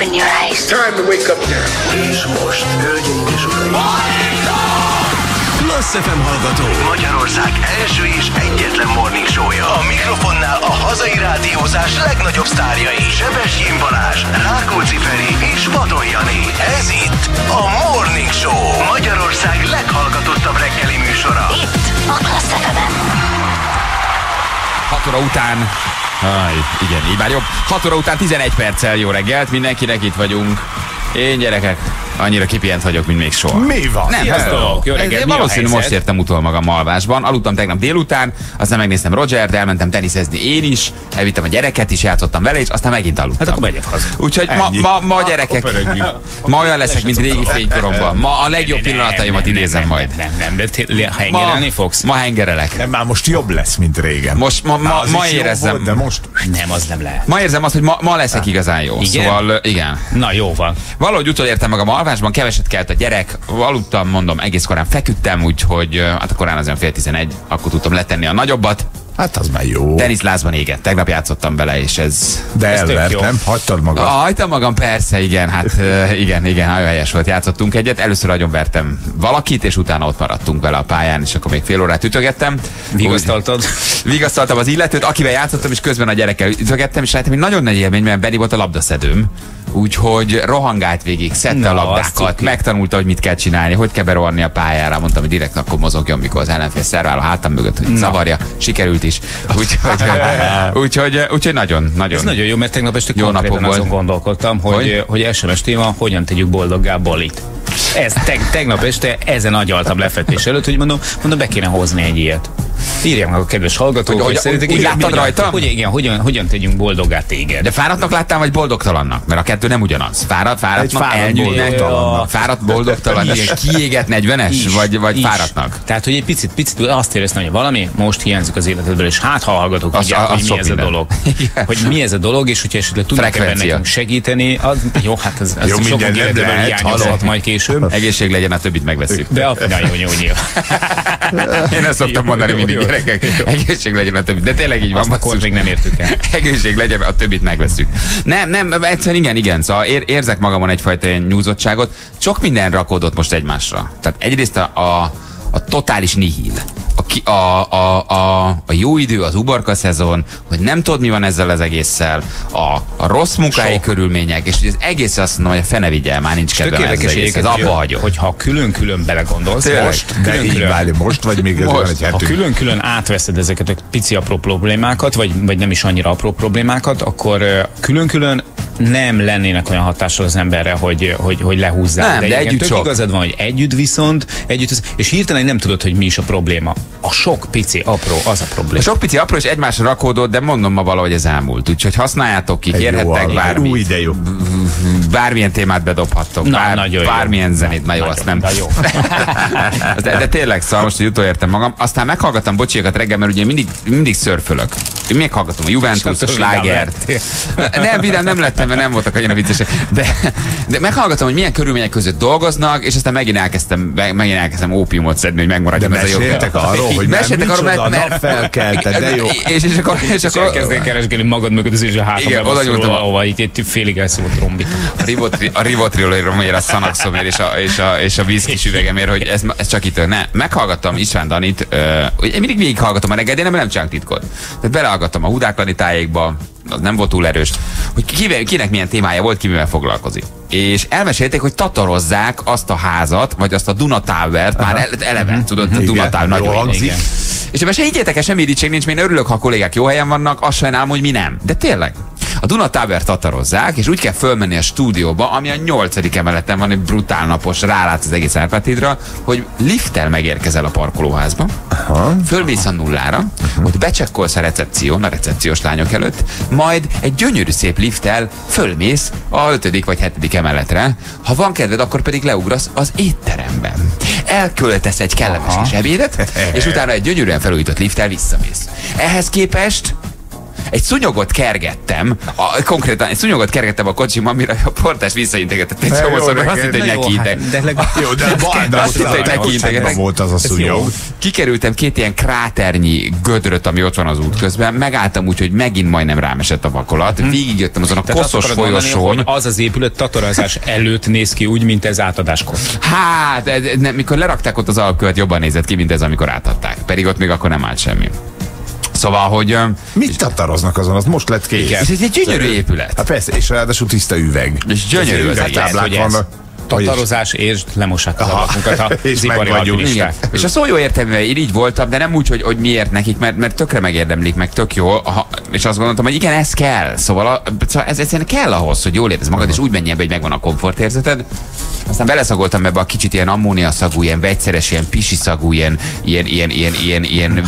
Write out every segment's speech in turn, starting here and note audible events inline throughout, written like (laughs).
Open your eyes. Time to wake up now. És most, hölgyeim és uraim, Klassz FM hallgató. Magyarország első és egyetlen morning show-ja. A mikrofonnál a hazai rádiózás legnagyobb sztárjai. Sebestyén Balázs, Rákóczi Feri és Vadon Jani. Ez itt a Morning Show. Magyarország leghallgatottabb reggeli műsora. Itt a Klassz FM-en. 6 óra után Aj, igen, így már jobb. 6 óra után 11 perccel jó reggelt, mindenkinek itt vagyunk. Én gyerekek, annyira kipihent vagyok, mint még soha. Mi van? Nem, Sziasztok! ez, Jó reggelt, mi a valószínű most értem utol magam malvásban. Aludtam tegnap délután, aztán megnéztem Rogert, elmentem teniszezni én is, elvittem a gyereket is, játszottam vele, és aztán megint aludtam. Hát akkor megyek haza. Úgyhogy ma, ma, ma gyerekek, Akkor pörögjünk. ma olyan leszek, mint régi fénykoromban. Ma a legjobb pillanataimat idézem majd. Nem, nem, Ma, hengerelni fogsz? ma hengerelek. Nem, már most jobb lesz, mint régen. Most, ma, ma, ma érezzem, Volt, de most... Nem, az nem lehet. ma érzem azt, hogy ma, ma leszek igazán jó. Igen? Szóval igen. Na jó van. Valahogy utolértem magam alvásban, keveset kelt a gyerek, aludtam, mondom, egész korán feküdtem, úgyhogy hát a korán az olyan fél tizenegy, akkor tudtam letenni a nagyobbat. Hát az már jó. Teniszlázban égett, tegnap játszottam bele, és ez... De Ez tök elvert, jó. nem? Hagytad magad. Hagytam magam, persze, igen, hát igen, igen, nagyon helyes volt, játszottunk egyet. Először nagyon vertem valakit, és utána ott maradtunk vele a pályán, és akkor még fél órát ütögettem. Vigasztaltad? Úgy- Vigasztaltam az illetőt, akivel játszottam, és közben a gyerekkel ütögettem, és láttam, hogy nagyon nagy élmény, mert Benni volt a labdaszedőm. Úgyhogy rohangált végig, szedte Na, a labdákat, megtanulta, hogy mit kell csinálni, hogy kell berohanni a pályára. Mondtam, hogy direkt akkor mozogjon, mikor az ellenfél szervál a hátam mögött, hogy zavarja. Sikerült is. (laughs) Úgyhogy, úgyhogy, úgyhogy nagyon, nagyon. Ez nagyon jó, mert tegnap este Jó konkrétan napok azon gondolkodtam, hogy, Hogy? hogy? SMS téma, hogyan tegyük boldoggá Bolit. Ez teg, tegnap este ezen agyaltam lefekvés előtt, hogy mondom, mondom, be kéne hozni egy ilyet. Írják meg a kedves hallgatók, Hogy- hogy- szerintek úgy igen, láttad rajta? Hogy, igen, hogyan, hogyan tegyünk boldoggá téged. De fáradtnak láttál, vagy boldogtalannak? Mert a kettő nem ugyanaz. Fáradt, fáradtnak, elnyűlnek. boldogtalannak. Fáradt, boldogtalan, ilyen kiégett 40-es, Is, vagy, vagy is. fáradtnak? Tehát, hogy egy picit, picit azt éreztem, hogy valami most hiányzik az életedből, és hát ha hallgatok, Az- tudják, az hogy mi ez a minden. dolog. (laughs) Igen. hogy mi ez a dolog, és hogyha esetleg tudnak ebben nekünk segíteni, az, jó, hát ez, ez Jó, sok lehet, hiányozhat hallod? majd később. Egészség legyen, a többit megveszünk. De a, jó, jó, jó. Én ezt szoktam mondani mindig jó. gyerekek. Egészség legyen a többit. De tényleg így van. Azt akkor basszus. még nem értük el. (laughs) Egészség legyen, a többit megveszünk. Nem, nem, egyszerűen igen, igen. Szóval ér, érzek magamon egyfajta ilyen nyúzottságot. Sok minden rakódott most egymásra. Tehát egyrészt a, a, a totális nihil. A, a, a, a, a jó idő, az uborka szezon, hogy nem tudod, mi van ezzel az egésszel, a, a rossz munkai Sok. körülmények, és hogy az egész azt mondom, hogy a fene vigyel, már nincs kedvem ez az egész, ez abba hagyom. Hogyha külön-külön belegondolsz, Tényleg? most De külön-külön, várj, most vagy még Most. ha külön-külön átveszed ezeket a pici apró problémákat, vagy, vagy nem is annyira apró problémákat, akkor külön-külön nem lennének olyan hatással az emberre, hogy, hogy, hogy lehúzzál. Nem, de igen, együtt tök igazad van, hogy együtt viszont, együtt, és hirtelen nem tudod, hogy mi is a probléma. A sok pici apró az a A probléma. sok pici apró és egymásra rakódott, de mondom ma valahogy ez elmúlt. Úgyhogy használjátok ki, jó kérhettek bármit. Új, de jó. bármilyen témát bedobhattok, Na, bár, nagyon jó. bármilyen zenét, na jó, azt nem. na jó. (laughs) de, de tényleg, szóval most, hogy utolértem magam. Aztán meghallgattam bocsiakat reggel, mert ugye mindig, mindig szörfölök. Én meghallgatom a Juventus, a slágert. (laughs) Nem, vidám nem lettem, mert nem voltak annyira viccesek. De, de meghallgatom, hogy milyen körülmények között dolgoznak, és aztán megint elkezdtem, me- megint elkezdtem ópiumot szedni, hogy De megmaradjon ez a jó. Arról, hogy Meséltek arról, mert, nap felkelte, de jó. És, és akkor, és És akkor elkezdnél keresgélni magad mögött is a hátam, Igen, oda nyúltam. ahova itt, itt félig elszólt rombit. a rivotri, a rivotrioléromért, a szanaxomért és a, és a, és a vízkis üvegemért, hogy ez, ez csak itt. Ne, meghallgattam István Danit, én mindig végighallgatom a reggel, de nem, nem csinálok titkot. Tehát belehallgattam a Hudáklani tájékba, az nem volt túl erős, hogy kivel, kinek milyen témája volt, ki mivel foglalkozik. És elmesélték, hogy tatorozzák azt a házat, vagy azt a Duna Tower-t, már ele- eleve, tudod, a Duna Igen, Tower jól nagyon hangzik. igen. És ebben se higgyétek el, semmi irítség nincs, én örülök, ha a kollégák jó helyen vannak, azt sajnálom, hogy mi nem. De tényleg. A Duna Tower tatarozzák, és úgy kell fölmenni a stúdióba, ami a nyolcadik emeleten van, egy brutál napos, rálátsz az egész Árpátidra, hogy lifttel megérkezel a parkolóházba, fölmész a nullára, ott becsekkolsz a recepción, a recepciós lányok előtt, majd egy gyönyörű szép lifttel fölmész a ötödik vagy hetedik emeletre, ha van kedved, akkor pedig leugrasz az étteremben. Elköltesz egy kellemes kis ebédet, (laughs) és utána egy gyönyörűen felújított lifttel visszamész. Ehhez képest egy szunyogot kergettem, a, konkrétan egy szunyogot kergettem a kocsimban, amire a portás visszaintegetett egy csomószor, azt hitt, hogy neki integet. de legalább Jó, de Azt hitt, hogy neki integetek. volt az a szúnyog. Kikerültem két ilyen kráternyi gödröt, ami ott van az út közben, megálltam úgy, hogy megint majdnem rám esett a vakolat, végigjöttem azon a koszos folyosón. az az épület tatarozás előtt néz ki úgy, mint ez átadáskor. Hát, mikor lerakták ott az alkövet, jobban nézett ki, mint ez, amikor átadták. Pedig ott még akkor nem állt semmi. Szóval, hogy... Mit tataroznak azon? Az most lett kész. És ez egy gyönyörű épület. Hát persze, és ráadásul tiszta üveg. És gyönyörű az Üvegtáblák egész, hogy ez vannak. Hogy- Tatarozás (laughs) és lemossák az alapunkat a És ipari alpinisták. És a szó jó értelművel én így voltam, de nem úgy, hogy, hogy miért nekik, mert, mert tökre megérdemlik, meg tök jó, ha, és azt gondoltam, hogy igen, ez kell. Szóval a, szóval ez egyszerűen kell ahhoz, hogy jól érezd magad, és úgy menjen be, hogy megvan a komfortérzeted. Aztán beleszagoltam ebbe a kicsit ilyen ammóniaszagú, ilyen vegyszeres, ilyen pisiszagú, ilyen, ilyen, ilyen, ilyen, ilyen, ilyen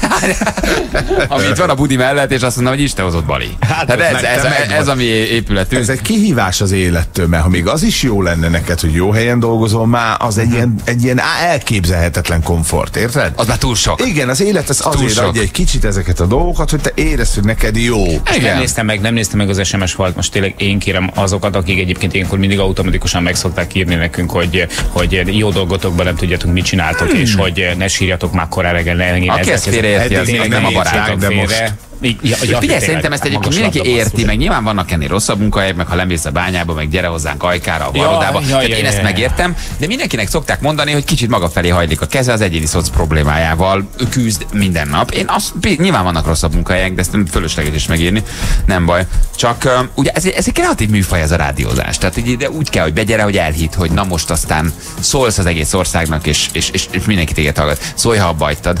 Hát. (laughs) Ami itt van a budi mellett, és azt mondom, hogy Isten hozott Bali. Hát, Tehát ez, ez, megvan. ez, a mi épületünk. Ez egy kihívás az élettől, mert ha még az is jó lenne neked, hogy jó helyen dolgozol, már az egy, ilyen, egy ilyen elképzelhetetlen komfort, érted? Az már túl sok. Igen, az élet az azért sok. adja egy kicsit ezeket a dolgokat, hogy te érezd, hogy neked jó. Nem Igen. néztem meg, nem néztem meg az SMS falt, most tényleg én kérem azokat, akik egyébként ilyenkor mindig automatikusan meg szokták írni nekünk, hogy, hogy jó dolgotokban nem tudjátok, mit csináltok, és hogy ne sírjatok már korán reggel, ne Hmm. Aki ezt félreérti, az Eddig még nem nem a értsák, barátom. de most- Ja, ja, Figyelj, szerintem ezt egyébként mindenki érti, meg nyilván vannak ennél rosszabb munkahelyek, meg ha lemész a bányába, meg gyere hozzánk ajkára, a Ja, varodába. ja, Tehát ja, én ja, ezt ja. megértem, de mindenkinek szokták mondani, hogy kicsit maga felé hajlik a keze az egyéni szoc problémájával, küzd minden nap. Én azt, nyilván vannak rosszabb munkahelyek, de ezt nem fölösleges is megírni, nem baj. Csak ugye ez, ez egy kreatív műfaj ez a rádiózás. Tehát ugye, de úgy kell, hogy begyere, hogy elhitt, hogy na most aztán szólsz az egész országnak, és, és, és, és mindenki téged hallgat. Szólj, ha abba hagytad.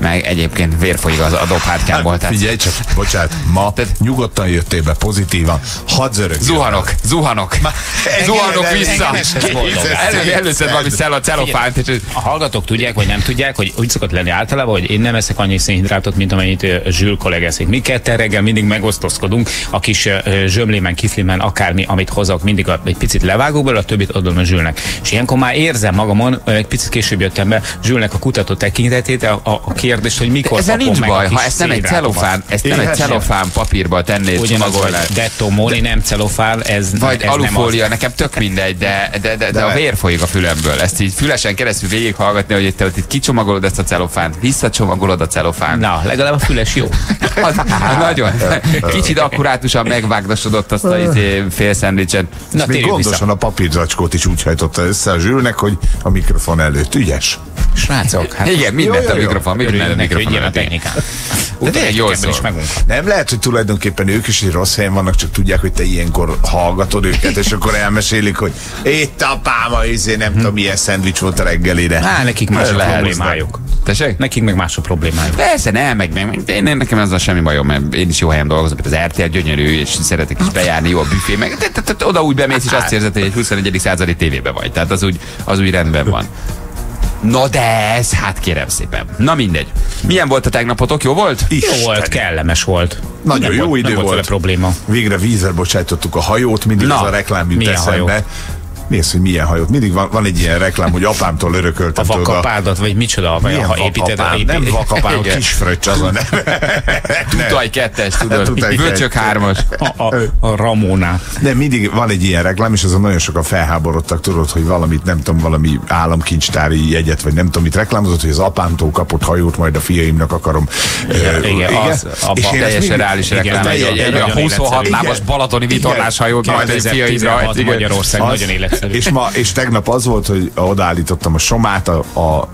Meg egyébként vér folyik az a dobhártyámból. Tehát Figyelj csak, bocsánat, ma nyugodtan jöttél be pozitívan, hadd zörögjön. Zuhanok, zuhanok. Zuhanok vissza. engem is ez boldog. Elő, előszed valami celo, celofánt, és A hallgatók tudják, vagy nem tudják, hogy úgy szokott lenni általában, hogy én nem eszek annyi szénhidrátot, mint amennyit Zsül kollega eszik. Mi ketten reggel mindig megosztozkodunk, a kis zsömlémen, kiflimen, akármi, amit hozok, mindig a, egy picit levágok belőle, a többit adom a Zsülnek. És ilyenkor már érzem magamon, egy picit később jöttem be, Zsülnek a kutató tekintetét, a, a, a kérdést, hogy mikor ezzel nincs meg a baj, kis ha ezt nem egy celofán, ezt nem egy celofán papírba tennéd csomagolnád. hogy Detto Moni, nem celofán, ez Vagy ez alufólia, Nem nekem tök mindegy, de, de, de, de a De- vér folyik a fülemből. Ezt így fülesen keresztül végighallgatni, hogy te itt kicsomagolod ezt a celofánt, visszacsomagolod a celofánt. Na, legalább a füles jó. (laughs) Az, az nagyon. (laughs) Kicsit akkurátusan megvágdosodott azt a izé, fél szendvicset. Na, Még gondosan a papírzacskót is úgy hajtotta össze a zsűrnek, hogy a mikrofon előtt. Ügyes? Srácok, hát Igen, mindent Jó, a jó, jó. mikrofon, mindent neki, hogy a technikán. De tényleg jól Ebben is szól. megunk. Nem lehet, hogy tulajdonképpen ők is egy rossz helyen vannak, csak tudják, hogy te ilyenkor hallgatod őket, és akkor elmesélik, hogy itt apám, a izé, nem tudom, milyen szendvics volt a reggelire. Á, nekik más a problémájuk. Tessék? Nekik meg más a problémájuk. Persze, nem, meg, meg, meg én, nekem ezzel semmi bajom, mert én is jó helyen dolgozom, mert az RTL gyönyörű, és szeretek is bejárni, jó a büfé, meg te, te, te, oda úgy bemész, és azt érzed, hogy egy 21. századi tévébe vagy. Tehát az úgy, az úgy rendben van. No de ez, hát kérem szépen. Na mindegy. Milyen volt a tegnapotok? Jó volt? Isten. Jó volt, kellemes volt. Nagyon nem jó volt, idő nem volt. volt. vele probléma. Végre vízre bocsájtottuk a hajót, mindig Na, az a reklám jut eszembe. Nézd, hogy milyen hajót. Mindig van, van egy ilyen reklám, hogy apámtól A örököltem. tudod, vakapádat, vagy micsoda, vagy ha építed a vakapám? Nem vakapám, Igen. kis fröccs az a neve. (laughs) Tutaj kettes, tudod? Tutaj Vöcsök hármas. a, a, a Ramona. De mindig van egy ilyen reklám, és azon nagyon sokan felháborodtak, tudod, hogy valamit, nem tudom, valami államkincstári jegyet, vagy nem tudom, mit reklámozott, hogy az apámtól kapott hajót, majd a fiaimnak akarom. Igen, Ö, igen, az- abba- És én ezt Teljesen reális reklám. Egy, egy, egy, nagyon olyan 26 életszerű. lábas balatoni vitorlás hajót, majd egy fiaidra. 2016 igen. Magyarország nagyon életszerű. És, ma, és tegnap az volt, hogy odaállítottam a somát a, a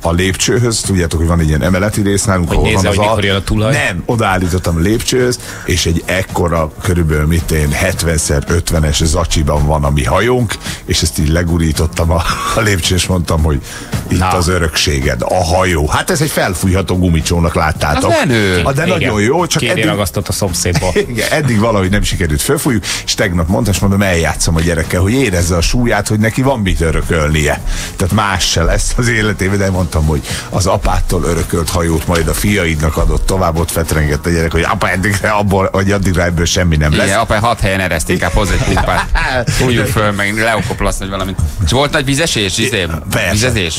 a lépcsőhöz, tudjátok, hogy van egy ilyen emeleti rész nálunk, Hogy ahol nézze, van az hogy mikor jön a tulaj? Nem, odaállítottam a lépcsőhöz, és egy ekkora, körülbelül mit én 70x50-es zacsiban van a mi hajónk, és ezt így legurítottam a, a lépcső, és mondtam, hogy itt Na. az örökséged, a hajó. Hát ez egy felfújható gumicsónak láttátok. Az menő. Ah, de nagyon jó, csak Két eddig, ragasztott a szomszédból. (laughs) igen, eddig valahogy nem sikerült fölfújjuk, és tegnap mondta, és mondom, eljátszom a gyerekkel, hogy érezze a súlyát, hogy neki van mit örökölnie. Tehát más se lesz az életében, de mondtam, hogy az apától örökölt hajót majd a fiaidnak adott tovább, ott fetrengett a gyerek, hogy apa, eddig abból, hogy addigra ebből semmi nem lesz. Igen, apa hat helyen ereszték, inkább hozzá egy pumpát. Fújjuk (laughs) föl, meg leokoplaszt, vagy valamit. És volt nagy vízesés, izé?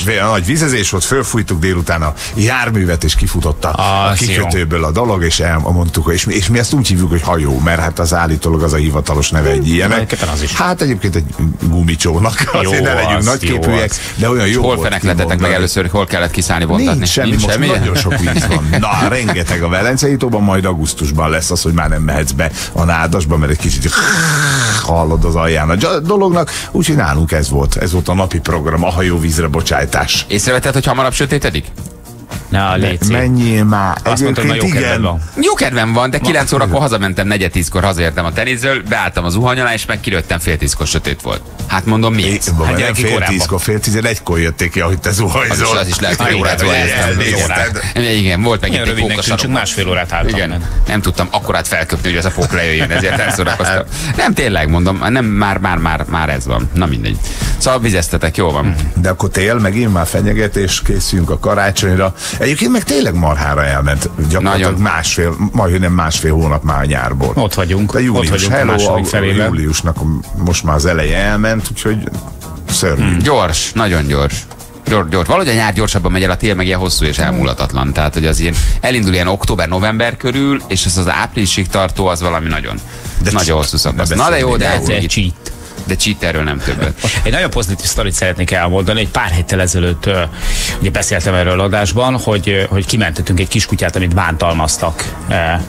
Olyan nagy vizezés volt, fölfújtuk délután a járművet, és kifutott a, a Az kikötőből a dolog, és elmondtuk, és mi, és mi ezt úgy hívjuk, hogy hajó, mert hát az állítólag az a hivatalos neve egy ilyenek. Hát egyébként egy gumicsónak, azért ne legyünk nagyképűek, jó de olyan jó Hol fenekletetek meg először, hol kellett kiszállni, vontatni? Nincs semmi, most semmi? nagyon sok víz van. (laughs) Na, rengeteg a Velencei tóban, majd augusztusban lesz az, hogy már nem mehetsz be a nádasba, mert egy kicsit hallod az alján a dolognak. Úgyhogy nálunk ez volt. Ez volt a napi program, a hajóvízre bocsájtás. Észrevetted, hogy hamarabb sötétedik? Na, szíves. Menjél már. Azt mondtad, na jó kedved van. Jó kedvem van, de 9 órakor hazamentem, negyed tízkor hazaértem a teniszről, beálltam az zuhany alá, és meg kilőttem fél tízkor sötét volt. Hát mondom, mi? Hát nem fél korábban. tízkor, fél tizenegykor jötték ki, ahogy te Az zuhanyzol. is, az is lehet, hogy igen, órát igen, zuhanyoztam. igen, volt megint egy nekünk, csak pókasarok. másfél órát álltam. Igen, nem tudtam akkorát felköpni, hogy ez a pók lejöjjön, ezért elszórakoztam. Nem, tényleg mondom, nem, már, már, már, már ez van. Na mindegy. Szóval vizeztetek, jó van. De akkor tél, megint már fenyegetés, készülünk a karácsonyra. Egyébként meg tényleg marhára elment. Gyakorlatilag Nagyon. másfél, majdnem másfél hónap már a nyárból. Ott vagyunk, De ott július, vagyunk a hello, második a, felébe. júliusnak a- most már az eleje elment, úgyhogy szörnyű. Hmm. Gyors, nagyon gyors. Gyors, gyors. Valahogy a nyár gyorsabban megy el, a tél meg ilyen hosszú és elmúlatatlan. Tehát, hogy az ilyen elindul ilyen október-november körül, és ez az áprilisig tartó, az valami nagyon, De nagyon hosszú szakasz. Na de jó, de, egy cheat. De cheat erről nem többet. (laughs) Egy nagyon pozitív sztorit szeretnék elmondani. Egy pár héttel ezelőtt ugye beszéltem erről adásban, hogy, hogy kimentettünk egy kiskutyát, amit bántalmaztak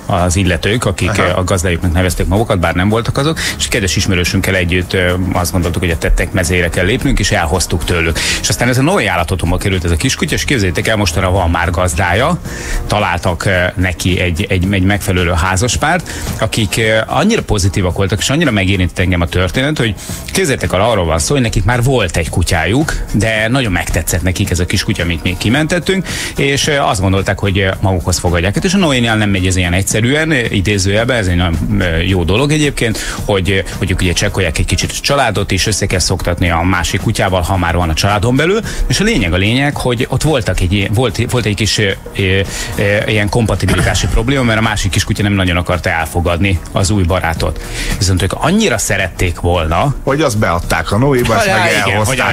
az illetők, akik ö, a gazdájuknak nevezték magukat, bár nem voltak azok, és kedves ismerősünkkel együtt azt gondoltuk, hogy a tettek mezére kell lépnünk, és elhoztuk tőlük. És aztán ez a Noé állatotomba került ez a kiskutya, és képzeljétek el, mostanra van már gazdája, találtak neki egy, egy, egy megfelelő házaspárt, akik annyira pozitívak voltak, és annyira megérintett engem a történet, hogy képzeljétek el, arról van szó, hogy nekik már volt egy kutyájuk, de nagyon megtetszett nekik ez a kis kutya, amit még kimentettünk, és azt gondolták, hogy magukhoz fogadják. Hát És a Noénél nem megy ez ilyen egyszerűen, idézőjelben, ez egy nagyon jó dolog egyébként, hogy ők ugye csekkolják egy kicsit a családot, és össze kell szoktatni a másik kutyával, ha már van a családon belül. És a lényeg a lényeg, hogy ott voltak egy, volt, volt egy kis ilyen kompatibilitási probléma, mert a másik kis kutya nem nagyon akarta elfogadni az új barátot. Viszont ők annyira szerették volna, Hogy azt beadták a Noéba, és Ja, meg elhozták.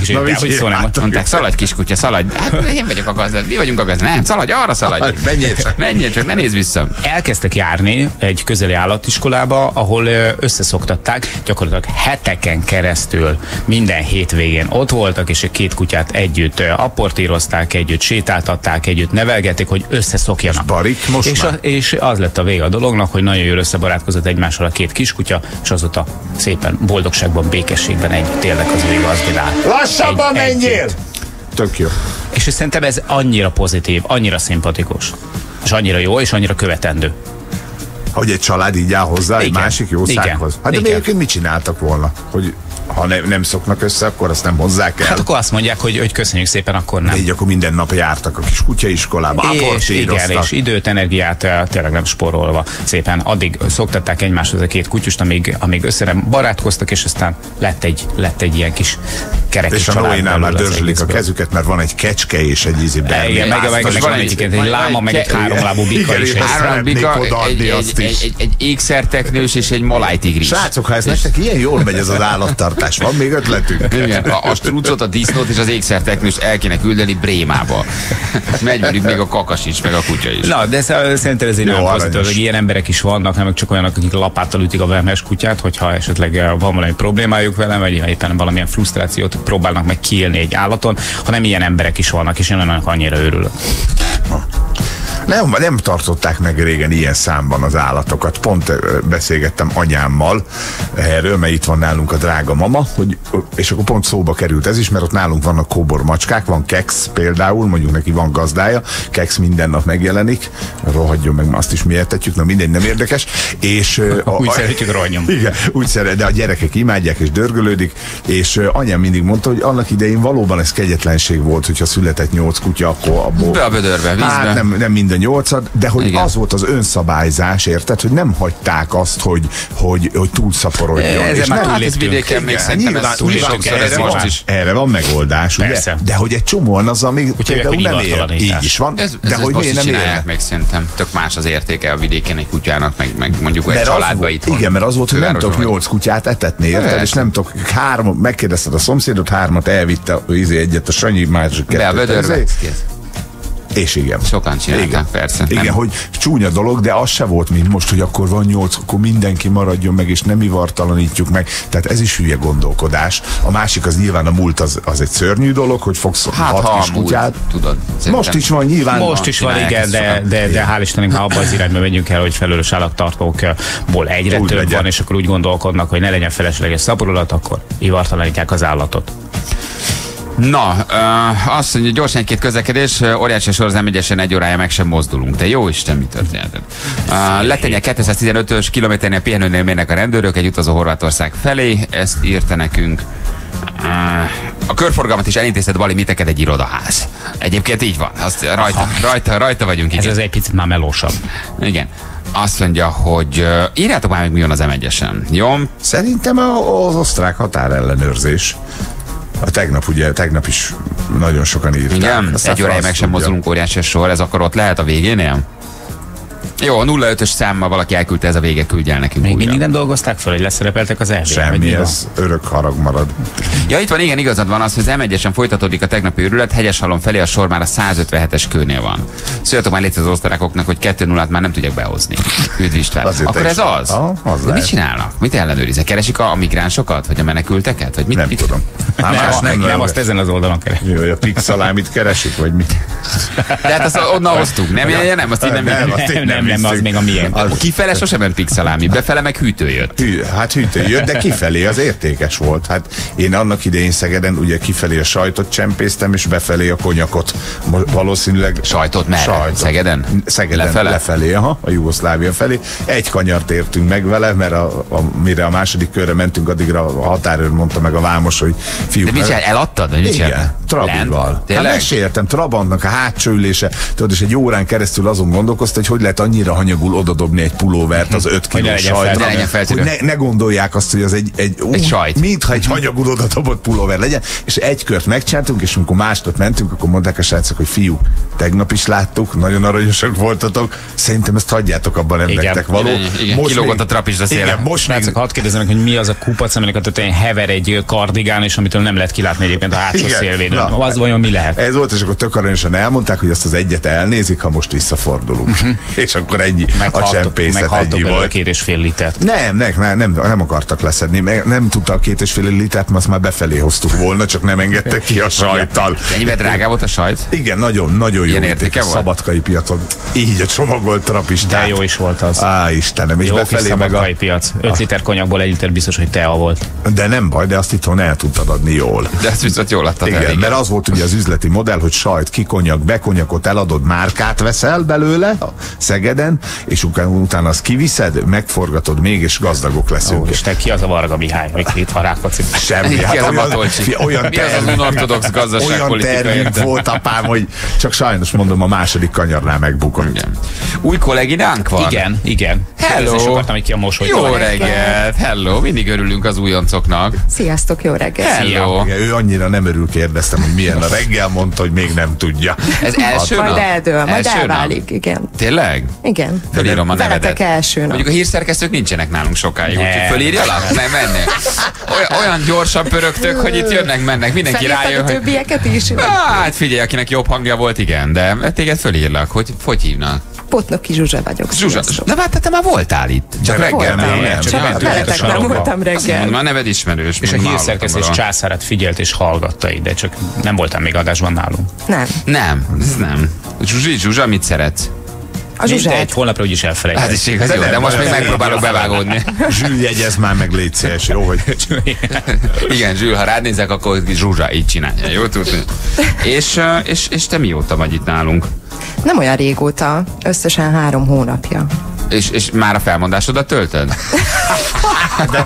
kis- Na, hogy szó nem csináltok? Mondták, szaladj kiskutya, szaladj. Hát én vagyok a gazda, mi vagyunk a gazda. Nem, szaladj, arra szaladj. Menjél csak. Menjél csak, ne nézz vissza. elkezdtek járni egy közeli állatiskolába, ahol összeszoktatták, gyakorlatilag heteken keresztül minden hétvégén ott voltak, és a két kutyát együtt apportírozták, együtt sétáltatták, együtt nevelgették, hogy összeszokjanak. barik most és, a, és az lett a vége a dolognak, hogy nagyon jól összebarátkozott egymással a két kiskutya, és azóta szépen boldogságban, békességben együtt élnek az új gazdinál. Lassabban Egy- menjél! együtt. Tök jó. És szerintem ez annyira pozitív, annyira szimpatikus, és annyira jó, és annyira követendő. Hogy egy család így áll hozzá egy Igen. másik jószághoz. Hát de Igen. egyébként mit csináltak volna? Hogy ha ne, nem szoknak össze, akkor azt nem hozzák el. Hát akkor azt mondják, hogy, hogy köszönjük szépen, akkor nem. De így akkor minden nap jártak a kis kutyaiskolába, és igen, és időt, energiát eh, tényleg nem spórolva szépen. Addig szoktatták egymáshoz a két kutyust, amíg, amíg össze barátkoztak, és aztán lett egy, lett egy ilyen kis kerek És a Noénál már dörzsölik a kezüket, mert van egy kecske és egy ízi Igen, meg, meg, meg, van egy- egy láma, meg egy háromlábú bika is. igen. Ez- Három- Három szeretnék bika, egy, egy, azt egy, is. egy, egy ékszerteknős és egy malájtigris. Srácok, ha ez nektek ilyen jól megy ez az állattartás, van még ötletünk? Igen, a, a strucot, a disznót és az ékszerteknőst el kéne küldeni Brémába. Megy velük még a kakas is, meg a kutya is. Na, de ez- szerintem ez egy Jó, nagyon pozitív, hogy ilyen emberek is vannak, nem csak olyanok, akik lapáttal ütik a vermes kutyát, hogyha esetleg eh, van valami problémájuk vele, vagy éppen valamilyen frusztrációt próbálnak meg kiélni egy állaton, hanem ilyen emberek is vannak, és én annak annyira örülök. Nem, nem tartották meg régen ilyen számban az állatokat. Pont beszélgettem anyámmal erről, mert itt van nálunk a drága mama, hogy, és akkor pont szóba került ez is, mert ott nálunk vannak kóbor macskák, van keks, például, mondjuk neki van gazdája, keks minden nap megjelenik, rohadjon meg, azt is mi értetjük, na mindegy, nem érdekes. És, (laughs) a, úgy a, szeretjük, rohanjon. (laughs) Igen, úgy szeret, de a gyerekek imádják és dörgölődik, és anyám mindig mondta, hogy annak idején valóban ez kegyetlenség volt, hogyha született nyolc kutya, akkor abból... Be a vödörbe, vízbe. Hát nem, nem minden 18-at, de hogy Igen. az volt az önszabályzás, érted, hogy nem hagyták azt, hogy, hogy, hogy túlszaporodjon. Ez már nem hát ez vidéken még szerintem ez túl nyilván, erre, ez most van, is. erre van megoldás, Persze. De hogy egy csomóan az, ami például nem ér. Így is van, ez, de ez hogy miért nem ér. meg szerintem tök más az értéke a vidéken egy kutyának, meg, meg mondjuk egy családba itt. Igen, mert az volt, hogy nem tudok nyolc kutyát etetni, érted, és nem tudok három, megkérdezted a szomszédot, hármat elvitte izé egyet, a Sanyi másik kettőt. Be izé. a. És igen. Sokan csinálták, igen. persze. Igen, Nem. hogy csúnya dolog, de az se volt, mint most, hogy akkor van nyolc, akkor mindenki maradjon meg, és nem ivartalanítjuk meg. Tehát ez is hülye gondolkodás. A másik az nyilván a múlt az, az egy szörnyű dolog, hogy fogsz Hát, hat ha kis a múlt, kutyát. tudod. Most is van nyilván. Most is van, igen, de, de, de hál' Istennek már abban az irányba megyünk el, hogy felelős állattartókból egyre Úgy több legyen. van, és akkor úgy gondolkodnak, hogy ne legyen felesleges szaporulat, akkor ivartalanítják az állatot. Na, uh, azt mondja, gyorsan egy-két közlekedés, uh, óriási sor az m egy órája meg sem mozdulunk. De jó Isten, mi történt? Uh, Letenye 215-ös kilométernél pihenőnél mérnek a rendőrök egy utazó Horvátország felé, ezt írta nekünk. Uh, a körforgalmat is elintézted Bali, mit neked egy irodaház. Egyébként így van, azt rajta, rajta, rajta vagyunk. Ez Igen. az egy picit már melósabb. igen. Azt mondja, hogy uh, írjátok már meg, mi van az m Jó? Szerintem az osztrák határellenőrzés. A tegnap ugye, tegnap is nagyon sokan írták. Igen, Aztán egy franc meg sem mozdulunk óriási sor, ez akkor ott lehet a végénél? Jó, a 05-ös számmal valaki elküldte, ez a vége küldje el nekünk Még újra. mindig nem dolgozták fel, hogy leszerepeltek az elvén? Semmi, ez örök harag marad. Ja, itt van, igen, igazad van az, hogy az m folytatódik a tegnapi őrület, Hegyeshalom felé a sor már a 157-es kőnél van. Szóljatok már légy az osztarákoknak, hogy 2 0 már nem tudják behozni. Üdv István. Akkor ez az? Ah, az De mit csinálnak? Mit ellenőriznek? Keresik a, a migránsokat? Vagy a menekülteket? Vagy mit, Nem mit? tudom. (laughs) Hát Nem, más nem, nem, lehet. azt ezen az oldalon. Mi, hogy a pixalámit keresik, vagy mit? Tehát azt onnan hoztuk. Nem, nem, nem, azt így nem, Nem, nem, Nem, nem, nem, az még a miénk. Az- Kifele sosem ment pixelámi, befele meg hűtő jött. Hű, hát hűtő jött, de kifelé az értékes volt. Hát én annak idején Szegeden ugye kifelé a sajtot csempésztem, és befelé a konyakot. Valószínűleg... Sajtot merre? Szegeden? Szegeden, Lefele? lefelé, aha, a Jugoszlávia felé. Egy kanyart értünk meg vele, mert a, a, mire a második körre mentünk, addigra a határőr mondta meg a vámos, hogy fiúk... De mit csinál? Eladtad? Mit Igen? Trabival. Hát meséltem, Trabantnak a hátsó ülése, tudod, és egy órán keresztül azon gondolkozta, hogy hogy lehet annyira hanyagul odadobni egy pulóvert az öt Hogy ne kilós legyen sajtra. ne. Hogy ne, ne gondolják azt, hogy az egy, egy, ú, Egy sajt. mintha egy hanyagul odadobott pulóver legyen, és egy kört megcsináltunk, és amikor másnap mentünk, akkor mondták a srácok, hogy fiú, tegnap is láttuk, nagyon aranyosak voltatok, szerintem ezt hagyjátok abban, nem Igen. nektek való. Igen, igen, kilógott a trapizda széle. Igen, most még Srácok, hadd kérdezzenek, hogy mi az a kupac, aminek a tetején hever egy kardigán, és amitől nem lehet kilátni egyébként a hátsó szélvédőn. Na. Az vajon mi lehet? Ez volt, és akkor tök aranyosan elmondták, hogy azt az egyet elnézik, ha most visszafordulunk. (laughs) és akkor ennyi a Meghaltok, csempészet ennyi volt. két és fél litert. Nem, nem, nem, nem, nem akartak leszedni, meg nem tudta a két és fél litert, mert azt már befelé hoztuk volna, csak nem engedtek ki a sajttal. Ennyivel drágább volt a sajt? Igen, nagyon, nagyon jó Ilyen érték értéke a volt? szabadkai piacon. Így a csomagolt trapistát. De jó is volt az. Á, Istenem, és Jó befelé meg a... piac. 5 liter konyakból egy liter biztos, hogy tea volt. De nem baj, de azt itthon el tudtad adni jól. De ezt viszont jól adtad el, Igen, mert az volt ugye az üzleti modell, hogy sajt, kikonyak, bekonyakot eladod, márkát veszel belőle a Szegeden, és utána, azt kiviszed, megforgatod még, és gazdagok leszünk. Ó, és te ki az a Varga Mihály, vagy itt a Rákóczi? Semmi. A olyan, olyan Mi az az terv- unortodox olyan tervünk volt apám, hogy csak sajnos mondom, a második kanyarnál megbukott. Igen. Új kolléginánk van? Igen, igen. Hello. Akartam, hogy ki a mosolyt. Jó reggelt! Hello! Mindig örülünk az újoncoknak. Sziasztok, jó reggelt! Hello! Igen, ő annyira nem örül, kérdeztem, hogy milyen a reggel, mondta, hogy még nem tudja. Ez első Majd nap? eldől, majd Első nap? elválik, igen. Tényleg? Igen. Fölírom a Veletek nevedet. első nap. Mondjuk a hírszerkesztők nincsenek nálunk sokáig, Nem. úgyhogy fölírjalak? Nem, mennek. Olyan, olyan gyorsan pörögtök, hogy itt jönnek, mennek. Mindenki Felírtad rájön, a hogy... többieket is? Hát figyelj, akinek jobb hangja volt, igen, de téged fölírlak, hogy hogy hívnak. Potnoki Zsuzsa vagyok. Zsuzsa, de hát te már voltál itt. Csak De reggel nem. nem, Csak csak nem tűnt a Veletek nem voltam reggel. Már neved ismerős. És a hírszerkesztés császárát figyelt és hallgatta ide, csak nem voltam még adásban nálunk. Nem. Nem, ez nem. Zsuzsi, Zsuzsa, mit szeretsz? A Zsuzsát. Egy holnapra úgyis Hát elfelejtem. is igaz, De jó, nem de most még megpróbálok bevágódni. Zsül, jegyez már meg, légy szíves, jó, hogy Igen, Zsül, ha rád nézek, akkor Zsuzsa így csinálja, jó tudni? És, és, és te mióta vagy itt nálunk? Nem olyan régóta, összesen három hónapja. És, és már a felmondásodat töltöd? (laughs) De,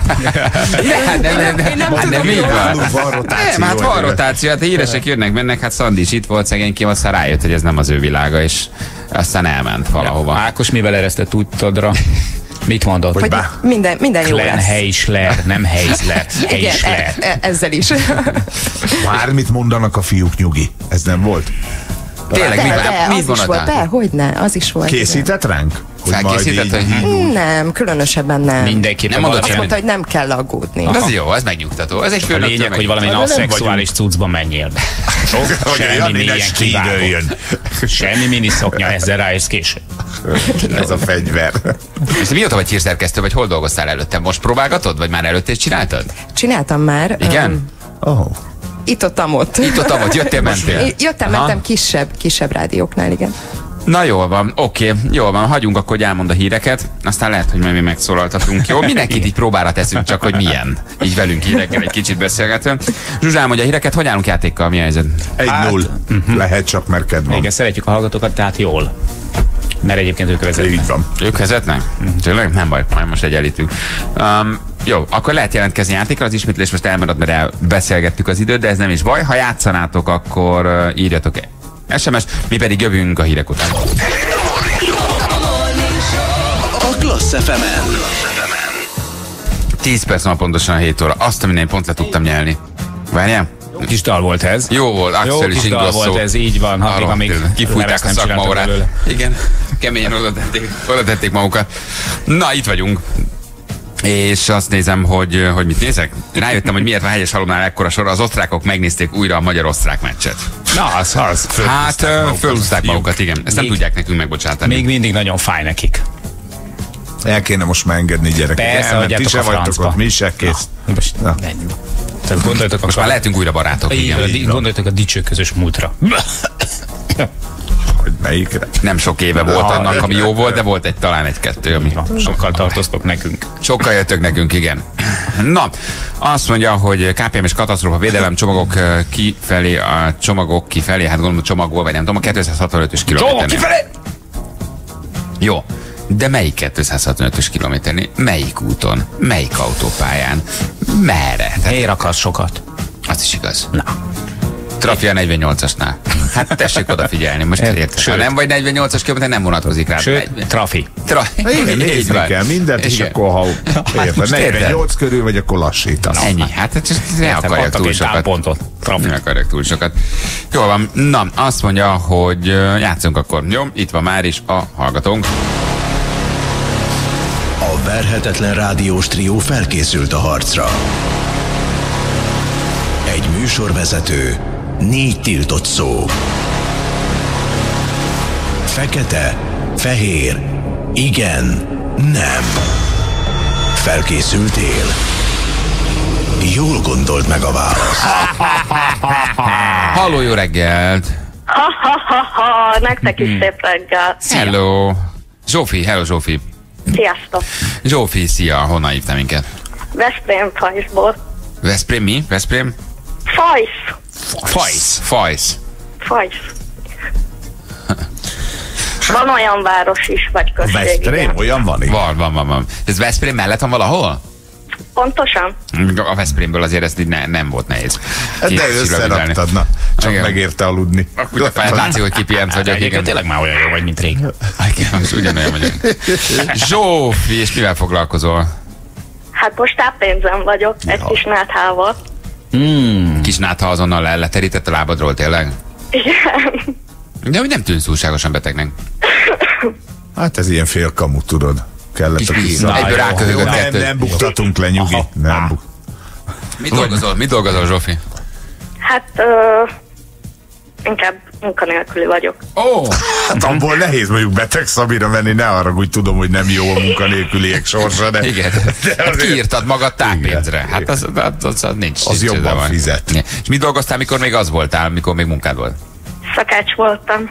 hát nem, nem, nem, Én nem hát nem így van. van rotáció. Nem, hát van rotáció, hát híresek jönnek, mennek, hát Szandi is itt volt szegénykém, aztán rájött, hogy ez nem az ő világa, és aztán elment valahova. Ákos mivel eresztett úttadra? Mit mondott? Hogy minden, minden jó lesz. Heisler, nem Heisler. (laughs) Igen, Heisler. e, e, ezzel is. (laughs) (laughs) Bármit mondanak a fiúk, nyugi. Ez nem volt? Tényleg, De, mit, de, mit is volt, de, hogy ne, az is volt. Készített ránk? Hogy majd Felkészített, így- hogy- igen. Nem, különösebben nem. Mindenképpen Nem mondott Azt mondta, hogy nem kell aggódni. Az jó, az megnyugtató. Ez egy a főnöktől lényeg, hogy valami aszexuális cuccba menjél be. (laughs) A Semmi kivágott. stídöljön. (laughs) Semmi miniszoknya, ezzel ráérsz később. (laughs) Ez a fegyver. És mióta vagy hírszerkesztő, vagy hol dolgoztál előtte? Most próbálgatod, vagy már előtte is csináltad? Csináltam már. Igen? öm, Oh. Itt ott, ott. Itt ott, ott jöttél, mentél? Jöttem, Aha. mentem kisebb, kisebb rádióknál, igen. Na jól van, oké, jól van, hagyjunk akkor, hogy elmond a híreket, aztán lehet, hogy majd mi megszólaltatunk. Jó, mindenkit így próbára teszünk, csak hogy milyen. Így velünk hírekkel egy kicsit beszélgetve. Zsuzsám, hogy a híreket hogy állunk játékkal, mi a helyzet? Egy null. Lehet csak, mert kedv van. Igen, szeretjük a hallgatókat, tehát jól. Mert egyébként ők vezetnek. Így van. Ők vezetnek? Tényleg? Nem baj, majd most egyenlítünk. Um, jó, akkor lehet jelentkezni játékra, az ismétlés most elmarad, mert elbeszélgettük az időt, de ez nem is baj. Ha játszanátok, akkor írjatok SMS, mi pedig jövünk a hírek után. A Klassz FM-en. 10 perc van pontosan 7 óra. Azt, ami én pont le tudtam nyelni. Várjál? Kis dal volt ez. Jó volt, Jó Axel is kis dal volt ez, így van. Ha még, amíg Kifújták a szakmaórát. Igen, keményen oda tették, oda tették magukat. Na, itt vagyunk. És azt nézem, hogy, hogy mit nézek. Rájöttem, hogy miért van hegyes halomnál ekkora sor. Az osztrákok megnézték újra a magyar-osztrák meccset. Na, az, az. Hát, fölhúzták magukat, igen. Ezt nem Még- tudják nekünk megbocsátani. Még mindig nagyon fáj nekik. El kéne most már engedni gyerekek. Persze, hagyjátok ti a se vagytok ott, mi se kész. Na, most, Na. Tehát gondoljatok Most a, már lehetünk újra barátok, igen, gondoljatok a dicső közös múltra. (laughs) Hogy melyikre? Nem sok éve volt Na, annak, ami jó volt, de volt egy talán egy-kettő, ami Sokkal tartoztok nekünk. Sokkal jöttök nekünk, igen. Na, azt mondja, hogy KPM és katasztrófa védelem csomagok ö, kifelé, a csomagok kifelé, hát gondolom csomagból, vagy nem tudom, a 265-ös kilométernél. Jó. De melyik 265-ös kilométernél? Melyik úton? Melyik autópályán? Merre? Tehát Miért akarsz sokat? az is igaz. Na. Trafia 48-asnál. Hát tessék odafigyelni, most Ért- érted. Ha sőt. nem vagy 48-as kilométer, nem vonatkozik rá. Sőt, trafi. Tra- Igen, nézni van. kell mindent, és Igen. akkor ha érted, most érted? 48 körül vagy, akkor lassítasz. Ennyi. Hát ezt ne Érted, akarják túl egy sokat. Trafi. Nem akarják túl sokat. Jó van. Na, azt mondja, hogy játszunk akkor. Jó, itt van már is a hallgatónk. A verhetetlen rádiós trió felkészült a harcra. Egy műsorvezető, négy tiltott szó. Fekete, fehér, igen, nem. Felkészültél? Jól gondolt meg a választ. Halló, jó reggelt! Ha, ha, ha, ha, nektek is szép reggel. Hello! Zsófi, hello Zsófi. Sziasztok. Zsófi, szia, honnan hívtál minket? Veszprém Fajsból. Veszprém mi? Veszprém? Fajsz. Fajsz. Fajsz. Fajsz. Van olyan város is, vagy község. Veszprém, igen. olyan van itt. Van, van, van, van. Ez Veszprém mellett van valahol? Pontosan? A Veszprémből azért így ne, nem volt nehéz. Hát De Kisilabizálni. összeraktad, na. Csak Igen. megérte aludni. Akkor a látszik, hogy kipihent Hát vagyok. egyébként Igen. tényleg már olyan jó vagy, mint rég. Igen, most ugyanolyan vagyok. Zsófi, és mivel foglalkozol? Hát most táppénzem vagyok, egy kis náthával. Kis nátha azonnal le- leterített a lábadról tényleg? Igen. De hogy nem tűnsz túlságosan betegnek. Hát ez ilyen fél kamu, tudod. Kellett Kis a kis szak. Egyből jó, ráköhögött Nem, nem buktatunk le, nyugi. Nem buk. Mit dolgozol? Mit dolgozol, Zsófi? Hát ö, inkább munkanélküli vagyok. Ó! Hát abból nehéz mondjuk beteg Szabira menni, ne arra, hogy tudom, hogy nem jó a munkanélküliek sorsa, de... Igen. De Hát azért- kiírtad magad táppénzre. Igen. Hát az, az, az, az nincs. Az nincs jobban van. fizet. Igen. És mit dolgoztál, mikor még az voltál, mikor még munkád volt? Szakács voltam.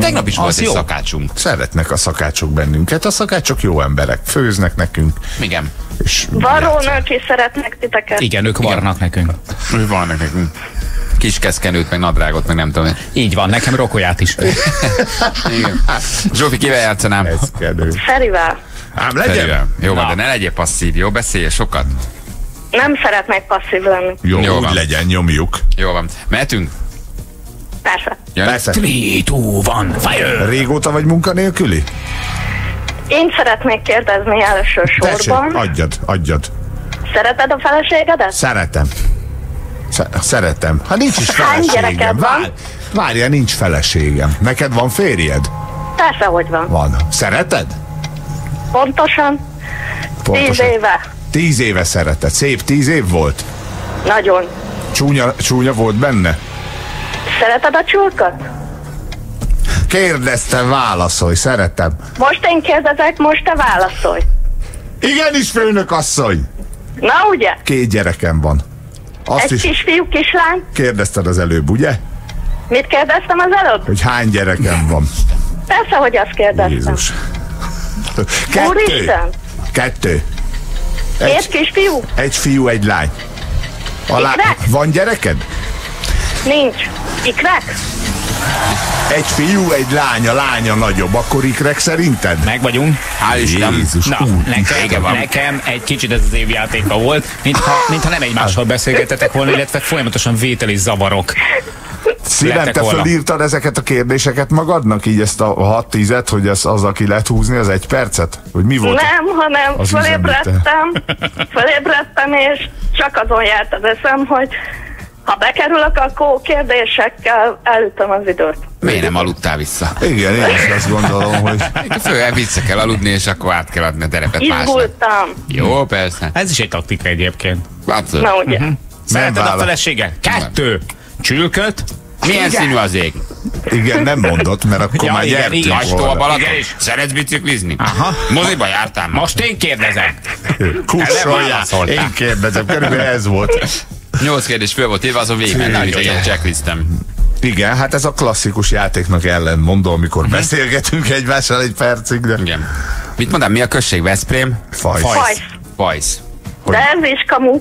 Tegnap is volt Az egy jó. szakácsunk. Szeretnek a szakácsok bennünket, a szakácsok jó emberek, főznek nekünk, Igen. és Varrónők is szeretnek titeket. Igen, ők varnak nekünk. Ő van nekünk. Kis keszkenőt, meg nadrágot, meg nem tudom. Így van, nekem rokolyát is. Igen. Zsófi, kivel játszanám? ez kedő. Ferivel. Ám legyen? Ferivel. Jó van, de ne legyél passzív, jó? Beszélj sokat. Nem szeretnék passzív lenni. Jó, Jó úgy van. legyen, nyomjuk. Jó van. Mehetünk? Persze. Jön? Persze. 3, 2, 1, fire! Régóta vagy munkanélküli? Én szeretnék kérdezni első Tessék, sorban. adjad, adjad. Szereted a feleségedet? Szeretem. Sze- Szeretem. Ha nincs is (laughs) feleségem. Vár, várja, nincs feleségem. Neked van férjed? Persze, hogy van. Van. Szereted? Pontosan. Tíz éve. Tíz éve szereted. Szép tíz év volt? Nagyon. Csúnya, csúnya volt benne? Szereted a csulkot? Kérdeztem, válaszolj, szeretem. Most én kérdezek, most te válaszolj. Igenis, főnök asszony! Na ugye? Két gyerekem van. Azt Egy is kisfiú, kislány? kérdezted az előbb, ugye? Mit kérdeztem az előbb? Hogy hány gyerekem van. Persze, hogy azt kérdeztem. Jézus. Kettő. Úristen! Kettő. Két Egy, kisfiú? egy fiú, egy lány. A lá... Van gyereked? Nincs. Ikrek? Egy fiú, egy lány, a lánya nagyobb. Akkor ikrek szerinted? Meg vagyunk. Hál' Isten. Jézus, Na, úr, nekem, nekem egy kicsit ez az évjátéka volt, mintha, mintha nem egymással beszélgetetek volna, illetve folyamatosan vételi zavarok. Szívem, te fölírtad ezeket a kérdéseket magadnak, így ezt a 6 10 hogy ez az, aki lehet húzni az egy percet? Hogy mi volt? Nem, hanem fölébredtem, fölébredtem, és csak azon járt az eszem, hogy ha bekerülök, akkor kérdésekkel elütöm az időt. Miért nem aludtál vissza? Igen, én is azt gondolom, hogy (laughs) Főleg vissza kell aludni, és akkor át kell adni a terepet másnak. Izgultam. Jó, persze. Ez is egy taktika egyébként. Abszolút. Na ugye? Szereted a feleséget? Kettő. Csülköt? Milyen színű az ég? igen, nem mondott, mert akkor Ja, már igen, nyertünk igen. Tó a volna. Balaton? Igenis. Szeretsz biciklizni? Aha. Moziba jártál már? Most én kérdezem. Kussoljál. válaszoltál. Én kérdezem, körülbelül ez volt. Nyolc kérdés föl volt írva, azon végig menne, hogy egy checklistem. Igen, hát ez a klasszikus játéknak ellen mondom, amikor beszélgetünk egymással egy percig, de Igen. Mit mondtam, mi a község? Veszprém? faj. Faj. Vajsz. De ez is kamu.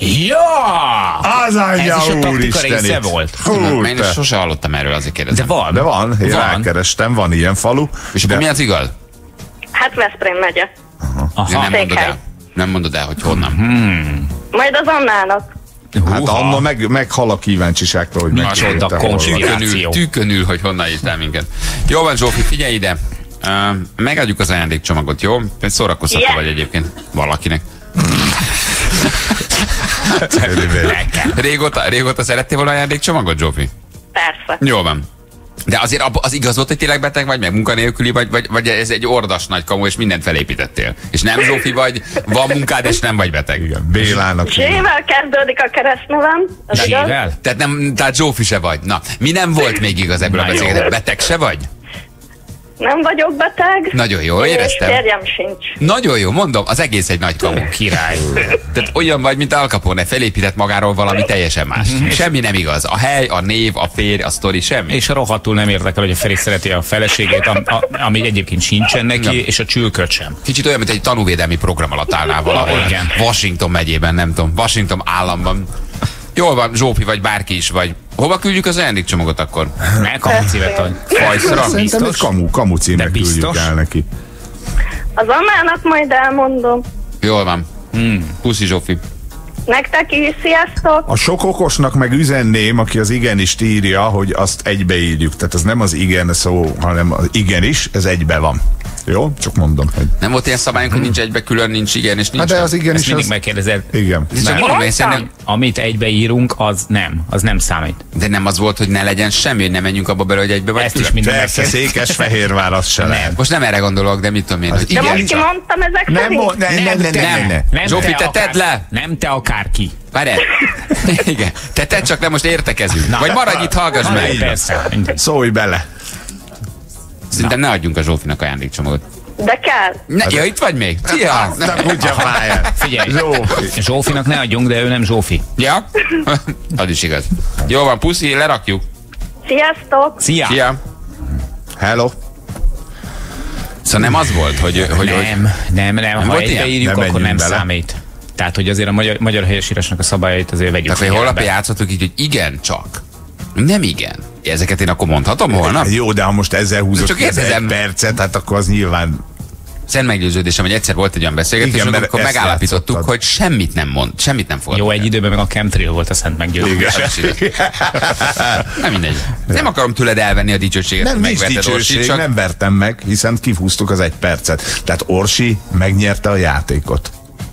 Ja! Az Ez anyja is a taktika része volt. Hú, Én te. sose hallottam erről, azért De kérdezem. van. De van, én Van. rákerestem, van ilyen falu. És akkor de mi az igaz? Hát Veszprém megye. Ja, Aha. nem mondod el. Nem mondod el, hogy honnan. Majd az Annának. hát Húha. Anna meg, meghal a kíváncsiságtól, hogy volna. Tűkönül, tűkönül, hogy honnan írtál minket. Jó van, Zsófi, figyelj ide. Uh, megadjuk az ajándékcsomagot, jó? Szórakoztató Yeah. vagy egyébként valakinek. Régóta, régóta szerettél volna ajándékcsomagot, Zsófi? Persze. Jó van. De azért az igaz volt, hogy tényleg beteg vagy, meg munkanélküli vagy, vagy, vagy ez egy ordas nagy kamu, és mindent felépítettél. És nem Zsófi vagy, van munkád, és nem vagy beteg. Igen, Bélának. Zsével kezdődik a keresztnevem. Tehát, nem, tehát Zsófi se vagy. Na, mi nem volt még igaz ebből a beszélgetésből? Beteg se vagy? Nem vagyok beteg. Nagyon jó, És éreztem. férjem sincs. Nagyon jó, mondom, az egész egy nagy kamu. Király. Tehát olyan vagy, mint Al Capone, felépített magáról valami teljesen más. Semmi nem igaz. A hely, a név, a férj, a sztori, semmi. És rohadtul nem érdekel, hogy a Feri szereti a feleségét, am, a, ami egyébként sincsen neki, Ja. és a csülköt sem. Kicsit olyan, mint egy tanúvédelmi program alatt állnál valahol. Igen. Washington megyében, nem tudom, Washington államban. Jól van, Zsófi vagy bárki is vagy. Hova küldjük az ajándékcsomagot akkor? Megkapod szívet, hogy Fajszra? Szerintem egy kamu, kamu címre De küldjük el neki. Az Annának majd elmondom. Jól van. Hmm. Puszi Zsófi. Nektek is, sziasztok! A sok okosnak meg üzenném, aki az igenist írja, hogy azt egybeírjuk. Tehát ez nem az igen szó, hanem az igenis, ez egybe van. Jó? Csak mondom, hogy... Nem volt ilyen szabályunk, hogy nincs egybe külön, nincs igen, és nincs Hát de nem? az ezt igenis mindig az... megkérdezed. Igen. Csak Nem. mondom, én szerintem, Amit egybeírunk, az nem, az nem számít. de nem az volt, hogy ne legyen semmi, ne menjünk abba bele, hogy egybe vagy Ezt is külön. minden Persze, megkérdez. Székesfehérvár az se lehet. Most nem erre gondolok, de mit tudom én, hogy De igen. most kimondtam ezek Nem, mo- ne, ne, ne, ne, ne, ne. Nem Zsófi, te akár- tedd le! Nem te akárki. Várj! Igen. Te tedd csak le, most értekezünk. Vagy maradj itt, hallgass meg. persze. Szólj bele. Szerintem ne adjunk a Zsófinak ajándékcsomagot. De kell. Ne, ja, itt vagy még? Szia! (laughs) Nem kutya fáját. Figyelj, Zsófi. Zsófinak ne adjunk, de ő nem Zsófi. Ja? (laughs) Az is igaz. Jó van, puszi, lerakjuk. Sziasztok! Szia! Szia! Hello. Szóval nem az volt, hogy... hogy, hogy Nem, nem, nem. Ha egybeírjuk, Nem akkor nem bele. számít. Tehát, hogy azért a magyar, magyar helyesírásnak a szabályait azért vegyük tehát, hogy holnap játszhatok így, hogy igen, csak. Nem igen. Ezeket én akkor mondhatom holnap? Jó, de ha most ezzel húzott Csak egy percet, hát akkor az nyilván szent meggyőződésem, hogy egyszer volt egy olyan beszélgetés, Igen, mert amikor ezt megállapítottuk, játszottad. hogy semmit nem mond, semmit nem fogad. Jó, egy időben meg a chemtrail volt a szent meggyőződés. Nem mindegy. Nem akarom tőled elvenni a dicsőséget, Nem, nincs dicsőség, csak nem vertem meg, hiszen kihúztuk az egy percet. Tehát Orsi megnyerte a játékot.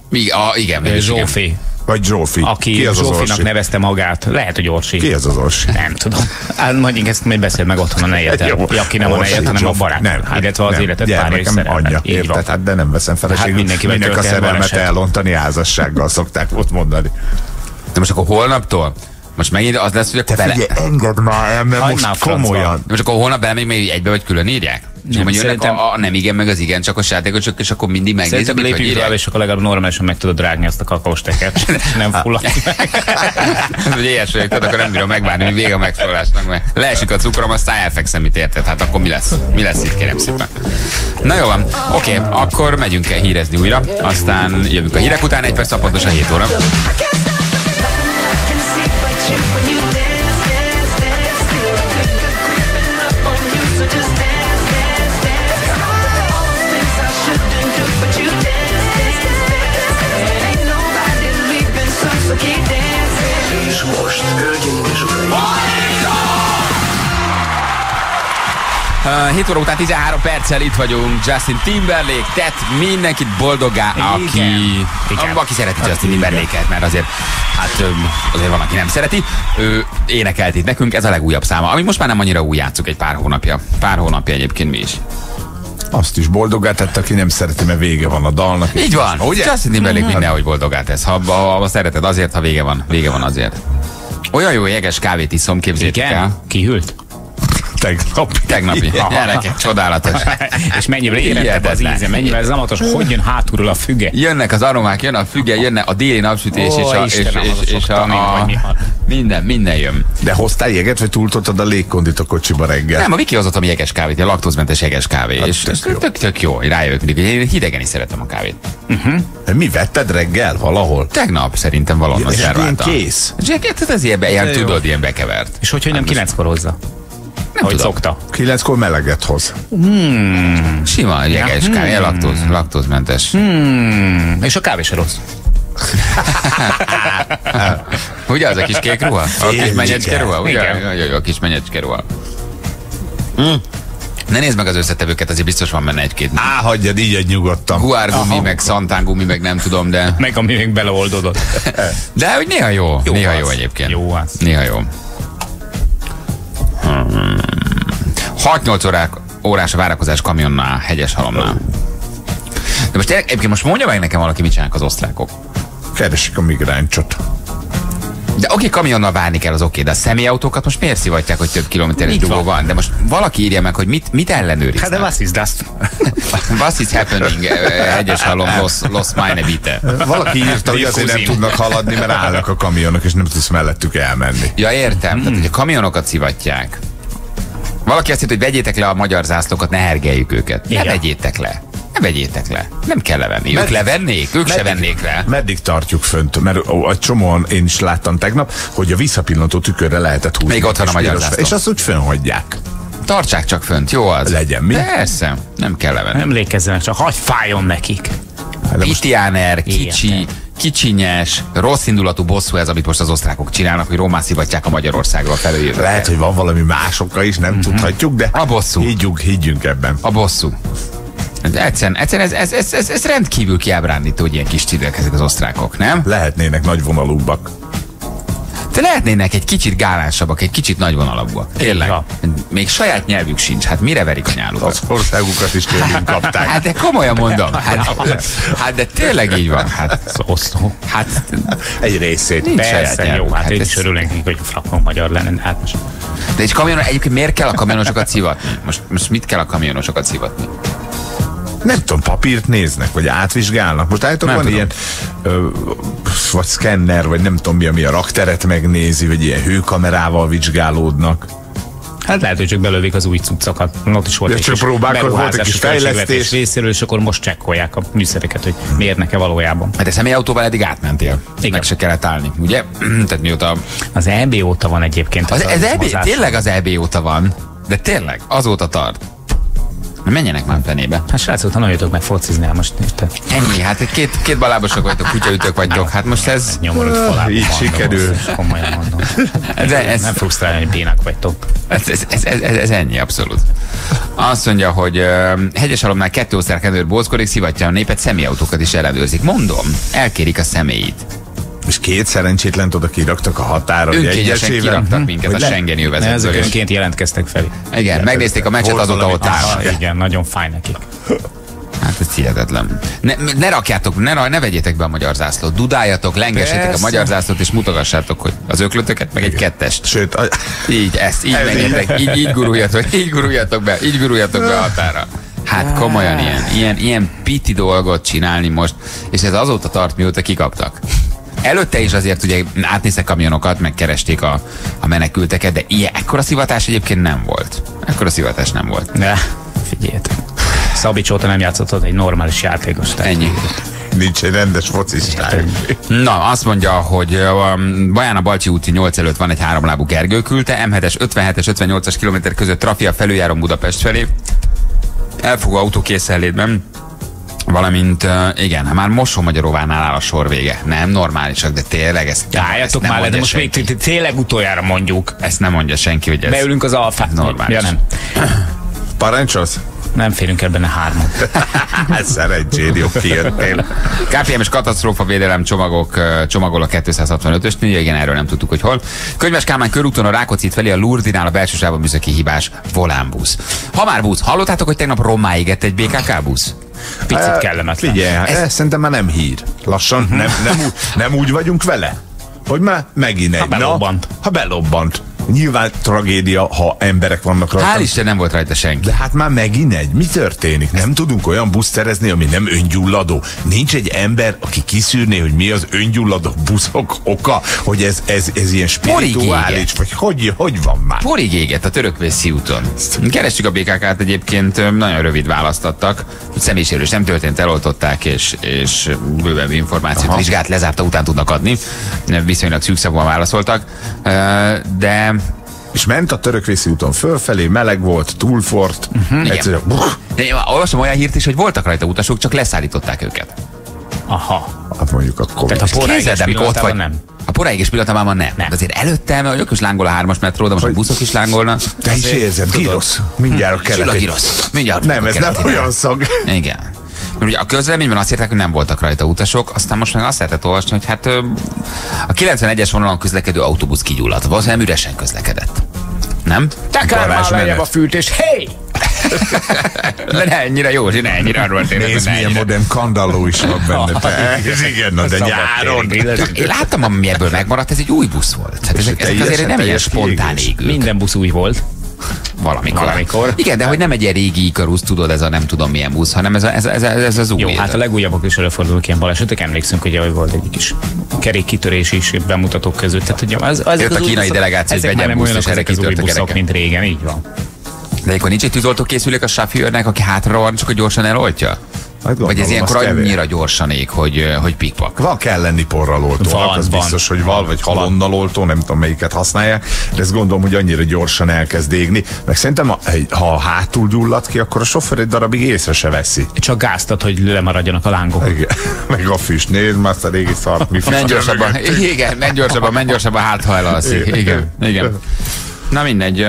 Mi, a, igen, végül is igen. Vagy Zsófi. aki Ki az az Zsófinak Orsi? nevezte magát. Lehet, hogy Orsi. Ki az az Orsi? Nem tudom. Hát majd ezt majd beszél meg otthon a nejetel. Jó. Aki nem a Orsi, nejet, hanem a Zsófi. barát. Nem, hát illetve az nem. életet párja szerelmet. anyja, van. érted? Hát de nem veszem feleségül. Hát mindenkivel Minek a szerelmet baleset. elontani házassággal szokták ott mondani. De most akkor holnaptól? Most megint az lesz, hogy akkor bele... engedd már el, mert már most komolyan. De most akkor holnap bele még, még egybe vagy külön írják? Nem, szerintem- a, a, nem igen, meg az igen, csak a játékosok, és akkor mindig megnézik, Szerintem lépjünk tovább, és akkor legalább normálisan meg tudod rágni azt a kakaósteket. (laughs) Nem fullad meg. Ez, hogy ilyes vagyok, tudod, akkor nem bírom megvárni, hogy vége a megszólásnak, mert leesik a cukrom, aztán elfekszem, mit érted? Hát akkor mi lesz? Mi lesz itt, kérem szépen? Na jó van, oké, akkor megyünk el hírezni újra, aztán jövünk a hírek után, egy perc, a pontosan 7 óra. Uh, 7 óra után 13 perccel itt vagyunk, Justin Timberlake tett mindenkit boldoggá, aki, Igen. aki szereti Justin Timberlake-et, mert azért, hát azért van, aki nem szereti. Ő énekelt itt nekünk, ez a legújabb száma, ami most már nem annyira új játszuk egy pár hónapja. Pár hónapja egyébként mi is. Azt is boldoggá tett, aki nem szereti, mert vége van a dalnak. Így van, Ugye? Justin Timberlake mindenhogy boldoggá tesz. Ha, ha, ha szereted azért, ha vége van, vége van azért. Olyan jó jeges kávét iszom, képzétek el. Kihűlt? Tegnap. Tegnapi. Gyerekek, csodálatos. És mennyivel érettebb az íze, mennyivel zamatos, hogy jön hátulról a füge. Jönnek az aromák, jön a füge, jönne a déli napsütés, Ó, és, a, és, Istenem, és, és, sok a, a, minden, minden jön. De hoztál jeget, vagy túltottad a légkondit a kocsiba reggel? Nem, a Viki hozott a jeges kávét, a laktózmentes jeges kávé, és tök és jó. tök, tök jó, hogy rájövök mindig, hogy én hidegen is szeretem a kávét. Mi vetted reggel valahol? Tegnap szerintem valahol És szerváltam. kész? És hát ez ilyen, ilyen tudod, ilyen bekevert. És hogy, hogy nem kilenckor hozza? Nem Ahogy tudom. szokta. Kilenckor meleget hoz. Sima jeges kávé, laktóz, laktózmentes. Hmm, és a kávé se rossz. (laughs) Ugye az a kis kék ruha? A kis menyecske ruha? Ugye? Igen. Jó, jó, jó, a kis menyecske ruha. Ne nézd meg az összetevőket, azért biztos van benne egy-két Á, hagyjad, így egy nyugodtan. Guárgumi, meg szantángumi, meg nem tudom, de... Meg ami még beleoldódott. De hogy néha jó. Jó néha az. jó egyébként. Jó az. Néha jó. Hmm. 6-8 órák, órás a várakozás kamionnál, hegyes halomnál. De most egyébként most mondja meg nekem valaki, mit csinálnak az osztrákok. Keresik a migráncsot. De oké, kamionnal várni kell, az oké, de a személyautókat most miért szivatják, hogy több kilométeres dugó van? van? De most valaki írja meg, hogy mit, mit Hát ellenőriznek. de was is das? (laughs) What is happening? eh, Hegyes halom, los, los meine bitte. Valaki írta, hogy azért nem tudnak haladni, mert állnak a kamionok, és nem tudsz mellettük elmenni. Ja, értem. Tehát, hogy a kamionokat szivatják. Valaki azt hitt, hogy vegyétek le a magyar zászlókat, ne hergeljük őket. Ne Igen. vegyétek le. Ne vegyétek le. Nem kell levenni. Ők Meddig- levennék? Ők se vennék le. Meddig tartjuk fönt? Mert egy csomóan én is láttam tegnap, hogy a visszapillantó tükörre lehetett húzni. Még ott van a magyar zászló. És azt úgy fönnhagyják. Tartsák csak fönt, jó az? Legyen mi? Persze, nem kell levenni. Emlékezzenek csak, hagy fájjon nekik. Pitiáner, kicsi, Értem. Kicsinyes, rossz indulatú bosszú ez, amit most az osztrákok csinálnak, hogy román szivatják a Magyarországról felőjövőket. lehet, hogy van valami másokkal is, nem tudhatjuk, de A bosszú. higgyünk, higgyünk ebben. A bosszú. Ez Egyszerűen, egyszerűen ez, ez, ez, ez, ez rendkívül kiábrándító, hogy ilyen kis ezek az osztrákok, nem? Lehetnének nagyvonalúbbak. De lehetnének egy kicsit gálánsabbak, egy kicsit nagyvonalabbak. Tényleg. Ja. Még saját nyelvük sincs. Hát mire verik a nyálukat? Az országukat is tőlünk kapták. Hát de komolyan mondom. Hát, hát de tényleg így van. Hát, szó. hát Egy részét. nincs Persze, jó, nyelvük. hát én is örülnék, hogy frankon magyar lenne. de Hát most De egy kamionos, egyébként miért kell a kamionosokat szivatni? Most, most mit kell a kamionosokat szivatni? Nem tudom, papírt néznek, vagy átvizsgálnak. Most állítok, Nem van tudom. ilyen ö, vagy szkenner, vagy nem tudom mi, ami a rakteret megnézi, vagy ilyen hőkamerával vizsgálódnak. Hát lehet, hogy csak belövik az új cuccokat. Ott is volt Ja, egy csak kis próbálkoznak, volt egy kis fejlesztés. részéről, és akkor most csekkolják a műszereket, hogy mérnek-e valójában. Hát a személyautóval eddig átmentél. Igen. Meg se kellett állni, ugye? (clears throat) Tehát mióta... Az EB óta van egyébként. Az, ez EB, mozás. tényleg az EB óta van, de tényleg, azóta tart. Menjenek már fenébe. Hát srácok, ha nagyon meg focizni, hát most érted? Ennyi, hát két, két balábosok vagytok, kutyaütők vagytok. Hát most ez... Nyomorult falában így sikerül. Komolyan mondom. (laughs) De ez- Nem fogsz találni, hogy bénák vagytok. Ez, ez, ez, ez, ez ennyi, abszolút. Azt mondja, hogy uh, Hegyesalomnál kettő osztrák bózkodik, szivatja a népet, személyautókat is ellenőrzik. Mondom, elkérik a személyit. És két szerencsétlent oda kiraktak a határa. Önkényesen egyesével. kiraktak minket a Hogy le- Schengeni ezek övezetből. és- önként jelentkeztek fel. Igen, megnézték a meccset, azóta ott áll. Igen, nagyon fáj nekik. Hát ez hihetetlen. Ne, ne rakjátok, ne, ne vegyétek be a magyar zászlót. Dudáljatok, lengessétek a Persze. magyar zászlót, és mutogassátok, hogy az öklötöket, meg egy kettest. Sőt, a, Így, ezt, így Ez menjetek, így, így guruljatok, így guruljatok be, így guruljatok be a határa. Hát komolyan ilyen, ilyen, ilyen piti dolgot csinálni most, és ez azóta tart, mióta kikaptak. Előtte is azért ugye átnéztek kamionokat, meg keresték a, a menekülteket, de ilyen, ekkora szivatás egyébként nem volt. Ekkora szivatás nem volt. De figyeljetek. Szabics óta nem játszott egy normális játékos. tehát- Ennyi. nincs egy rendes focistáj. Na, azt mondja, hogy um, Baján a Balcsi úti 8 előtt van egy háromlábú Gergő küldte, M7-es, 57-es, 58-as kilométer között trafia felüljáron Budapest felé. Elfogó autó készenlétben, valamint, uh, igen, már Mosó-Magyaróvánál áll a sor vége. Nem normálisak, de tényleg ezt, ezt Álljatok már le, de most még senki. t- tényleg utoljára mondjuk. Ezt nem mondja senki, hogy ez Beülünk az alfát. normális. Ja, nem. (clears throat) Parancsolsz? Nem férünk el benne hárman. Hát (laughs) szerencséd, jó kijöttél. KPMS katasztrófa védelem csomagok csomagol a 265-ös, igen, erről nem tudtuk, hogy hol. Könyves Kálmán körúton a Rákóczi felé a Lurdinál a belső sávban műszaki hibás volánbusz. Ha már busz, hallottátok, hogy tegnap romáig egy BKK busz? Picit kellemetlen. Figyelj, ez, Ez- ez szerintem már nem hír. Lassan nem, nem, úgy, nem úgy vagyunk vele, hogy már megint egy. Ha belobbant. Na, ha belobbant. Nyilván tragédia, ha emberek vannak rajta. Hál' Isten nem volt rajta senki. De hát már megint egy. Mi történik? Nem tudunk olyan buszt szerezni, ami nem öngyulladó. Nincs egy ember, aki kiszűrné, hogy mi az öngyulladó buszok oka, hogy ez, ez, ez ilyen spirituális, vagy hogy, hogy van már? Porig éget a törökvészi úton. Kerestük a BKK-t egyébként, nagyon rövid választattak. Személyisérülés nem történt, eloltották, és, és bővebb információt, Aha. vizsgát lezárta után tudnak adni. Viszonylag szűkszavúan válaszoltak. De És ment a törökvészi úton fölfelé, meleg volt, túlfort, uh-huh. egyszerűen, buh, De én olvasom olyan hírt is, hogy voltak rajta utasok, csak leszállították őket. Aha. hát mondjuk akkor. Tehát a Képzeld, amikor ott vagy. nem. A poráigés pillanatában nem. nem. Nem. De azért előtte, mert ők is lángol a hármas metró, de most a buszok is lángolnak. Te is érzed, girosz. Mindjárt a kelet. Csillagirosz. Mindjárt Nem, a ez nem olyan szag. Igen. Mert ugye a közleményben azt írták, hogy nem voltak rajta utasok, aztán most meg azt lehetett olvasni, hogy hát a 91-es vonalon közlekedő autóbusz kigyulladt. Valószínűleg nem üresen közlekedett. Nem? Tekár már lejjebb a fűt, és hey! (laughs) De ne ennyire jó, ne ennyire arról tényleg, Nézd, milyen ennyire. modern kandalló is van benne. (laughs) Ez igen, na de nyáron. Én láttam, ami ebből megmaradt, ez egy új busz volt. Tehát ezek, ezek azért nem ilyen spontán égők. Minden busz új volt. Valamikor. Valamikor. Igen, de hogy nem egy régi Icarus, tudod, ez a nem tudom milyen busz, hanem ez, a, ez, ez, ez az új. Jó, hát a legújabbak is előfordulnak ilyen balesetek. Emlékszünk, hogy ahogy volt egy kis kerékkitörés is bemutatók között. Tehát, hogy az, az, Jött a kínai delegáció, hogy vegyen buszt, és erre ezek az új kitört a buszok, mint régen, így van. De akkor nincs egy tűzoltó készülék a sáfőrnek, aki hátra van, csak hogy gyorsan eloltja? Hát Vagy ez ilyenkor kevés. annyira gyorsan ég, hogy, hogy pikpak. Van kell lenni porral oltónak, Van, az van. biztos, hogy val, vagy halonnal oltó, nem tudom melyiket használják, de ezt gondolom, hogy annyira gyorsan elkezd égni. Meg szerintem, ha- ha hátul gyullad ki, akkor a sofőr egy darabig észre se veszi. Csak gáztat, hogy lemaradjanak a lángok. Igen. (laughs) Meg a füst, nézd már azt a régi szart, mi Menj gyorsabban, igen, menj gyorsabban, menj gyorsabban, hát ha elalszik. Igen, igen. (laughs) Na mindegy,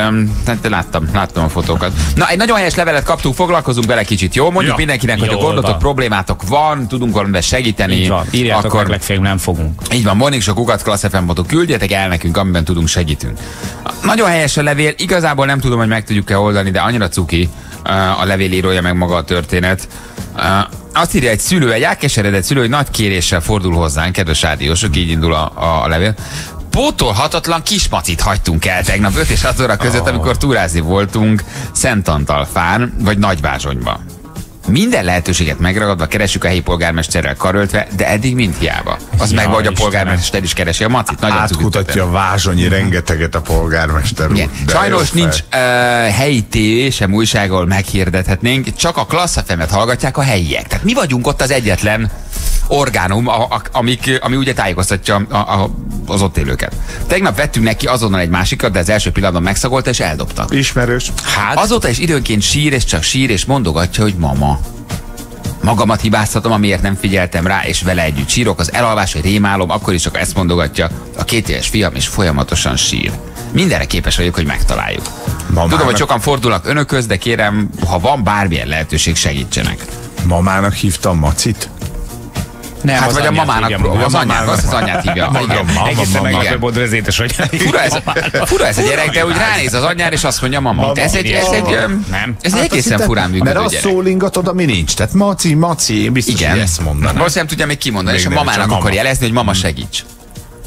hát láttam, láttam a fotókat. Na, egy nagyon helyes levelet kaptunk, foglalkozunk vele kicsit, jó? Mondjuk Ja, mindenkinek, hogy a gondotok, van. problémátok van, tudunk valamiben segíteni. Így van. Írjátok akkor legfeljebb nem fogunk. Így van, Morning Show kukat klasszfm küldjetek el nekünk, amiben tudunk, segítünk. Nagyon helyes a levél, igazából nem tudom, hogy meg tudjuk-e oldani, de annyira cuki a levélírója, meg maga a történet. Azt írja egy szülő, egy elkeseredett szülő, hogy nagy kéréssel fordul hozzánk, kedves rádiósok, így indul a, a levél. Pótolhatatlan kismacit hagytunk el tegnap 5 és 6 óra között, amikor túrázni voltunk Szentantalfán, vagy Nagyvázsonyban. Minden lehetőséget megragadva keresjük a helyi polgármesterrel karöltve, de eddig mind hiába. Az Ja, meg vagy a polgármester is keresi a macit. Nagyon Átkutatja a vázsonyi rengeteget a polgármester úr. Sajnos nincs uh, helyi tévé, sem újságol meghirdethetnénk, csak a Klassz hallgatják a helyiek. Tehát mi vagyunk ott az egyetlen orgánum, a, a, amik, ami ugye tájékoztatja a, a, az ott élőket. Tegnap vettünk neki azonnal egy másikat, de az első pillanatban megszagolta és eldobta. Ismerős. Hát? Azóta is időnként sír és csak sír és mondogatja, hogy mama. Magamat hibáztatom, amiért nem figyeltem rá, és vele együtt sírok. Az elalvás, hogy rémálom, akkor is csak ezt mondogatja. A két éves fiam is folyamatosan sír. Mindenre képes vagyok, hogy megtaláljuk. Mamának, Tudom, hogy sokan fordulnak önökhöz, de kérem, ha van bármilyen lehetőség, segítsenek. mamának hívtam Macit. Nem, Hát az vagy a mamának, hívja az mamának. anyát, az az anyát hívja. Mondom, mama, Egészen mama. meglepődött az édesanyja. Fura ez, fura ez a gyerek, de úgy ránéz az anyjára, és azt mondja mama. Mama. Ez egy, ez egy, Nem. ez egy Hát egészen azt furán működő Mert azt szólingatod, ami nincs. Tehát Maci, Maci, én biztos, Igen. hogy ezt mondanám. Valószínűleg nem tudja még kimondani, Még és a mamának akar mama. jelezni, hogy mama segíts.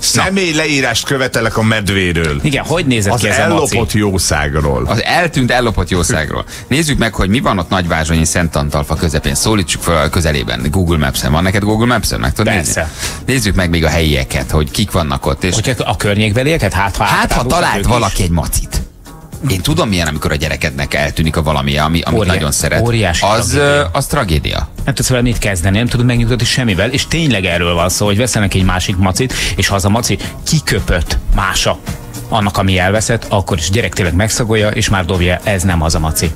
Személy leírást követelek a medvéről. Igen, hogy nézett Az ki ez a maci? ellopott jószágról. Az eltűnt, ellopott jószágról. Nézzük meg, hogy mi van ott Nagyvázsonyi Szent Antalfa közepén. Szólítsuk fel a közelében. Google Maps-en. Van neked Google Maps-en? Meg tudod nézni? Nézzük meg még a helyieket, hogy kik vannak ott. És Hogyha a környékbelieket, hát ha hát, ha talált ők is. valaki egy macit. Én tudom milyen, amikor a gyerekednek eltűnik a valami, ami, amit Óriá- nagyon szeret. óriási az, tragédia. az tragédia. Nem tudsz vele mit kezdeni, nem tudod megnyugtatni semmivel, és tényleg erről van szó, hogy veszenek egy másik macit, és ha az a maci kiköpött mása annak, ami elveszett, akkor is gyerek tényleg megszagolja, és már dobja, ez nem az a maci.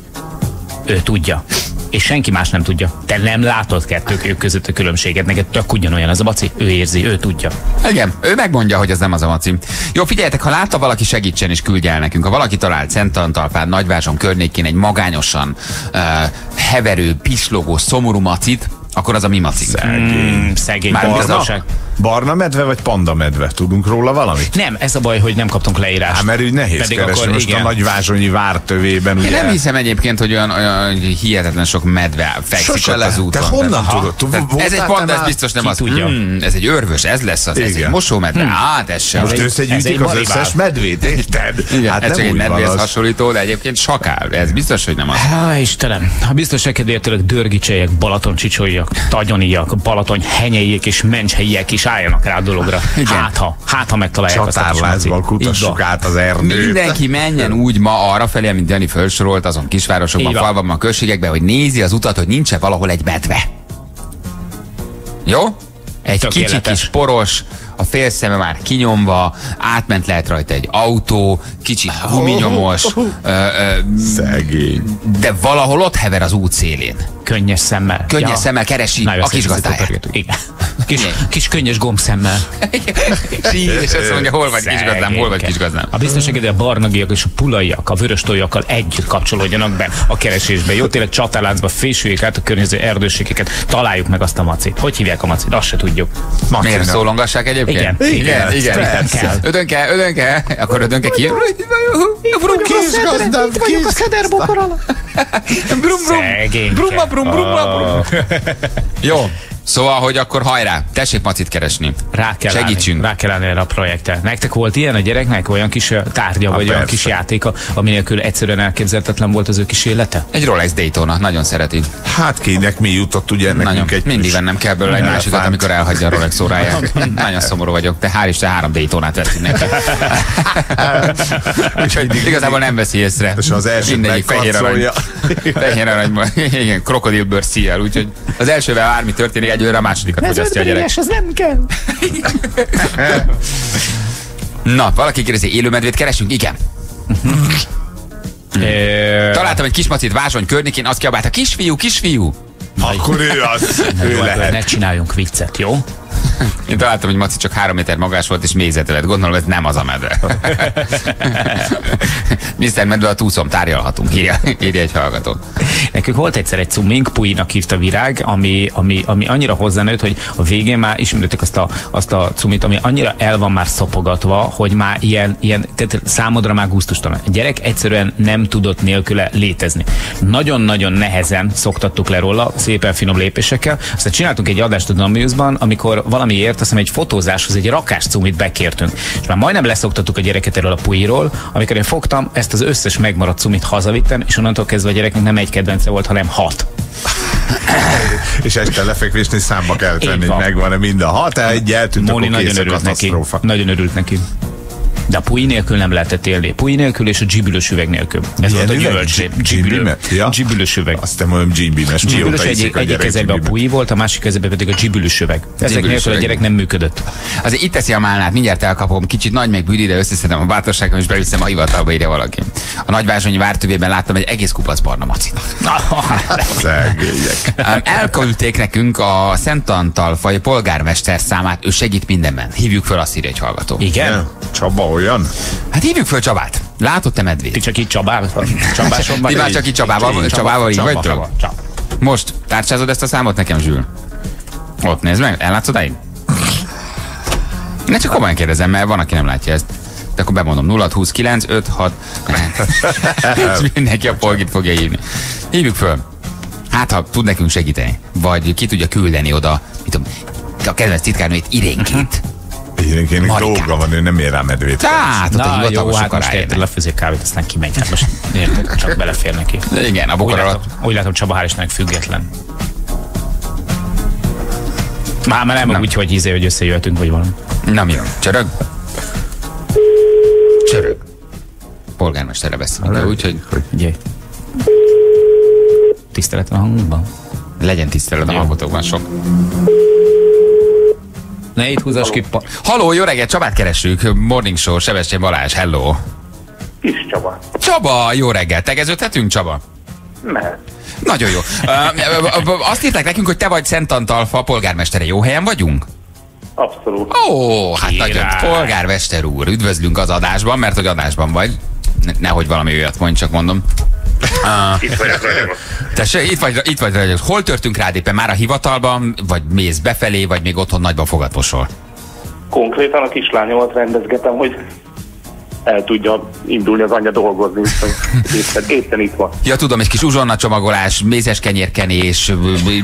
Ő tudja. És senki más nem tudja. Te nem látod kettők ők között a különbséget. Neked tök ugyanolyan az a maci. Ő érzi, ő tudja. Igen, ő megmondja, hogy ez nem az a maci. Jó, figyeljetek, ha látta valaki, segítsen és küldje el nekünk. Ha valaki talált Szent Antalpán, Nagyvázson környékén egy magányosan uh, heverő, pislogó, szomorú macit, akkor az a mi macink. Mm, szegény Már Barna? medve vagy panda medve? Tudunk róla valamit? Nem, ez a baj, hogy nem kaptunk leírást. Hát mert úgy nehéz Pedig keresni. akkor Most igen. a nagyvázsonyi vártövében Én ugye... nem hiszem egyébként, hogy olyan, olyan hihetetlen sok medve fekszik Sose ott az úton. Te honnan tudod? Tu- Tehát voltál ez egy pont, ez biztos nem Ki az. tudja? Hmm, ez egy örvös, ez lesz az. Ez egy Igen. mosómedve. Hát ez sem. Most összegyűjtik az maribál. összes medvét, érted? Igen, hát ez csak egy medvéhez hasonlító, de egyébként sakál. Ez biztos, hogy nem az. Há, Istenem, ha biztos neked tőleg dörgicsejek, balatoncsicsoljak, tagyoniak, balaton henyeiek és mencshelyiek is álljanak rá a dologra. (laughs) Igen. Hát ha, hát ha megtalálják Csatárlázban kutassuk át az erdőt. Mindenki menjen úgy ma arra felé, mint Jani felsorolt, azon kisvárosokban, Így van. falvakban, községekben, hogy nézi az utat, hogy nincs valahol egy medve. Jó? Egy kicsi kis poros, a félszeme már kinyomva, átment lehet rajta egy autó, kicsit guminyomos, ö, ö, Szegény. de valahol ott hever az út szélén. Könnyes szemmel. Könnyes szemmel keresi Nagyon a kis gazdáját. (laughs) Igen. Kis, kis könnyes gombszemmel. Sír, (laughs) és azt mondja, hol vagy kisgazdám, hol vagy kisgazdám. A biztonságed, a barnagiak és a pulaiak, a vörös tojakkal együtt kapcsolódjanak be a keresésbe. Jó, tényleg csatáláncba fésüljék át a környező erdőségeket, találjuk meg azt a macit. Hogy hívják a macit? Azt se tudjuk. Miért Macinak. szólongassák egyébként? Igen. igen, igen. Igen. Kell, ödön kell, akkor ödön kell ki. Kis gazdám, kis Brum, brum. Szegényke. Brumma, brum, brumma, brum. Jó. (laughs) Szóval, hogy akkor hajrá, tessék macit keresni. Rá kell Segítsünk. Állni, rá kell állni erre a projektre. Nektek volt ilyen a gyereknek, olyan kis tárgya, vagy olyan persze. kis játéka, ami nélkül egyszerűen elképzelhetetlen volt az ő kis élete? Egy Rolex Daytona, nagyon szereti. Hát kinek mi jutott ugye nekünk Nagyon, egy mindig vennem kell belőle egy másikat, amikor elhagyja a Rolex óráját. (laughs) Nagyon szomorú vagyok, de hál' Isten három Daytonát vettünk neki. (laughs) Úgyhogy (laughs) igazából nem veszi észre. És az első Mindegyik fehér arany. Fehér arany, igen, krokodilbőr szíjjel, úgyhogy az elsővel bármi történik, egyőre a másodikat fogyasztja a gyerek. ez nem kell. (laughs) Na, valaki kérdezi, élőmedvét keresünk? Igen. (laughs) Találtam egy kis macit Vázsony környékén, azt kiabálta, kisfiú, kisfiú. Akkor ő az. Ő lehet. Ne csináljunk viccet, jó? (laughs) Én találtam, hogy Maci csak három méter magas volt, és mélyzete lett. Gondolom, ez nem az a medve. (laughs) Mr. Medve, a túszom tárgyalhatunk, írja, írja egy hallgató. Nekünk volt egyszer egy cumink, Puinak hívta virág, ami, ami, ami annyira hozzánőtt, hogy a végén már ismerőtek azt a, azt a cumit, ami annyira el van már szopogatva, hogy már ilyen, ilyen tehát számodra már gusztustalan. A gyerek egyszerűen nem tudott nélküle létezni. Nagyon-nagyon nehezen szoktattuk le róla, szépen finom lépésekkel. Aztán csináltunk egy adást a Damiusban, amikor valamiért azt hiszem egy fotózáshoz egy rakás cumit bekértünk. És már majdnem leszoktattuk a gyereket erről a puiról, amikor én fogtam, ezt az összes megmaradt cumit hazavittem, és onnantól kezdve a gyereknek nem egy kedvence volt, hanem hat. (laughs) És este lefekvésnél számba kell tenni, megvan-e mind a hat, egy eltűnt, akkor nagyon örült neki. Nagyon örült neki. De a pui nélkül nem lehetett élni. Pui nélkül és a dzsibülös üveg nélkül. Ez Milyen volt a gyümölcs. Dzsibülös üveg. Azt mondom, dzsimbimes. Dzsibülös Mióta egyik, a egyik kezében a pui volt, a másik kezében pedig a dzsibülös üveg. Ezek Dzsibülös nélkül a gyerek nem működött. Azért itt teszi a málnát, mindjárt elkapom, kicsit nagy meg bűri, de összeszedem a bátorságom, és beviszem a hivatalba, írja valaki. A nagyvázsonyi vártövében láttam egy egész kupac barna macit. (laughs) Elküldték nekünk a Szent Antalfai polgármester számát, ő segít mindenben. Hívjuk föl, azt írja egy hallgató. Igen? Csaba olyan? Hát hívjuk föl Csabát. Látott te Ti medvét? csak itt Csabával? Csabáson Ti már csak itt Csabával, Csabával így vagytok? Most tárcsázod ezt a számot nekem, Zsül? Ott nézd meg, ellátszod odáig? Ne csak komolyan kérdezem, mert van, aki nem látja ezt. De akkor bemondom 0 20 9 5 6 Ez mindenki a polgit fogja hívni. Hívjuk föl. Hát, ha tud nekünk segíteni. Vagy ki tudja küldeni oda, mit tudom, a kedvenc titkárnőjét Irénkét. Marikát. dolga van, ő nem ér rá medvét. Tehát, a Na jó, hát most érted, érnek. lefőzik kávét, aztán kimegy. Hát most érted, csak belefér neki. Igen, a bokor alatt. úgy látom Csaba hál' Istennek független. Már, már nem, Nem. úgy, hogy izé, hogy összejöhetünk, vagy valami. Nem jó. Csörög? Csörög. Polgármesterre beszélünk, úgyhogy Ugye? Tisztelet a hangunkban? legyen tisztelet a Jó. hallgatókban sok. Ne itt húzas ki. Haló, jó reggelt, Csabát keressük. Morning Show, Sebestyén Balázs, hello. Kis Csaba. Csaba, jó reggelt. Tegeződhetünk, Csaba? Mehet. Nagyon jó. (laughs) Azt írták nekünk, hogy te vagy Szent Antalfa polgármestere. Jó helyen vagyunk? Abszolút. Ó, hát Király. nagyon. Polgármester úr, üdvözlünk az adásban, mert hogy adásban vagy. Ne, nehogy valami olyat mondj, csak mondom. Itt vagyok ragyogok. Tessék, itt vagy, itt vagy, ragyog. hol törtünk rád éppen? Már a hivatalban, vagy mész befelé, vagy még otthon nagyban fogatmosol? Konkrétan a kislányomat rendezgetem, hogy el tudja indulni az anyja dolgozni, úgyhogy éppen, itt van. Ja, tudom, egy kis uzsonna csomagolás, mézes kenyérkenés,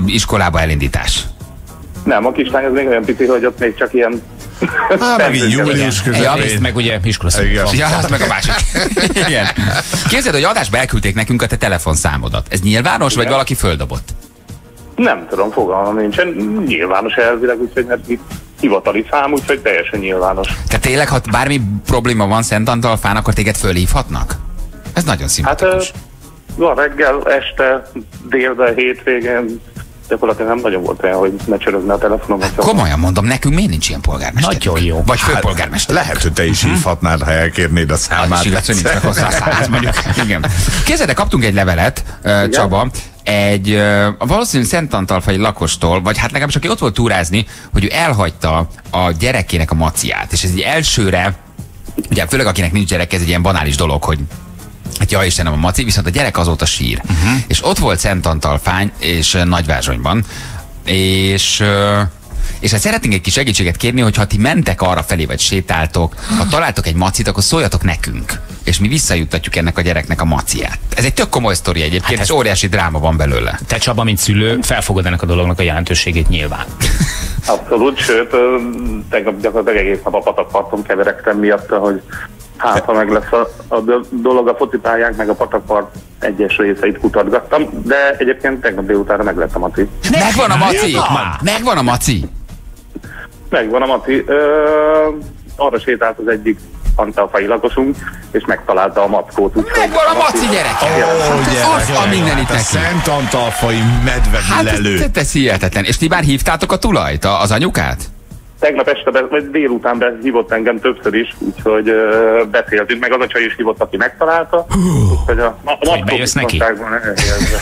iskolába elindítás. Nem, a kislány az még olyan pici, hogy ott még csak ilyen... Hát megint július Ja, Egyrészt közepén. meg ugye iskola Igen. van. Ja, az meg a másik. (laughs) Igen. Képzeld, hogy adásba elküldték nekünk a te telefonszámodat. Ez nyilvános, vagy Igen. valaki földobott? Nem tudom, fogalmam nincsen. Nyilvános elvileg, úgyhogy mert itt hivatali szám, úgyhogy teljesen nyilvános. Tehát tényleg, ha bármi probléma van Szent Antalfán, akkor téged fölhívhatnak? Ez nagyon Hát szimpatikus. ö, van reggel, este, délben, hétvégén, gyakorlatilag nem nagyon volt olyan, hogy ne csörögne a telefonom. Komolyan mondom, nekünk miért nincs ilyen polgármester? Nagyon jó. Vagy főpolgármester. Lehet, hogy te is hívhatnád, ha elkérnéd a Hát, számát. és igaz, hogy nincs meg hozzá száz, mondjuk. Igen. Képzeld, el, kaptunk egy levelet, uh, Csaba, egy uh, valószínűleg Szentantalfai lakostól, vagy hát legalábbis aki ott volt túrázni, hogy ő elhagyta a gyerekének a maciát. És ez egy elsőre, ugye főleg akinek nincs gyerek, ez egy ilyen banális dolog, hogy Hát ja Istenem, a maci, viszont a gyerek azóta sír. Uh-huh. És ott volt Szentantalfány és ö, Nagyvázsonyban, és és hát szeretnénk egy kis segítséget kérni, hogy ha ti mentek arra felé, vagy sétáltok, ha találtok egy macit, akkor szóljatok nekünk. És mi visszajuttatjuk ennek a gyereknek a maciát. Ez egy tök komoly sztori egyébként, hát ez- és óriási dráma van belőle. Te Csaba, mint szülő, felfogod ennek a dolognak a jelentőségét nyilván. Abszolút, sőt, tegnap gyakorlatilag egész nap a patakparton keveredtem miatta, hogy hát ha meg lesz a, a do- dolog a focipályák, meg a patakpart egyes részeit kutatgattam, de egyébként tegnap délutánra meg lett a maci. Megvan a maci! Megvan a maci! Megvan a maci. Ö, arra sétált az egyik antalfai lakosunk, és megtalálta a mackót. Úgyhogy Megvan a maci gyereke! Ó, Az a mindenit hát a neki. Szent Antalfai medve Hát ez, lelő. ez hihetetlen. És ti már hívtátok a tulajt, a- az anyukát? Tegnap este, be, vagy délután be hívott engem többször is, úgyhogy ö, beszéltünk, meg az a csaj is hívott, aki megtalálta. Úgyhogy a, a, a mackó bejössz neki? elhelyezve.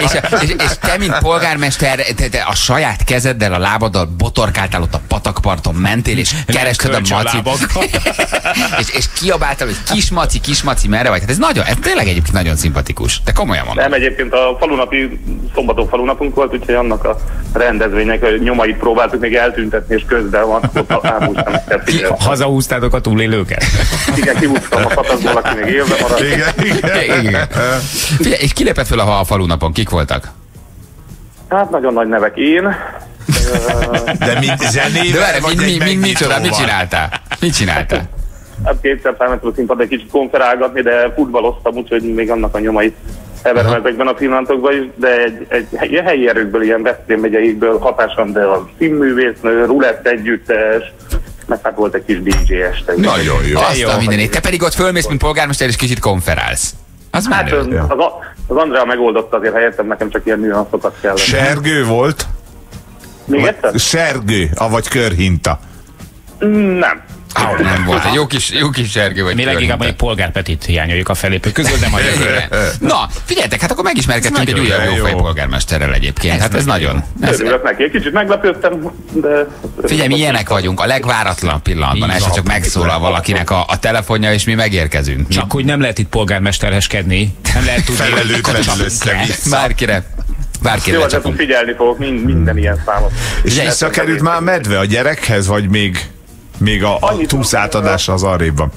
(laughs) és, és, és te, mint polgármester, te, te a saját kezeddel, a lábaddal botorkáltál ott a patakparton, mentél, és kerested a macit. (laughs) és, és kiabáltál, hogy kismaci, kismaci, merre vagy? Hát ez nagyon, ez tényleg egyébként nagyon szimpatikus. Te komolyan mondom. Nem, egyébként a falunapi, szombaton falunapunk volt, úgyhogy annak a rendezvénynek a nyomait próbáltuk még eltüntetni, és közben van, ott ámúztam, Ki- Hazahúztátok a túlélőket? Igen, kihúztam a patakból, aki még élve maradt. Igen, igen. Igen. Figyelj, és kilépett föl a, a falunapon? Kik voltak? Hát nagyon nagy nevek én. De mint De zenével, várj, vagy mi, mi, egy mi, mi, csinál, mit csináltál? Mit csináltál? Hát kétszer felmentem a színpadra egy kicsit konferálgatni, de futballoztam, úgyhogy még annak a nyomait heverem ezekben a pillanatokban is, de egy, egy, egy helyi erőkből, ilyen Veszprém megyeikből hatásom, de a színművésznő, rulett együttes, meg hát volt egy kis DJ este. Nagyon jó. Azt jó. a mindenét. Te pedig ott fölmész, mint polgármester, és kicsit konferálsz. Az Hát az, az, az Andrea megoldotta azért helyettem, nekem csak ilyen nüanszokat kellene. Sergő volt? Még egyszer? Sergő, avagy körhinta. Nem. Ah, nem volt. Egy jó kis, jó kis sergő vagy. Mi leginkább mondjuk polgárpetit hiányoljuk a felépő közül, de majd. Na, figyeljetek, hát akkor megismerkedtünk egy újabb jó. jófej polgármesterrel egyébként. Hát ez nagyon. Ez, neki. Egy kicsit meglepődtem, de... figyelj, mi ilyenek vagyunk, a legváratlanabb pillanatban. Van. csak megszólal valakinek a, a telefonja, és mi megérkezünk. Csak hogy nem lehet itt polgármesterheskedni, nem lehet tudni, Felelőtlenül össze-vissza. Bárkire. Bárkire Jó, hát csak. figyelni fogok mind, minden ilyen számot. És visszakerült már medve a gyerekhez, vagy még, még a, a túsz átadása az arrébb van?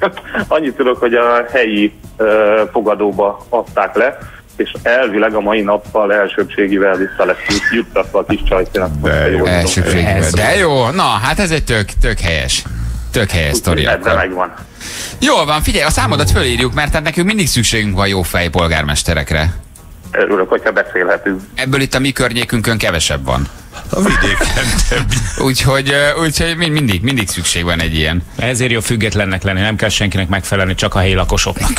(laughs) Annyit tudok, hogy a helyi uh, fogadóba adták le, és elvileg a mai nappal elsőbségivel vissza lesz juttatva a kis csajcinak. De jó. Elsőségben. Ez De jó, na, hát ez egy tök, tök helyes. Tök helyes sztori akkor. megvan. Jól van, figyelj, a számodat fölírjuk, mert hát nekünk mindig szükségünk van jó fej polgármesterekre. Örülök, hogyha beszélhetünk. Ebből itt a mi környékünkön kevesebb van. A vidéken több. Úgyhogy, úgyhogy mind- mindig, mindig szükség van egy ilyen. Ezért jó függetlennek lenni, nem kell senkinek megfelelni, csak a helyi lakosoknak.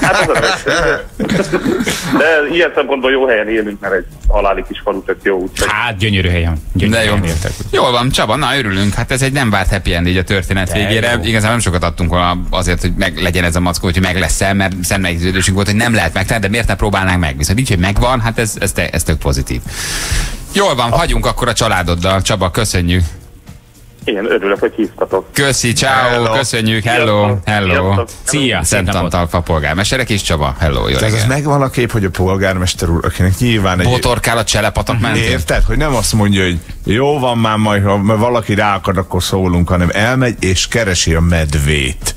Hát az a De ilyen szempontból jó helyen élünk, mert egy haláli kis falu tök jó. Úgyhogy Hát gyönyörű helyen. Gyönyörű De jó. helyen éltek. Jól van, Csaba, na örülünk. Hát ez egy nem várt happy end így a történet De végére. jó. Igazán nem sokat adtunk volna azért, hogy meg legyen ez a mackó, hogy meg lesz-e, mert szemmegjegyződésünk volt, hogy nem lehet megtenni, de miért ne próbálnánk meg? Viszont így, hogy megvan, hát ez, ez, te- ez tök pozitív. Jól van, hagyunk akkor a családoddal. Csaba, köszönjük. én örülök, hogy hívtatok. Köszi, ciao, Hello. köszönjük, hello, hello. Szia, Szent. Antal polgármesterek és Csaba, hello, jó Tehát az megvan a kép, hogy a polgármester úr, akinek nyilván egy... Botorkál a cselepatak mentén. Érted? Hogy nem azt mondja, hogy jó van már majd, ha valaki ráakad, akkor szólunk, hanem elmegy és keresi a medvét.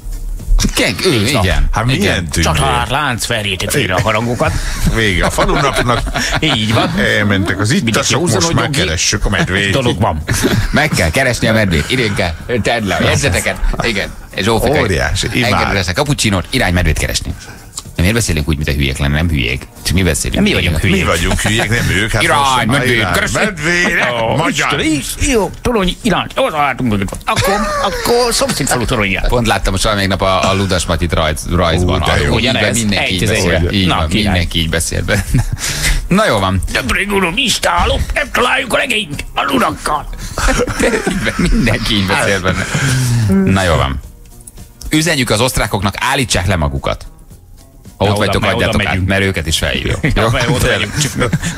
Kek, ő, igen. Hát igen. milyen tündér? Csatár, lánc, verjétek félre a harangokat. Vége a falunapnak. (laughs) Így van. Elmentek az ittasok, most már keressük a medvét. Dolog van. Meg kell keresni a medvét. Idén kell. Tedd le a jegyzeteket. Igen. És Zsófikai. Óriási, imád. Engedve lesz a kapucsinót, irány medvét keresni. De miért beszélünk úgy, mint a hülyék lenne? Nem hülyék. Csak mi beszélünk. Mi vagyunk hülyék. Mi vagyunk hülyék, nem ők. Hát Irány. Medvére, Ó, magyar. Jó, torony irány. Meg. Akkor, akkor szomszéd falu toronyját. Pont láttam most valamelyik nap a, a Ludas Matit rajz, rajzban. Ú, de jó. Ahol Ugyanez, mindenki egy így beszél. Így Na, van, mindenki így beszél be. (laughs) Na jó van. Több uram, istálok, nem találjuk a legényt a ludakkal. (laughs) Mindenki így beszél benne. Na jó van. Üzenjük az osztrákoknak, állítsák le magukat. Ha ott vagytok, adjátok át, mert őket is felhívjuk. (laughs)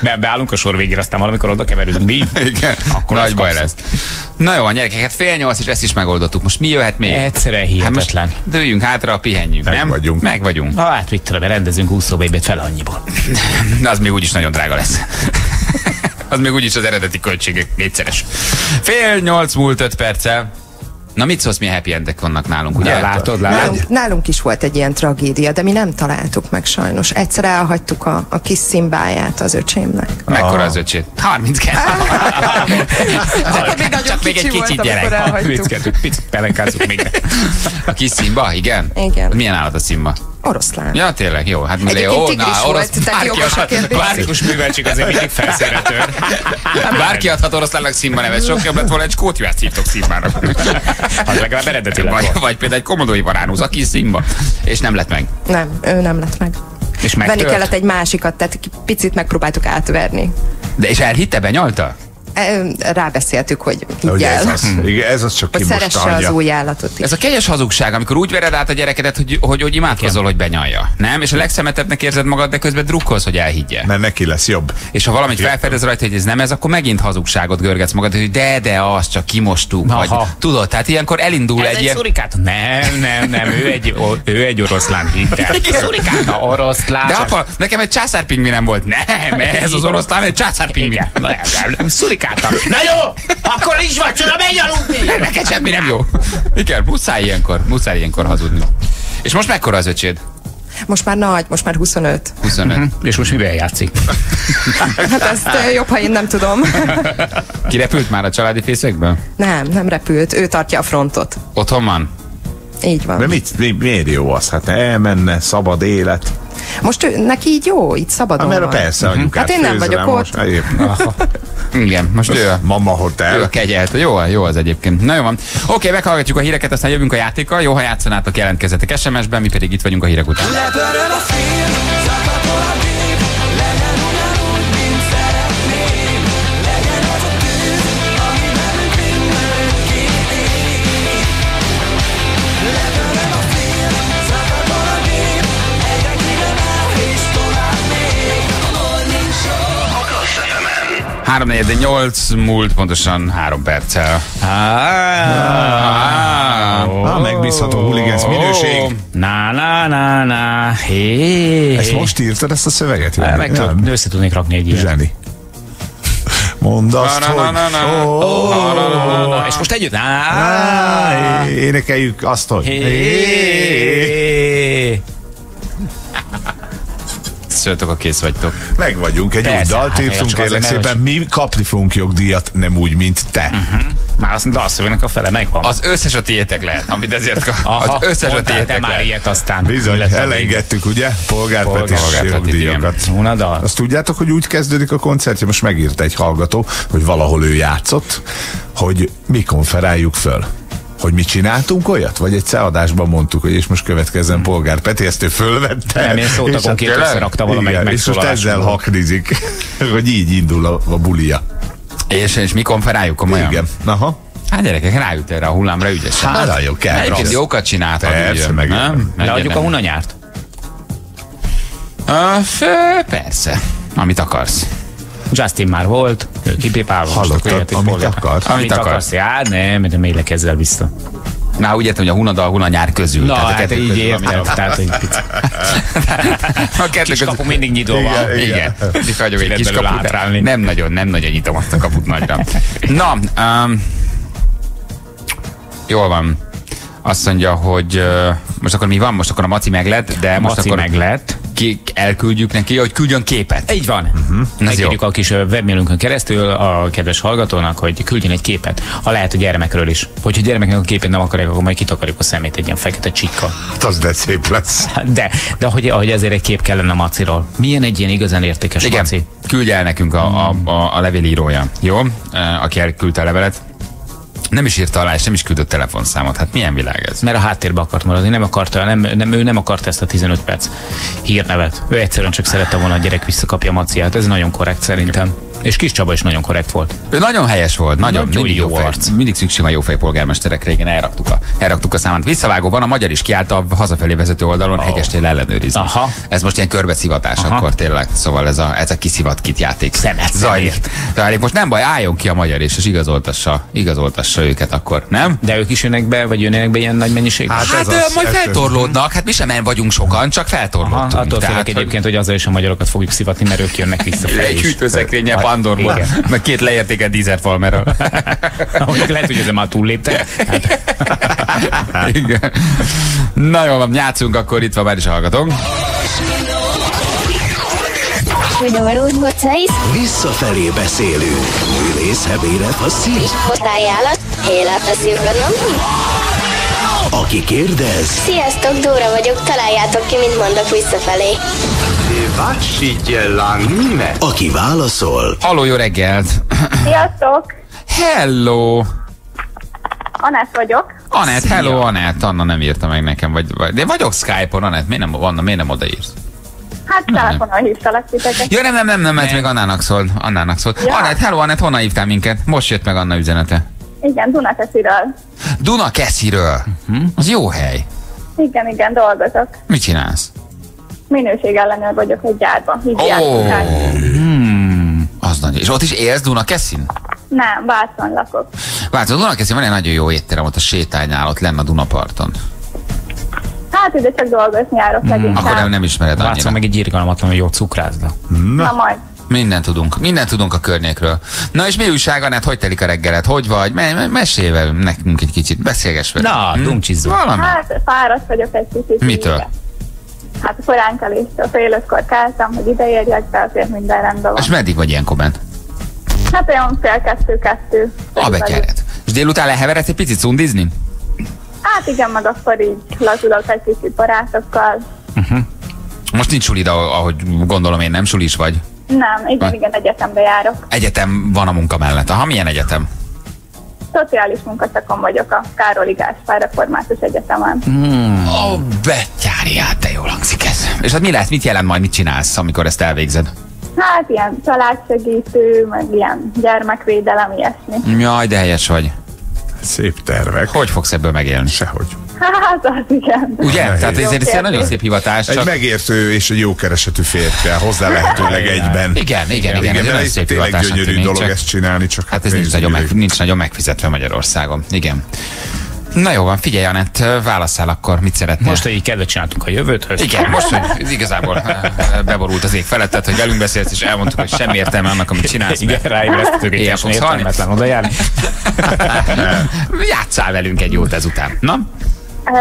Be, beállunk a sor végére, aztán valamikor oda keverődünk. Mi? (laughs) Igen, Akkor nagy baj lesz. Na jó, van, gyerekek, hát fél nyolc, és ezt is megoldottuk. Most mi jöhet még? Egyszerűen hihetetlen. Hát most dőjünk hátra, pihenjünk, Meg nem? vagyunk. Meg vagyunk. Na hát, mit tudom, rendezünk úszóbébét fel annyiból. (laughs) Na, az még úgyis nagyon drága lesz. az még úgyis az eredeti költségek kétszeres. Fél nyolc múlt öt perccel. Na mit szólsz, milyen happy endek vannak nálunk, ugye? Ja, látod, látod. Nálunk, nálunk is volt egy ilyen tragédia, de mi nem találtuk meg sajnos. Egyszer elhagytuk a, a kis szimbáját az öcsémnek. Mekkora az öcsét? 32. De (laughs) még nagyon Csak még egy kicsit gyerek. picit pelenkázunk még. A kis szimba, igen? Igen. Milyen állat a szimba? Oroszlán. Ja, tényleg, jó. Hát Egyébként tigris volt, orosz, tehát bárki, jogos a adhat, kérdés. bárki, Klasszikus műveltség azért mindig felszínre tör. (laughs) bárki adhat oroszlánnak szimba nevet. Sok jobb lett volna egy skótjuászt hívtok szimmának. Az legalább eredeti Vagy, vagy például egy komodói varánus, aki szimba. És nem lett meg. Nem, ő nem lett meg. És Venni megtört. kellett egy másikat, tehát picit megpróbáltuk átverni. De és elhitte, benyalta? E, Rábeszéltük, hogy higgyel, ez az, igen, ez az csak hogy szeresse az új állatot is. Ez a kegyes hazugság, amikor úgy vered át a gyerekedet, hogy, hogy, hogy imádkozol, hogy benyalja. Nem? És a legszemetebbnek érzed magad, de közben drukkolsz, hogy elhiggye. Mert neki lesz jobb. És ha valamit felfedez rajta, hogy ez nem ez, akkor megint hazugságot görgetsz magad, hogy de, de, azt csak kimostuk. Vagy, tudod, tehát ilyenkor elindul Ez egy egy ilyen... szurikát? Nem, nem, nem, ő egy, ő egy oroszlán hitte. Szurikát? Oroszlán. De apa, nekem egy császárpingvinem volt. Nem, ez az oroszlán, egy császárpingvin. Igen, szurikáltam. Na jó, akkor is vacsora, menj aludni! Neked semmi nem jó. Igen, muszáj ilyenkor, muszáj ilyenkor hazudni. És most mekkora az öcséd? Most már nagy, most már 25. 25. És most mivel játszik? (laughs) Hát ezt jobb, ha én nem tudom. Kirepült már a családi fészekből? Nem, nem repült. Ő tartja a frontot. Otthon van? Így van. De mit, mi, miért jó az? Hát elmenne, szabad élet. Most ő, neki így jó, így szabadon Hát, mert van. persze, anyukát Hát én nem vagyok rá ott. most. (laughs) Igen, most ő a Mama Ő Hotel. a kegyelt. Jó, jó az egyébként. Na jó van. Oké, meghallgatjuk a híreket, aztán jövünk a játékkal. Jó, ha játszanátok, jelentkezzetek SMS-ben, mi pedig itt vagyunk a hírek után. Három negyed, nyolc múlt pontosan három perccel. Ah, megbízható hooligans minőség. Na, na, na, na. Ezt most írtad ezt a szöveget? Meg össze tudnék rakni egy ilyet. Zseni. Mondd azt, hogy... És most együtt. Énekeljük azt, hogy... Szóltok, a kész vagytok. Meg vagyunk, egy új Persze, dalt hát, írtunk, kérlek szépen. Mi kapni fogunk jogdíjat, nem úgy, mint te. Már azt mondta, azt szövegnek a fele megvan. Az összes a tiétek lehet, amit ezért kap. Aha, Az összes a tiétek már ilyet aztán. Bizony, elengedtük, ugye? Polgárpetis jogdíjakat. Azt tudjátok, hogy úgy kezdődik a koncertje, most megírta egy hallgató, hogy valahol ő játszott, hogy mi konferáljuk föl. Hogy mi csináltunk olyat? Vagy egy adásban mondtuk, hogy és most következzen polgár Peti, ezt ő fölvette. Nem, én szót és akonként hát- összerakta valamelyik Igen, És most ezzel haknizik, (laughs) hogy így indul a, a bulia. És, és mi konferáljuk komolyan? Igen. Aha. Hát gyerekek, rájut erre a hullámra ügyesen. Hát, nagyon kell. Egyébként jókat csináltad. Persze, meg- nem? Leadjuk a hunanyárt? Uh, persze. Amit akarsz. Justin már volt, kipipálva. Hallottad, amit akarsz? Amit akarsz. Já, nem, de még lekezzel vissza. Na, úgy értem, hogy a hunada a hunanyár közül. Na, Tehát a hát így közül, értem. nem- Tehát, hogy picit. (laughs) A kettő Kis kapu mindig nyitva van. Igen, igen. Egy Lehet kis kaput. Nem nagyon, nem nagyon nyitom azt a kaput nagyra. Na, um, jól van. Azt mondja, hogy most akkor mi van? Most akkor a Maci meglett, de most Maci akkor meglett. ki, elküldjük neki, hogy küldjön képet. Így van. Uh-huh. jó. Megkérjük a kis webmailünkön keresztül a kedves hallgatónak, hogy küldjön egy képet. Ha lehet a gyermekről is. Hogyha a gyermeknek a képét nem akarják, akkor majd kitakarjuk a szemét egy ilyen fekete csikkal. Hát az de szép lesz. De, de hogy, hogy ezért egy kép kellene a maciról. Milyen egy ilyen igazán értékes Igen, maci? küldje el nekünk a, a, a, a levélírója, jó? Aki elküldte a levelet. Nem is írta alá, és nem is küldött telefonszámot. Hát milyen világ ez? Mert a háttérbe akart maradni, nem akarta, nem, nem, ő nem akarta ezt a 15 perc hírnevet. Ő egyszerűen csak szerette volna, a gyerek visszakapja maciát. Ez nagyon korrekt szerintem. És Kis Csaba is nagyon korrekt volt. Ő nagyon helyes volt, nagyon, Nagyon mindig jó, jó fej, arc. mindig szükség van jó fej polgármesterekre, igen, elraktuk a, elraktuk a számát. Visszavágó van, a magyar is kiállt a hazafelé vezető oldalon, oh. hegyestél ellenőrizni. Aha. Ez most ilyen körbeszivatás Aha. akkor tényleg, szóval ez a, ez a kiszivat kit játék. Szemet Zajlik. Tehát most nem baj, álljon ki a magyar is, és igazoltassa, igazoltassa őket akkor, nem? De ők is jönnek be, vagy jönnek be ilyen nagy mennyiségben? Hát Hát ez az, majd ez- feltorlódnak, hát mi sem nem vagyunk sokan, csak Aha, feltorlódtunk. attól félek hogy- egyébként, hogy azzal is a magyarokat fogjuk szivatni, mert ők jönnek vissza. egy hűtőszekrénye Pandorból, Igen. meg két leértéket dízelfalmerről. (laughs) Mondjuk lehet, hogy ezzel már túlléptek. Hát, Igen. Na jó van, játszunk, akkor itt van már is a 6, Visszafelé beszélünk. Művész Hebére Faszil. ajánlat, életeszívben nem? Aki kérdez, Sziasztok, Dóra vagyok, találjátok ki, mit mondok visszafelé. aki válaszol, Halló, jó reggelt! Sziasztok! Hello! Anett vagyok. Anett, hello Anett, Anna nem írta meg nekem, vagy, vagy de vagyok Skype-on, Anett, miért nem, Anna, miért nem odaírsz? Hát telefonon hívtalak titeket. Ja, nem, nem, nem, nem, ez még Annának szólt, Annának szólt. Ja. Anett, hello Anett, honnan hívtál minket? Most jött meg Anna üzenete. Igen, Dunakesziről. Dunakesziről. Az jó hely. Igen, igen, dolgozok. Mit csinálsz? Minőségellenőr vagyok egy gyárban. Oh. az nagy. És ott is élsz Dunakeszin? Nem, Vácon lakok. A Dunakeszin van egy nagyon jó étterem ott a sétánynál, ott lenne a Dunaparton. Hát ide csak dolgozni járok leginkább. Akkor nem, nem ismered Látszom annyira. meg egy irgalmatlanul jó cukrászda. Na majd. Mindent tudunk, mindent tudunk a környékről. Na és mi újság, Anett, hogy telik a reggeled? Hogy vagy? Me- me- mesélj velünk nekünk egy kicsit, beszélgess velünk. Na, Hm? dumcsizzunk. Valami. Hát fáradt vagyok egy kicsit. Mitől? Hát korán keléstől fél ötkor keltem, hogy ide érjek, de azért minden rendben van. És meddig vagy ilyenkor bent? Hát olyan fél kettő-kettő. A bekeret. És délután leheveredsz egy picit szundizni? Hát igen, meg akkor így lazulok egy kicsit barátokkal. Most nincs sulid, ahogy gondolom én, nem sulis vagy? Nem, igen, Ha. igen, egyetembe járok. Egyetem van a munka mellett. Aha, milyen egyetem? Szociális munkaszakon vagyok a Károli Gáspár Református Egyetemen. Ó, oh, betyárját, de jól hangzik ez. És hát mi lehet, mit jelent majd, mit csinálsz, amikor ezt elvégzed? Hát ilyen családsegítő, meg ilyen gyermekvédelem, ilyesmi. Jaj, de helyes vagy. Szép tervek. Hogy fogsz ebből megélni? Sehogy. Hát az igen. Ugye? Nehéz. Tehát ez egy nagyon szép hivatás. Egy Csak... megértő és egy jó keresetű férj kell hozzá lehetőleg egyben. Igen, igen, igen. Igen, ez egy szép tényleg gyönyörű tűnik, dolog csak- ezt csinálni, csak Hát ez nincs nagyon, meg, nincs nagyon megfizetve Magyarországon. Igen. Na jó van, figyelj, Anett, válasszál akkor, mit szeretnél? Most, hogy így kedvet csináltunk a jövőthöz. Igen, most, hogy igazából (laughs) eh, beborult az ég felettet, hogy velünk beszélsz, és elmondtuk, hogy semmi értelme annak, amit csinálsz. Igen, ráébresztettük egy Ilyen teljesen fogsz halni? értelmetlen odajárni. (laughs) Játszál velünk egy jót ezután. Na?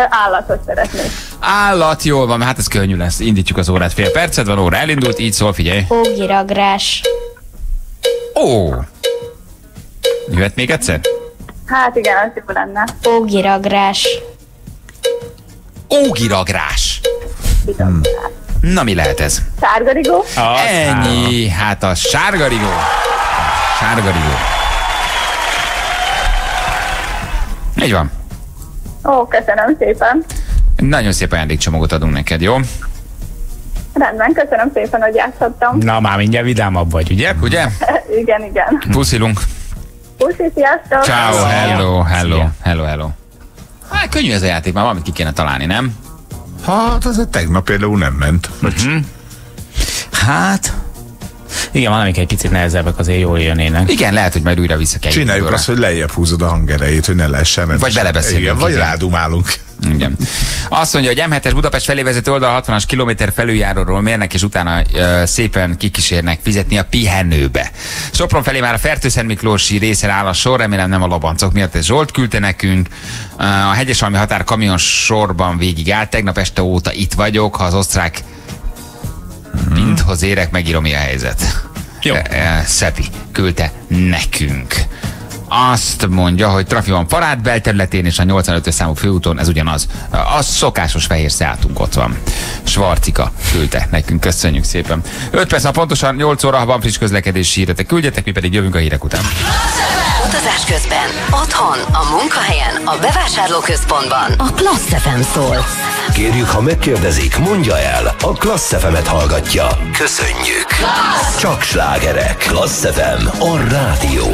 Állatot szeretnék. Állat, jól van, hát ez könnyű lesz. Indítjuk az órát, fél percet van, óra elindult, így szól, figyelj. Ógiragrás. Ó! Jöhet még egyszer? Hát igen, az jó lenne. Ógiragrás. Ógiragrás. Hmm. Na mi lehet ez? Sárgarigó? Ennyi, hát a sárgarigó. Sárgarigó. Így van. Ó, köszönöm szépen. Nagyon szép ajándékcsomagot adunk neked, jó? Rendben, köszönöm szépen, hogy játszhattam. Na, már mindjárt vidámabb vagy, ugye? Ugye? (laughs) igen, igen. Puszilunk. Puszi, sziasztok! Ciao, hello, hello, hello, hello. Hát könnyű ez a játék, már valamit ki kéne találni, nem? Hát, az tegnap például nem ment. Mhm. Hát, igen, valamik egy picit nehezebbek azért jól jönnének. Igen, lehet, hogy majd újra vissza kell Csináljuk azt, hogy lejjebb húzod a hangerejét, hogy ne lehessen. Vagy belebeszélünk, Igen, vagy rádumálunk. Igen. Azt mondja, hogy M7-es Budapest felé vezető oldal 60-as kilométer felüljáróról mérnek, és utána ö, szépen kikísérnek fizetni a pihenőbe. Sopron felé már a Fertőszent Miklósi részen áll a sor, remélem nem a labancok miatt, ez Zsolt küldte nekünk. A Hegyesalmi határ kamion sorban végig állt, tegnap este óta itt vagyok, ha az osztrák minthoz érek, megírom mi a helyzet. Jó. E, e, Szepi küldte nekünk. Azt mondja, hogy trafi van Parát belterületén és a 85-ös számú főúton, ez ugyanaz. A szokásos fehér Seatunk ott van. Svarcika küldte nekünk, köszönjük szépen. 5 perc, pontosan 8 óra, ha van friss közlekedési híretek, küldjetek, mi pedig jövünk a hírek után. Utazás közben, otthon, a munkahelyen, a bevásárlóközpontban. A Klassz FM szól. Kérjük, ha megkérdezik, mondja el. A Klassz FM-et hallgatja. Köszönjük. Csak slágerek. Klassz FM, a rádió.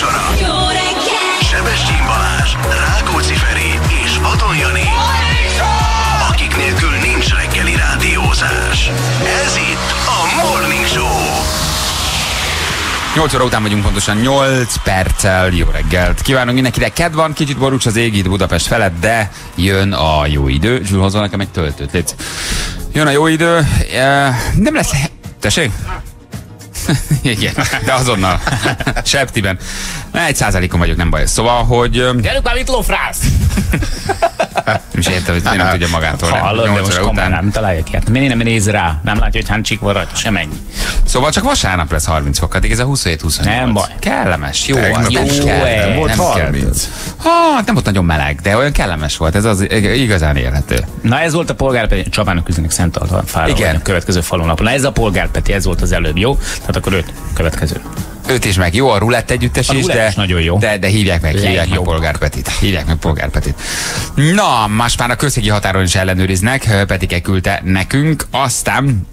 Műsora. Jó reggel! Sebestyén Balázs, Rákóczi Feri és Vadon Jani. Akik nélkül nincs reggeli rádiózás. Ez itt a Morning Show. 8 óra után vagyunk pontosan 8 perccel. Jó reggelt! Kívánunk mindenkinek. Kedv van, kicsit borúcs az ég itt Budapest felett, de jön a jó idő. Zsül, hozzá nekem egy töltőt, légy. Jön a jó idő. E, nem lesz... Tessék? (laughs) Igen, de azonnal. Septiben. Egy százalékon vagyok, nem baj. Szóval, hogy... Gyerünk már, mit lófrász! Nem is értem, hogy nem tudja magától. nem. Hallod, de Nyolc most után. nem találja ki. Hát miért nem néz rá? Nem látja, hogy háncsik varrat? Sem ennyi. Szóval csak vasárnap lesz 30 fok, addig ez a 27 28 Nem baj. Kellemes, jó Tegnap nem kell. jó, nem volt kell. 30. Hát nem volt nagyon meleg, de olyan kellemes volt, ez az igazán élhető. Na ez volt a polgárpeti, Csabának üzenik Szent Altan fára, Igen. a következő falunapon. Na ez a polgárpeti, ez volt az előbb, jó? Tehát akkor őt következő. Őt is meg jó, a rulett együttes A is, de, is nagyon jó. de, de hívják meg, hívják meg Legjobb. polgárpetit. Hívják meg polgárpetit. Na, más már a községi határon is ellenőriznek, Petike küldte nekünk, aztán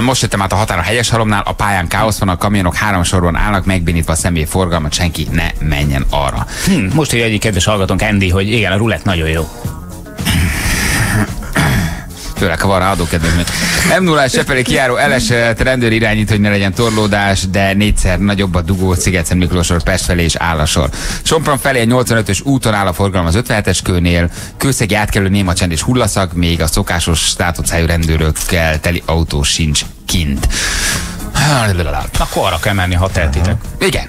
most jöttem át a határ a helyes halomnál, a pályán káosz van, a kamionok három sorban állnak, megbénítva a személyforgalmat, senki ne menjen arra. Hm, most, hogy egyik kedves hallgatónk Andy, hogy igen, a rulett nagyon jó. Főleg, ha van rá adókedvezmény. m 0 Sepeli kiáró elesett, rendőr irányít, hogy ne legyen torlódás, de négyszer nagyobb a dugó, Sziget Miklósor, Pest felé és állasor. Sompron felé a 85-ös úton áll a forgalom az 57-es kőnél, kőszegi átkelő néma csend és hullaszak, még a szokásos státuszájú rendőrökkel teli autó sincs kint. Akkor arra kell menni, ha tehetitek. Igen.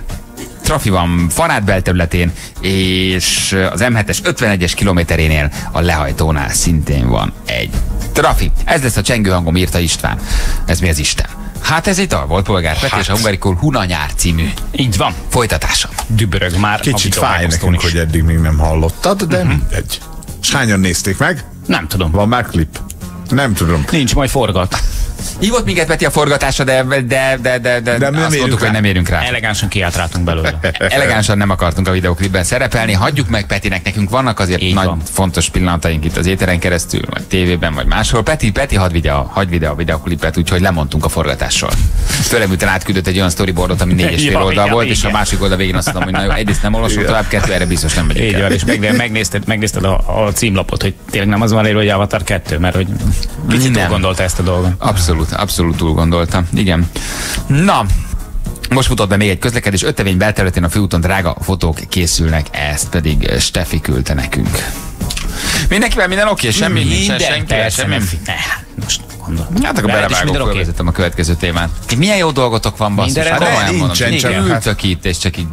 Trafi van Farát belterületén, és az M7-es 51-es kilométerénél a lehajtónál szintén van egy trafi. Ez lesz a csengő hangom, írta István. Ez mi az Isten? Hát ez egy dal volt, Polgár Peti és a Hungarikul Hunanyár című Így van. folytatása. Dübörög már. Kicsit a fáj nekünk, is. hogy eddig még nem hallottad, de mindegy. És hányan nézték meg? Nem tudom. Van már klip? Nem tudom. Nincs, majd forgat. Hívott minket Peti a forgatásra, de, de, de, de, de, de nem azt mondtuk, rá. hogy nem érünk rá. Elegánsan kiátrátunk belőle. (laughs) Elegánsan nem akartunk a videoklipben szerepelni, hagyjuk meg Petinek, nekünk vannak azért Így nagy van. fontos pillanataink itt az éteren keresztül, vagy tévében, vagy máshol. Peti, Peti hadd vigye a, hagy vigye a videoklipet, úgyhogy lemondtunk a forgatásról. Főleg miután átküldött egy olyan storyboardot, ami négy és (laughs) fél Ja, oldal igen, volt, és a igen. másik oldal végén azt mondom, hogy na jó, egyrészt nem olvasom tovább, kettő, erre biztos nem megyek Így el. van, és meg, megnézted, megnézted a, a címlapot, hogy tényleg nem az van írva, hogy Avatar 2, mert hogy kicsit Nem. gondolta ezt a dolgot. Abszolút, abszolút túl gondoltam. Igen. Na, most futott be még egy közlekedés. Ötevény belterületén a főúton drága fotók készülnek, ezt pedig Steffi küldte nekünk. Mindenkivel minden oké, semmi Minden, persze, semmi. ne, hát most gondolom. Hát akkor is belevágok, felvezetem a következő témát. Milyen jó dolgotok van, basszus. Mindenre Hát mondom. Nincsen, Igen, csak hát- ültök itt, és csak így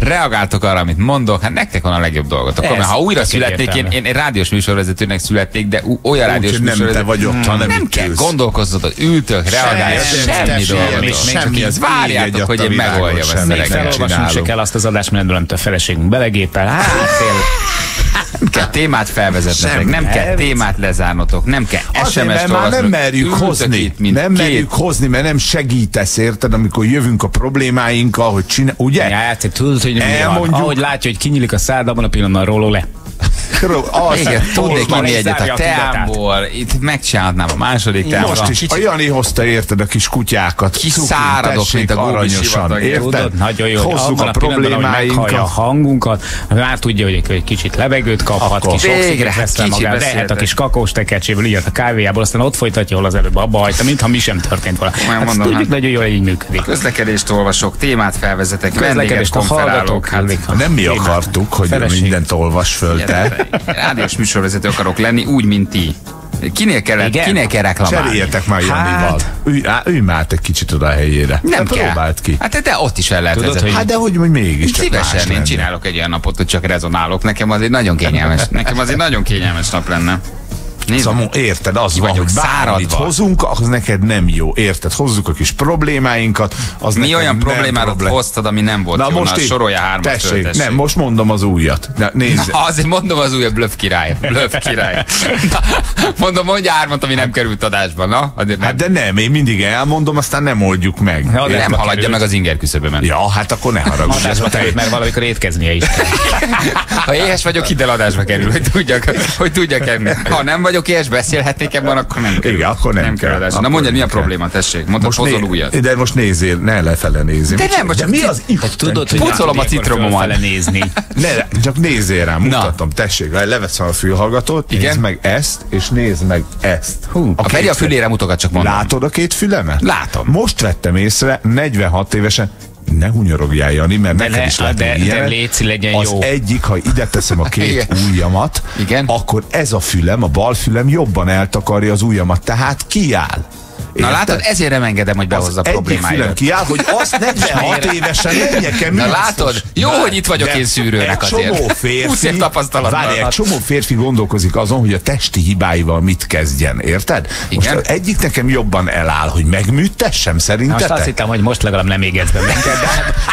reagáltok arra, amit mondok, hát nektek van a legjobb dolgotok. Ez ha újra születnék, én, én, én rádiós műsorvezetőnek születnék, de olyan rádiós Úgyhogy nem te műsorvezető. vagy ott, hanem nem kell gondolkozzatok, ültök, reagálj, Semmi, semmi, semmi, dolgotok. semmi, az várjátok, hogy én megoldjam ezt a reggelt. Felolvasnunk se kell azt az adásmenetből, amit a feleségünk belegépel. Hát. Nem kell témát felvezetnetek, Semmi. nem kell témát lezárnotok, nem kell SMS-t már nem merjük hozni. itt, mint nem két- merjük hozni, mert nem segítesz, érted, amikor jövünk a problémáinkkal, hogy csinál, ugye? Ja, hát tudod, hogy mi van. Ahogy látja, hogy kinyílik a szád, abban a pillanatban róló le. (laughs) Az, Igen, tudnék inni egyet a a teámból, itt megcsinálhatnám a második teámból. Most is a Jani hozta, érted, a kis kutyákat. Kiszáradok, Cukin, mint a tessék, Gómez aranyosan, sivatag. érted? Tudod, nagyon jó, Hozzuk a a meghallja a problémáinkat. hangunkat, már tudja, hogy egy kicsit levegőt kaphat, Akkor kis végre, oxigént hát vesz fel magát, lehet a kis kakós tekercséből, ilyet a kávéjából, aztán ott folytatja, hol az előbb abba hagyta, mintha mi sem történt volna. Komolyan Hát mondom, tudjuk, hát- nagyon jól így működik. Közlekedést olvasok, témát felvezetek, Közlekedést a hallgatók Hát, küldik. Nem mi akartuk, hogy mindent olvas föl te. Rádiós műsorvezető akarok lenni, úgy, mint ti. Kinél kell, Igen? kinél kell reklamálni? Cseréljetek már Janival. Hát- Ülj, á, ülj már egy kicsit oda a helyére. Nem Te kell. Próbáld ki. Hát de ott is el lehet Tudod, hogy- Hát de hogy, hogy mégis csak más Szívesen én csinálok egy olyan napot, hogy csak rezonálok. Nekem az egy nagyon kényelmes, nekem az egy nagyon kényelmes nap lenne. Szóval érted, az Ki van, hogy bármit hozunk, az neked nem jó. Érted, hozzuk a kis problémáinkat. Az mi olyan problémára problém- hoztad, ami nem volt Na jó? most Na, sorolja hármat tessék, nem, most mondom az újat. Na, nézd, Na, azért mondom az újabb bluff király. Bluff király. Na, mondom, mondja hármat, ami nem került adásba. Na, azért nem, hát de nem, én mindig elmondom, aztán nem oldjuk meg. Ja, de nem haladja került. meg az inger küszöbömen. Ja, hát akkor ne haragudj. Adásba került, mert valamikor étkeznie is. (laughs) Ha éhes vagyok, hidd el adásba kerül, hogy tudjak, hogy tudjak enni. Ha nem vagyok éhes, beszélhetnék ebben, akkor nem kerül. Igen, akkor nem nem kell. kell adásba. Na Akkor mondjad, mi a kell. probléma, tessék. Mondd, Most hozol né- újat. De most nézzél, ne lefele nézzél. De nem, most mi az Isten? Tudod, hogy Pucolom a citromomat. nézni. Ne, csak nézzél rám, mutatom, tessék, le- leveszem a fülhallgatót, Igen? nézd meg ezt, és nézd meg ezt. Hú, A a fülére mutogat, csak mondom. Látod a két fülemet? Látom. Most vettem észre, 46 évesen, ne hunyorogjál, Jani, mert De neked ne- is lehet de- ilyen. léci, legyen Az jó. egyik, ha ide teszem a két (laughs) ujjamat, Igen. akkor ez a fülem, a bal fülem jobban eltakarja az ujjamat, tehát kiáll. Na Érted? látod, ezért nem engedem, hogy behozza a egyik fülem problémáidat. kiáll, hogy azt (laughs) 46 évesen menjek-e Na látod? Jó, hogy itt vagyok én szűrőnek egy azért. Csomó (laughs) férfi, 20 év tapasztalattal. Várj, egy csomó férfi gondolkozik azon, hogy a testi hibáival mit kezdjen, érted? Igen. Most egyik nekem jobban eláll, hogy megműtessem Most azt szerintetek? hittem, hogy most legalább nem égedsz be minket, de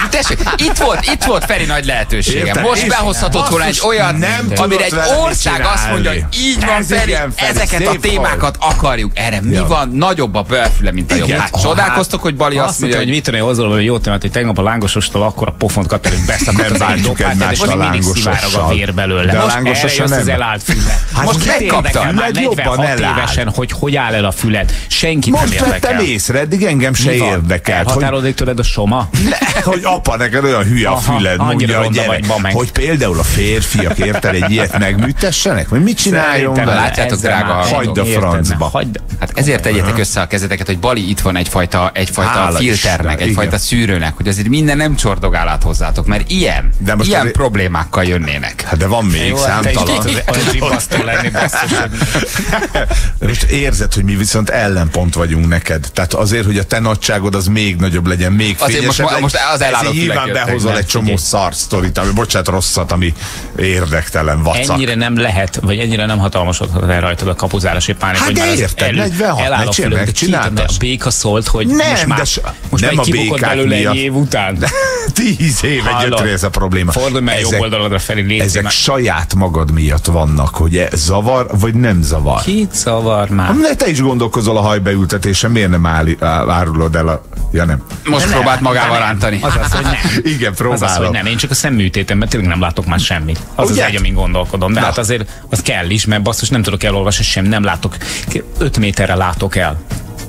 (laughs) Tessék, itt volt, itt volt Feri nagy lehetősége. Érted? Most És behozhatott volna egy olyan, nem amire egy ország azt mondja, hogy így van Feri, ezeket a témákat akarjuk. Erre mi van? Nagyobb a jobb elfüle, mint a jobb. Igen. Hát, csodálkoztok, hogy Bali Azt, azt mondja, hogy mit tudom, hogy hozzá, hogy jó témát, hogy tegnap a lángosostól akkor a pofont kapta, hogy beszakadt Nem az egymást és a szivárog a vér belőle. De a Most lángososa erre jössz az nem. elált füle. Hát Most most megkapta. érdekel Füled jobban 46 eláll. évesen, hogy hogy áll el a füled? Senkit nem Most vettem érdekel. észre, eddig engem se érdekelt. Hogy, Elhatárolódik tőled a soma? hogy apa, neked olyan hülye a füled, mondja a gyerek. Hogy például a férfiak érted egy ilyet megműtessenek? Mit csináljon vele? látjátok, drága hagyd a francba. nem, Hát ezért tegyetek össze a kezeteket, hogy Bali itt van egyfajta, egyfajta Hála filternek, Istennek, egyfajta igen. szűrőnek, hogy azért minden nem csordogál át hozzátok, mert ilyen, De most ilyen azért- problémákkal jönnének. Hát de van még Jó, hát te számtalan. zsibbasztó lenni, (laughs) most érzed, hogy mi viszont ellenpont vagyunk neked. Tehát azért, hogy a te nagyságod az még nagyobb legyen, még Azért most- fényesebb most az legyen, fülek nyilván behozol nem? egy csomó szar sztorit, ami, bocsánat, rosszat, ami érdektelen, vacak. Ennyire nem lehet, vagy ennyire nem hatalmasodhat el rajtad a kapuzárosi pánik, Hát hogy de érted, el- 46, eláll a ne de de a béka szólt, hogy Nem, most már, de s- most nem már a békák belőle miatt. egy év után. Tíz éve jött ez a probléma. Fordulj már jobb oldaladra felé, légy Ezek szíves. saját magad miatt vannak, hogy e zavar, vagy nem zavar. Kit zavar már? Ne, te is gondolkozol a hajbeültetésen, miért nem áll, árulod el a... Ja nem. Most próbált magával nem. rántani. Az az, hogy nem. (laughs) Igen, Az az, hogy próbálom. nem. Én csak a szemműtétemben tényleg nem látok már semmit. Az Ugye? az egy, amin gondolkodom. De Na. hát azért az kell is, mert basszus nem tudok elolvasni sem, nem látok. 5 méterre látok el.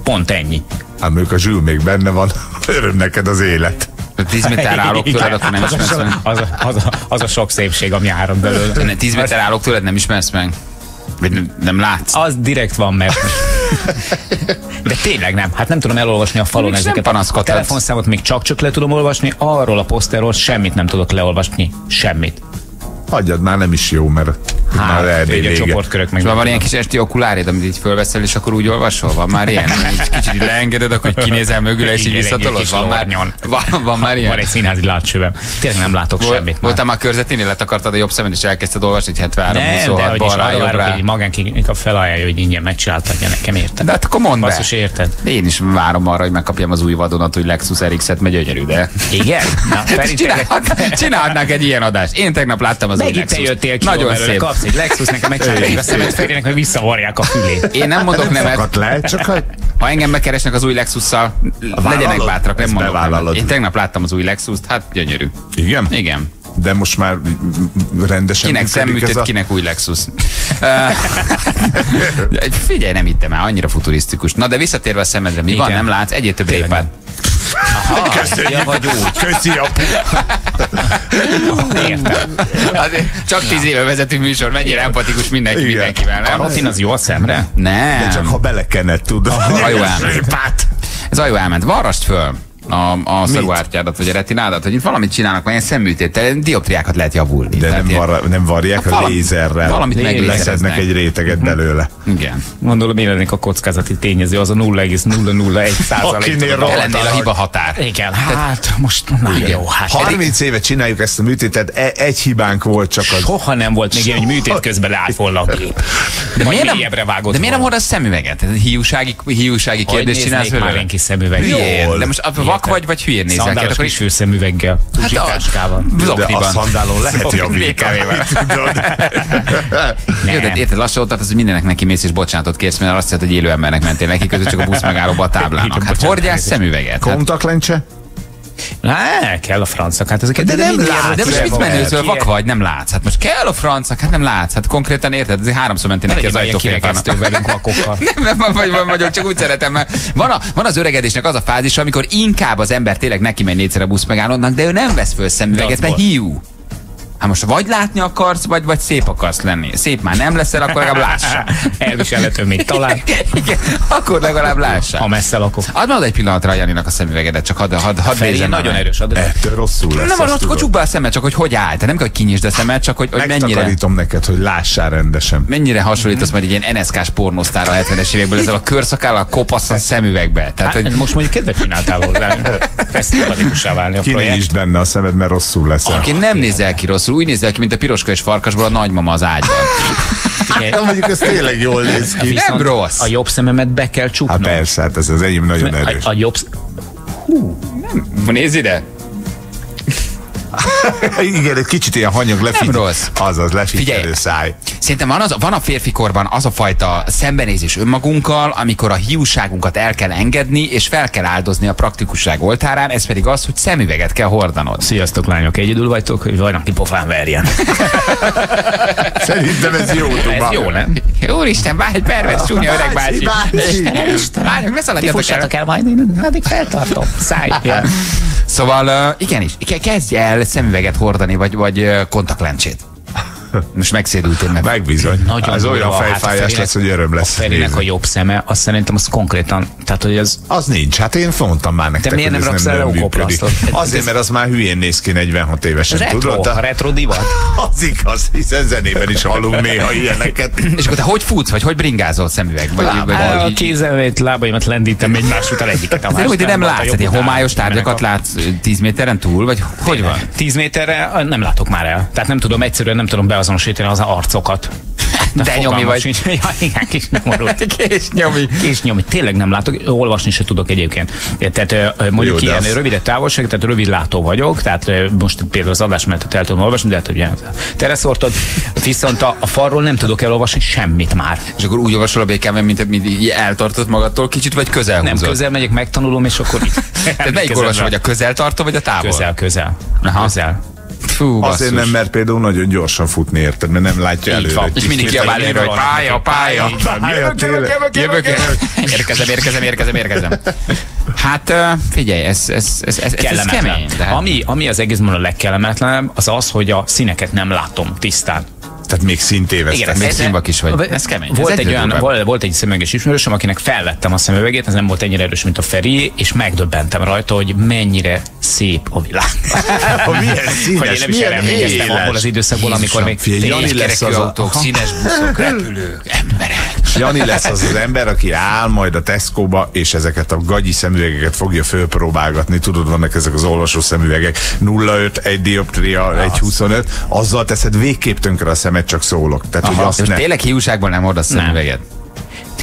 Pont ennyi. Hát mondjuk a zsül még benne van, (laughs) öröm neked az élet. 10 méter állok tőled, akkor nem az, ismersz a, meg. az, a, az, a, az a sok szépség, ami árad belőle. 10 méter állok tőled, nem ismersz meg. Vagy nem, nem látsz. Az direkt van, mert... De tényleg nem. Hát nem tudom elolvasni a falon nem ezeket. A telefonszámot még csak-csak le tudom olvasni, arról a poszterról semmit nem tudok leolvasni. Semmit. Hagyjad már, nem is jó, mert már Hát, elég így a csoportkörök meg. És már van ilyen kis esti okulárid, amit így fölveszel, és akkor úgy olvasol? Van már ilyen? (laughs) Így kicsit így leengeded, akkor így kinézel mögül, és így visszatolod? Van már, van, van már ilyen? Van egy színházi látsővem. Tényleg nem látok Vol- semmit. már. Voltál már körzeténél, letakartad a jobb szemed, és elkezdted olvasni, hogy 73, nem, de 26, hogy is balra, jobbra. hogy magánkig felajánlja, hogy ingyen megcsináltatja nekem, érted? De hát akkor mondd. Basszus, érted? Én is várom arra, hogy megkapjam az új vadonatúj Lexus RX-et, mert gyönyörű, de... Igen? Na, (laughs) csinálhatnánk egy ilyen adást. Én tegnap láttam az új Megint te jöttél ki Nagyon belőle, szép. kapsz egy Lexus, nekem megcsinálják a szemet Ferinek, hogy visszavarják a fülét. Én nem mondok nemet. Szakadt le, csak hogy Ha engem megkeresnek az új Lexusszal, legyenek bátrak, nem mondok nemet. Én tegnap láttam az új Lexust, hát gyönyörű. igen? Igen. De most már rendesen Kinek ez a... kinek új Lexus. (laughs) Figyelj, nem hittem el, annyira futurisztikus. Na de visszatérve a szemedre, mi van, Igen. nem látsz? Egyéb több Tényleg épát. Ja, vagy úgy. Köszi, apu. Értem. Azért csak tíz éve vezetünk műsor, mennyire empatikus mindenki Igen. mindenkivel, nem? Karotin az jó a szemre? Nem. De csak ha belekened, tudod. Hajó elment. Répát. Ez ajó elment. Varrast föl a, a szarúártyádat, vagy a retinádat, hogy itt valamit csinálnak, vagy ilyen szemműtéttel, dioptriákat lehet javulni. De nem, ilyen- var, nem varják a Valami- lézerrel. valamit. Leszednek egy réteget belőle. Igen. Gondolom, mi lennék a kockázati tényező, az a 0,001 (laughs) százalék. Akinél a hiba határ. Igen, hát most na jó, hát 30 éve csináljuk ezt a műtétet, e- egy hibánk volt csak az. Soha nem volt még ilyen, hogy műtét közben leállt volna (laughs) a gép. De miért nem, vágott de miért nem hordasz szemüveget? Hiúsági, hiúsági Hogy kérdést csinálsz néznék már vele? én kis szemüveg? Hülyén. Jól. De most a vak vagy, vagy hülyén nézel ki? Szandálos Akkor kis is főszemüveggel, Hát a- tuzsikáskával. (laughs) De a szandálon lehet. BKV-vel. (laughs) tudod. Jó, de érted, lassan ott tartasz, hogy mindenek neki mész és bocsánatot kérsz, mert azt jelenti, hogy élő embernek mentél neki, között csak a busz megállóba a táblának. Hát hordjál szemüveget. Hát, Kontaktlencse? Ne, kell a francok, hát ezeket De nem mindig látsz, de most nem mit menőzöl, el. vak vagy, nem látsz. Hát most kell a francak, hát nem látsz. Hát konkrétan érted, ezért háromszor mentél neki az ajtófélfának. velünk vakokkal. Nem, (laughs) nem, nem vagy, vagy, vagyok, csak úgy szeretem, mert van, a, van az öregedésnek az a fázis, amikor inkább az ember tényleg neki megy négyszer a busz megállódnak, de ő nem vesz föl szemüveget, mert hiú. Hát most vagy látni akarsz, vagy, vagy szép akarsz lenni. Szép már nem leszel, akkor legalább lássa. (laughs) Elviselhető még talán, (laughs) Igen, akkor legalább lássa. ha messze lakok. Add meg egy pillanatra a Janinak a szemüvegedet, csak hadd, hadd Feri, nézzem nagyon meg. erős adod. Ettől rosszul lesz. Nem, tudod. csukd be a szemed, csak hogy hogy áll. Tehát nem kell, hogy kinyisd a szemed, csak hogy, hogy mennyire, Megtakarítom neked, hogy lássál rendesen. mennyire hasonlítasz majd egy ilyen NSK-s pornosztára a 70-es évekből ezzel a körszakállal kopasz a szemüvegbe. Tehát, Hát, hogy most mondjuk kedvet csináltál hozzá. (laughs) Ezt válni a projekt. is benne a szemed, mert rosszul leszel. Aki nem nézel ki rosszul, úgy nézel ki, mint a piroska és farkasból a nagymama az ágyban. (laughs) Hát mondjuk ez tényleg jól néz ki. Nem rossz. A jobb szememet be kell Hát csuknom. persze, hát ez az enyém nagyon erős. A, a jobb sz- Nézd ide. (laughs) Igen, egy kicsit ilyen hanyag lefigyelő. rossz. Azaz, lefigyelő száj. Szerintem van, az, van a férfikorban az a fajta szembenézés önmagunkkal, amikor a hiúságunkat el kell engedni, és fel kell áldozni a praktikusság oltárán, ez pedig az, hogy szemüveget kell hordanod. Sziasztok lányok, egyedül vagytok, hogy van, aki pofán verjen. (laughs) Szerintem ez jó Ez tuba. jó, nem? Úristen, bár egy pervers csúnya öreg bácsi. bácsi. (laughs) Várjunk, ne szaladjatok el. el, majd én addig feltartom. Száj. Szóval igenis, ke- kezdj el szemüveget hordani, vagy, vagy kontaktlencsét. Most megszédültél meg. Meg bizony. Nagyon Ez olyan. Hát a fejfájás Ferinek- lesz, hogy öröm lesz. A Ferinek a jobb szeme, azt szerintem az konkrétan, tehát hogy ez Az nincs, hát én mondtam már nektek, miért hogy nem raksz el leukoplasztot? Azért, mert az már hülyén néz ki 46 évesen, retro, tudod? a retro divat. (laughs) Az igaz, hiszen zenében is hallunk néha ilyeneket. És akkor te hogy futsz, vagy hogy bringázol szemüveg? Vagy, vagy, Á, a vagy, kézemét, lábaimat lendítem egymás után egyiket a de hogy te nem látsz, a jobb homályos tárgyakat látsz 10 méteren túl, vagy hogy van? 10 méterre nem látok már el. Tehát nem tudom, egyszerűen nem tudom az arcokat. De fogalmam nyomi vagy. sincs. (laughs) Ja, igen, kis nyomorult. (laughs) Kés nyomi. Kis nyomi. Tényleg nem látok, olvasni se tudok egyébként. Tehát mondjuk Jó, de ilyen az- rövid távolság, tehát rövid látó vagyok, tehát most például az adásmenetet el tudom olvasni, de hát ugye tereszortod, viszont a, a falról nem tudok elolvasni semmit már. És akkor úgy olvasol a békában, mint, mint így eltartott magadtól kicsit, vagy közel Nem közel megyek, megtanulom, és akkor így. (laughs) Tehát melyik olvasol, vagy a közel tartó, vagy a távol? Közel, közel. Aha. Közel. Fú, Azért nem, mert például nagyon gyorsan futni, érted, mert nem látja Így előre. van. egy És mindig kiabál előre, hogy pálya, pálya. Jövök, érkezem, érkezem, érkezem, érkezem. Hát figyelj, ez, ez, ez, ez, ez, kemény. De hát, Ami, ami az egészben a legkellemetlenebb, az az, hogy a színeket nem látom tisztán. Tehát még szintévesztem. még színvak is vagy. Ez kemény. Volt Ez egy, olyan, volt, volt egy szemüveges ismerősöm, akinek felvettem a szemüvegét, ez nem volt ennyire erős, mint a Feri, és megdöbbentem rajta, hogy mennyire szép a világ. (laughs) Milyen színes, hogy én nem is emlékeztem abból az időszakból, amikor még Jani lesz az autók, színes buszok, (laughs) repülők, emberek. Jani lesz az az ember, aki áll majd a Tesco-ba, és ezeket a gagyi szemüvegeket fogja fölpróbálgatni. Tudod, vannak ezek az olvasó szemüvegek. 0,5, 1 dioptria, 1 25. Azzal teszed végképp tönkre a szemet, csak szólok. Tehát, hogy Aha, azt most ne. tényleg hiúságból nem hordasz szemüveget?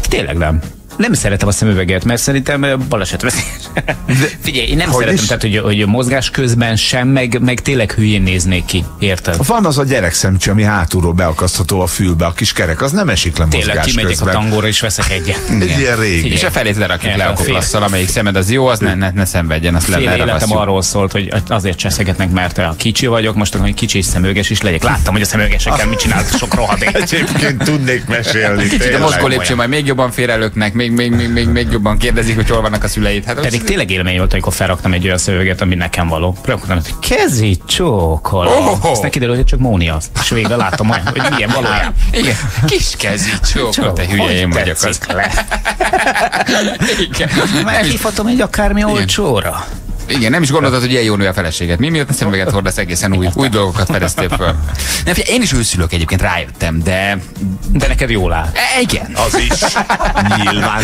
Tényleg nem. Nem szeretem a szemüveget, mert szerintem balesetveszélyes. (laughs) Figyelj, én nem Hogy szeretem, is? tehát hogy, hogy mozgás közben sem, meg, meg tényleg hülyén néznék ki. Érted? Van az a gyerekszemcső, ami hátulról beakasztható a fülbe, a kis kerek, az nem esik le Tényleg mozgás kimegyek a tangóra és veszek egyet. (laughs) Egy ilyen régi. És a felét lerakjuk le a koklasszal, amelyik szemed az jó, az ne, ne, ne szenvedjen, azt le, Fél életem arról szólt, hogy azért cseszegetnek, mert a kicsi vagyok, most akkor, hogy kicsi és szemüveges is legyek. Láttam, hogy a szemüvegesekkel mit csinált sok rohadék. Egyébként tudnék mesélni. Kicsit a tényleg. mozgó lépcső majd még jobban félrelöknek, még, még, még, még, még jobban kérdezik, hogy hol vannak a szüleid. Hát Pedig az- tényleg élmény volt, amikor felraktam egy olyan szöveget, ami nekem való. Raktam, hogy kezi csókolom. Oh. Oh, Aztán kiderült, hogy csak Móni az. És végre láttam, hogy milyen valójában. Igen, kis kezi csókol, te hülye, én vagyok az. le? (laughs) Igen. Meghívhatom egy akármi olcsóra. Igen, nem is gondoltad, hogy ilyen jó nő a feleséget. Mi miatt a szemüveget hordasz egészen új, új dolgokat fedeztél föl. Nem, figyelj, én is őszülök egyébként, rájöttem, de De neked jól áll. E, igen. Az is. Nyilván.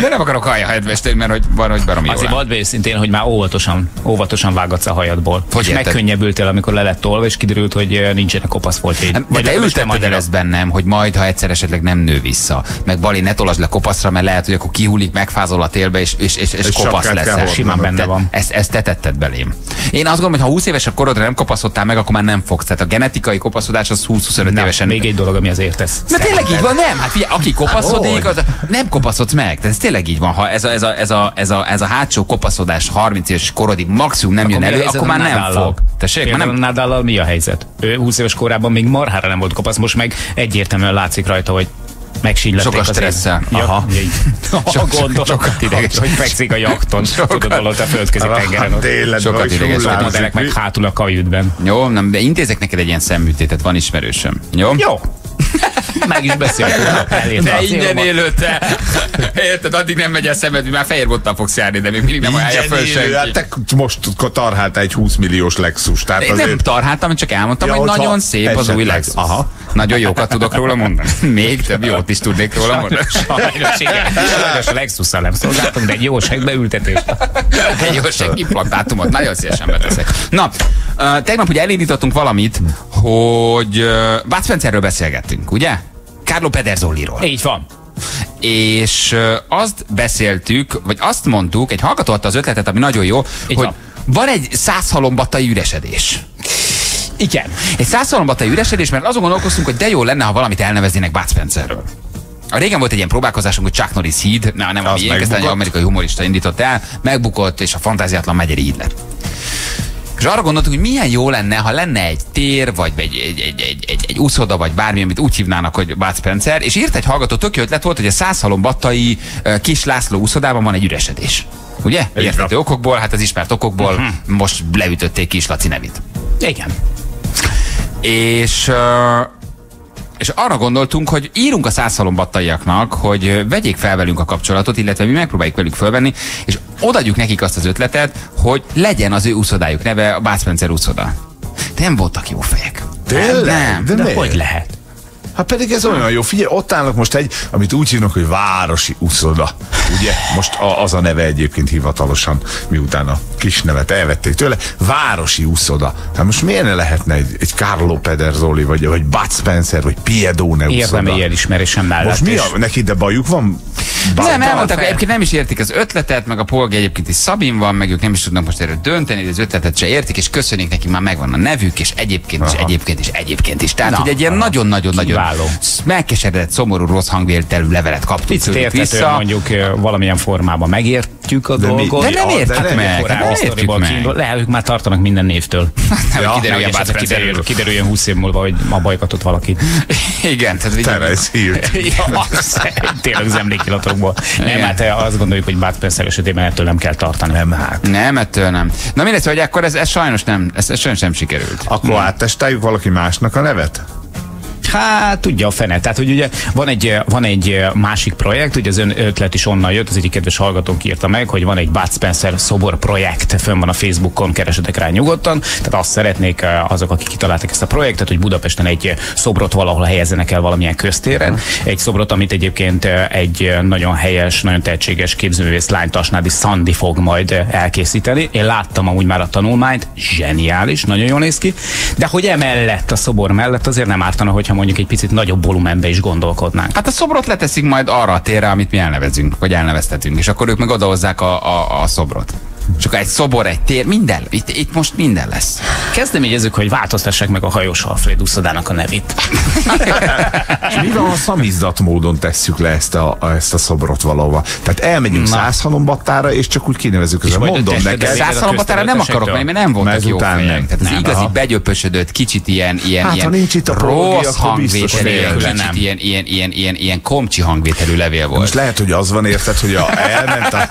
De nem akarok hajahelyet vesteni, mert hogy van, hogy baromi Azért jól áll. volt őszintén, hogy már óvatosan, óvatosan vágatsz a hajadból. Hogy és érted? megkönnyebbültél, amikor le lett tolva, és kiderült, hogy nincsenek kopasz foltjai. Hát, Vagy te ültetted el ezt bennem, hogy majd, ha egyszer esetleg nem nő vissza, meg Bali, ne tolasd le kopaszra, mert lehet, hogy akkor kihullik, megfázol a télbe, és, és, és, és És kopasz leszel. hordanod. Simán benne van. Ezt, ezt te tetted belém. Én azt gondolom, hogy ha 20 éves a korodra nem kopaszodtál meg, akkor már nem fogsz. Tehát a genetikai kopaszodás az 20-25 Na, évesen. még egy dolog, ami az értesz. Na tényleg így van, nem? Hát figyelj, aki kopaszodik, az nem kopaszodsz meg. Tehát ez tényleg így van. Ha ez a, ez a, ez a, ez a, ez a hátsó kopaszodás 30 éves korodig maximum nem jön mi a elő, akkor már nem fog. Tessék, már nem, Nadállal mi a helyzet? Ő 20 éves korában még marhára nem volt kopasz, most meg egyértelműen látszik rajta, hogy megsíllették Sok a stresszel. év- Aha. Ja, így. Sok- gondolom, sokat ideges. hogy fekszik a jakton. Tudod, alatt a földközi tengeren. ott. Tényleg, Sokat ideges. Ott hullámzik. modellek meg hátul a kajütben. Jó, nem, de intézek neked egy ilyen szemműtétet, van ismerősöm. Jó? Jó. (laughs) Meg is beszéltünk. (laughs) De a ingyen célba. élő te. Érted, addig nem megy el szemed, már fehér bottal fogsz járni, de még mindig nem ajánlja föl élő, hát senki. te most tarháltál egy 20 milliós Lexus, tehát Én nem azért... tarháltam, csak elmondtam, Ja, hogy nagyon szép az új. Lexus. Aha. Nagyon jókat tudok róla mondani. (laughs) Még több jót is tudnék róla mondani. Sajnos igen. Sajnos a Lexus-szal nem szolgáltunk, de egy jó segbeültetés. Egy jó implantátumot nagyon szívesen beteszek. Na, tegnap ugye elindítottunk valamit, hogy Bud Spencerről beszélgettünk, ugye? Carlo Pederzoliról. Így van. És azt beszéltük, vagy azt mondtuk, egy hallgató adta az ötletet, ami nagyon jó, Így hogy, van. Van egy százhalombattai üresedés. Igen. Egy százszalombatai üresedés, mert azon gondolkoztunk, hogy de jó lenne, ha valamit elneveznének Bud Spencerről. A régen volt egy ilyen próbálkozásunk, hogy Chuck Norris híd, ne, nem a miénk, ezt egy amerikai humorista indított el, megbukott, és a fantáziátlan megyeri így lett. És arra gondoltuk, hogy milyen jó lenne, ha lenne egy tér, vagy egy, egy, egy, egy, egy, egy úszoda, vagy bármi, amit úgy hívnának, hogy Bud Spencer, és írt egy hallgató, tök jó ötlet volt, hogy a százhalombattai Kis László úszodában van egy üresedés. Ugye? Érthető okokból, hát az ismert okokból Mhm. most leütötték Kis Laci nevét. Igen. És, és arra gondoltunk, hogy írunk a százszalombattaiaknak, hogy vegyék fel velünk a kapcsolatot, illetve mi megpróbáljuk velük fölvenni, és odaadjuk nekik azt az ötletet, hogy legyen az ő úszodájuk neve a Bud Spencer úszoda. De nem voltak jó fejek. Tényleg? Nem. De, De miért? hogy lehet? Hát pedig ez olyan jó. Figyelj, ott állnak most egy, amit úgy hívnak, hogy városi uszoda. Ugye? Most a, az a neve egyébként hivatalosan, miután a kis nevet elvették tőle. Városi uszoda. Hát most miért ne lehetne egy, egy Carlo Pederzoli, vagy, vagy Bud Spencer, vagy Piedone Érdemi uszoda? elismerésem mellett. Most mi és- a, neki de bajuk van? Nem, Bal- elmondták, egyébként nem is értik az ötletet, meg a polg egyébként is Szabin van, meg ők nem is tudnak most erről dönteni, de az ötletet se értik, és köszönik neki, már megvan a nevük, és egyébként is, Aha. egyébként is, egyébként is. Tehát, Na, hogy egy ilyen nagyon-nagyon-nagyon Kiváló. megkeseredett, szomorú, rossz hangvételű levelet kaptunk Picit vissza. mondjuk valamilyen formában megértjük a De mi- dolgot. De nem de értjük nem meg, Korábbi nem értjük meg. kiindul- Lehet, ők már tartanak minden névtől. (laughs) Nem, Ja, hogy Bud esetleg kiderül, kiderüljön 20 év múlva, hogy ma bolygatott valaki. (laughs) Igen, tehát így- Terez hírt. (laughs) ja, az tényleg az emlékiratokból. Nem, hát eh, azt gondoljuk, hogy Bud Spencer esetében ettől nem kell tartani. Nem, hát. Nem, ettől nem. Na mindegy, hogy akkor ez, ez sajnos nem, ez, ez sajnos nem sikerült. Akkor áttestáljuk valaki másnak a nevet? Hát tudja a fene. Tehát, hogy ugye van egy, van egy másik projekt, ugye az ön ötlet is onnan jött, az egyik kedves hallgatónk írta meg, hogy van egy Bud Spencer szobor projekt, fönn van a Facebookon, keresetek rá nyugodtan. Tehát azt szeretnék eh, azok, akik kitaláltak ezt a projektet, hogy Budapesten egy szobrot valahol helyezzenek el valamilyen köztéren. Egy szobrot, amit egyébként eh, egy nagyon helyes, nagyon tehetséges képzőművész lány Tasnádi Szandi fog majd eh, elkészíteni. Én láttam amúgy már a tanulmányt, zseniális, nagyon jól néz ki, de hogy emellett, a szobor mellett azért nem ártana, hogyha mondjuk egy picit nagyobb volumenbe is gondolkodnánk. Hát a szobrot leteszik majd arra a térre, amit mi elnevezünk, vagy elneveztetünk, és akkor ők meg odahozzák a, a, a szobrot. És akkor egy szobor, egy tér, minden, itt, itt most minden lesz. Kezdeményezők, hogy változtassák meg a hajós Alfred úszodának a nevét. (laughs) És mi van, ha szamizdat módon tesszük le ezt a, a, ezt a szobrot valahova? Tehát elmegyünk százhalombattára, és csak úgy kinevezük. Majd mondom neked. Százszalombatára nem akarok menni, mert nem voltak Mert jó nem. Tehát Nem. igazi Aha. begyöpösödött, kicsit ilyen, ilyen, Hát, ha ilyen nincs itt a rossz hangvételű, kicsit ilyen, ilyen, ilyen, ilyen, ilyen komcsi hangvételű levél volt. Most lehet, hogy az van, érted, hogy a, elment a...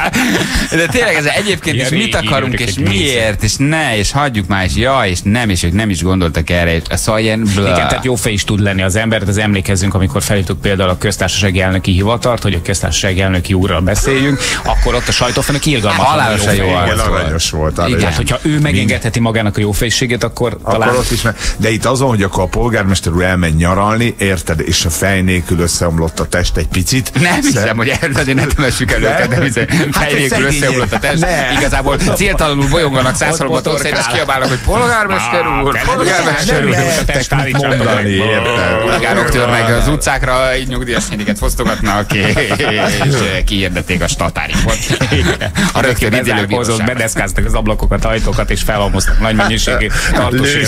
De tényleg ez egyébként (laughs) Is mit akarunk, és miért, és ne, és hagyjuk már, és ja, és nem, és ők nem is gondoltak erre, és szóval ilyen blá. Igen, tehát jó fej is tud lenni az ember, de az emlékezzünk, amikor felhívtuk például a köztársasági elnöki hivatalt, hogy a köztársasági elnöki úrral beszéljünk, akkor ott a sajtófőnök irgalmatlan Halálosan jó fej arc Igen, volt. aranyos volt. Igen. aranyos. Tehát, hogyha ő megengedheti magának a jófejséget, akkor, Akkor talán... ott is, meg- de itt azon, hogy akkor a polgármester úr elmegy nyaralni, érted, és a fej nélkül összeomlott a test egy picit. Nem hiszem, hogy erről azért ne temessük el őket, de fej nélkül összeomlott a test. Ne. Igazából céltalanul bolyonganak százszorban Ott ország, és kiabálnak, hogy polgármester úr, polgármester úr. lehettek mit mondani, érted? Polgárok törnek az utcákra, így nyugdíjas néniket fosztogatnak, és kihirdették a statárikot. A rögtön idélő bíróság. bedeszkáztak az ablakokat, ajtókat, és felhalmoztak nagy mennyiségű tartós és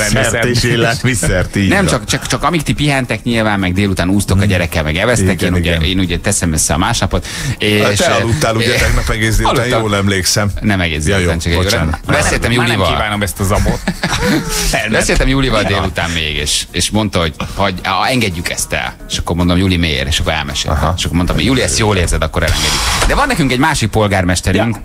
élelmiszert, így Nem, csak, csak, csak amíg ti pihentek nyilván, meg délután úsztok a gyerekkel, meg evesztek, Igen, én, ugye, én ugye teszem össze a másnapot. És, Hát Te aludtál ugye tegnap egész délután, jól emlékszem. Nem egész Ja, jó, bocsánat. Beszéltem Már nem Júlival. kívánom ezt a zabot. (laughs) Beszéltem Júlival Ja. délután még, és, és mondta, hogy, hogy á, engedjük ezt el. És akkor mondom, Júli miért? És akkor elmesélte. És akkor mondtam, hogy Júli, ezt jól érzed, akkor elengedjük. De van nekünk egy másik polgármesterünk,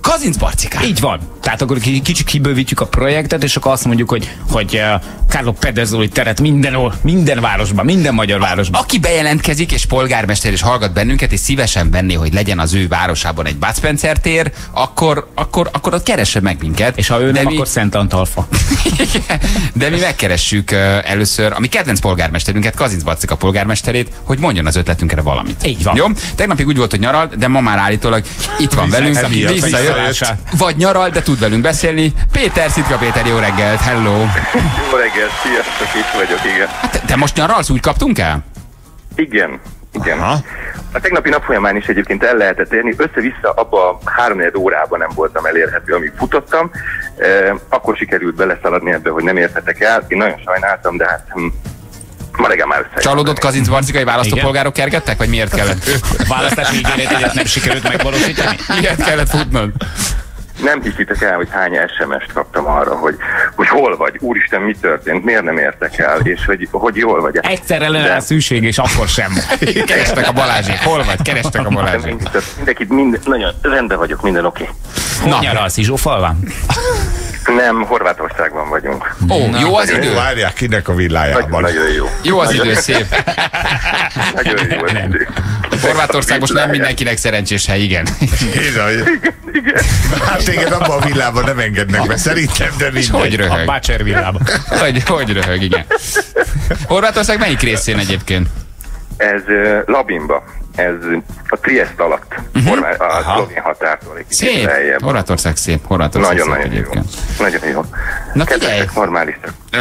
Kazinc Barcikán. Így van. Tehát akkor ki- kicsit kibővítjük a projektet, és akkor azt mondjuk, hogy, hogy uh, Carlo Pederzoli teret mindenhol, minden városban, minden magyar városban. Aki bejelentkezik, és polgármester, és hallgat bennünket, és szívesen venné, hogy legyen az ő városában egy Bud Spencer tér, akkor, akkor, akkor ott keresse meg minket. És ha ő De nem, mi- akkor Szent Antalfa. (laughs) De mi megkeressük uh, először a mi kedvenc polgármesterünket, Kazinc Barcika polgármesterét, hogy mondjon az ötletünkre valamit. Így van. Jó? Tegnapig úgy volt, hogy nyaralt, de ma már állítólag itt van velünk. Visszajött. Visszajött. Vagy nyaral, de tud velünk beszélni. Péter, Szitka Péter, jó reggelt, hello. Jó reggelt, sziasztok, itt vagyok, igen. Hát te, most nyaralsz, úgy kaptunk el? Igen, igen. Aha. A tegnapi nap folyamán is egyébként el lehetett érni, össze-vissza abba a három órában nem voltam elérhető, amíg futottam. E, akkor sikerült beleszaladni ebbe, hogy nem értetek el. Én nagyon sajnáltam, de hát hm, ma reggel már. Csalódott Kazinc Barcikai választópolgárok kergettek, vagy miért kellett? (laughs) Választási ígéreteket nem sikerült megvalósítani? Miért kellett futnod? Nem hiszitek el, hogy hány SMS-t kaptam arra, hogy, hogy hol vagy, úristen, mi történt, miért nem értek el, és hogy, hogy jól vagy. Egyszerre lenne a szűség, és akkor sem. Kerestek a Balázsék. Hol vagy? Kerestek a Balázsék. Mindenkit, minden, nagyon rendben vagyok, minden oké. Hol nyaralsz, Izsófalván? Nem, Horvátországban vagyunk. Ó, jó az idő. Várják kinek a villájában. Nagyon, nagyon jó. Jó az idő, szép. Nagyon jó az idő. Horvátország most nem mindenkinek szerencsés hely, igen. Igen, igen. Hát téged abban a villában nem engednek be, szerintem, de mindegy. hogy röhög? A Bácser villában. Hogy, hogy röhög, igen. Horvátország melyik részén egyébként? Ez uh, Labinba, ez a Triest alatt, uh-huh. a szlovén határtól egy kicsit Szép. lejjebb. Horvátország szép. Horvátország szép Nagyon-nagyon jó. Nagyon jó. Na! Kedvesek, normálisak. Ö,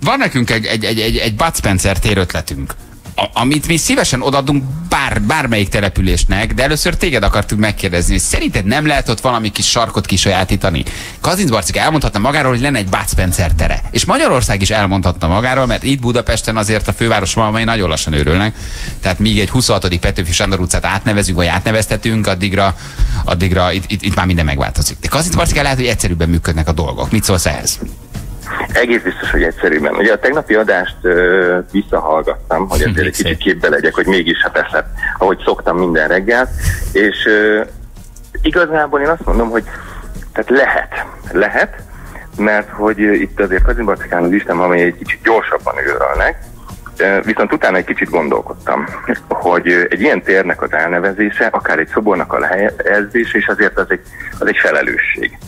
van nekünk egy, egy, egy, egy, egy Bud Spencer térötletünk, a, amit mi szívesen odadunk bár, bármelyik településnek, de először téged akartuk megkérdezni, hogy szerinted nem lehet ott valami kis sarkot kisajátítani? Kazinc Barcika magáról, hogy lenne egy Bud Spencer tere. És Magyarország is elmondhatna magáról, mert itt Budapesten azért a főváros malmai nagyon lassan őrülnek. Tehát míg egy 26. Petőfi Sándor utcát átnevezünk, vagy átneveztetünk, addigra, addigra itt, itt, itt már minden megváltozik. De Kazinc Barcika lehet, hogy egyszerűbben működnek a dolgok. Mit szólsz ehhez? Egész biztos, hogy egyszerűen. Ugye a tegnapi adást ö, visszahallgattam, hogy ezért egy kicsit képbe legyek, hogy mégis hát eszed, ahogy szoktam minden reggel, és ö, igazából én azt mondom, hogy tehát lehet, lehet, mert hogy itt azért Kazimbarcikán az Isten, amely egy kicsit gyorsabban őrölnek, Viszont utána egy kicsit gondolkodtam, hogy egy ilyen térnek az elnevezése, akár egy szobornak a helyezése, és azért az egy, az egy felelősség.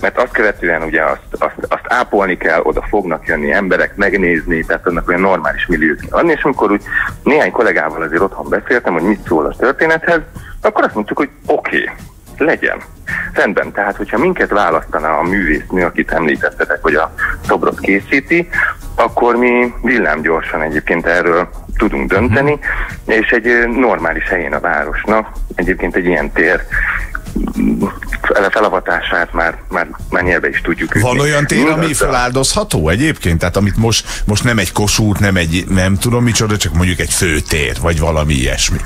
Mert azt követően ugye azt, azt, azt ápolni kell, oda fognak jönni emberek, megnézni, tehát annak olyan normális milliót kell adni, és amikor úgy néhány kollégával azért otthon beszéltem, hogy mit szól a történethez, akkor azt mondtuk, hogy oké, okay, legyen. Rendben, tehát hogyha minket választaná a művésznő, akit említettetek, hogy a szobrot készíti, akkor mi villámgyorsan egyébként erről tudunk dönteni, és egy normális helyén a városnak egyébként egy ilyen tér felavatását már, már, már nyelve is tudjuk ütni. Van olyan tér, ami feláldozható egyébként? Tehát amit most, most nem egy kosút, nem egy nem tudom micsoda, csak mondjuk egy főtér, vagy valami ilyesmi.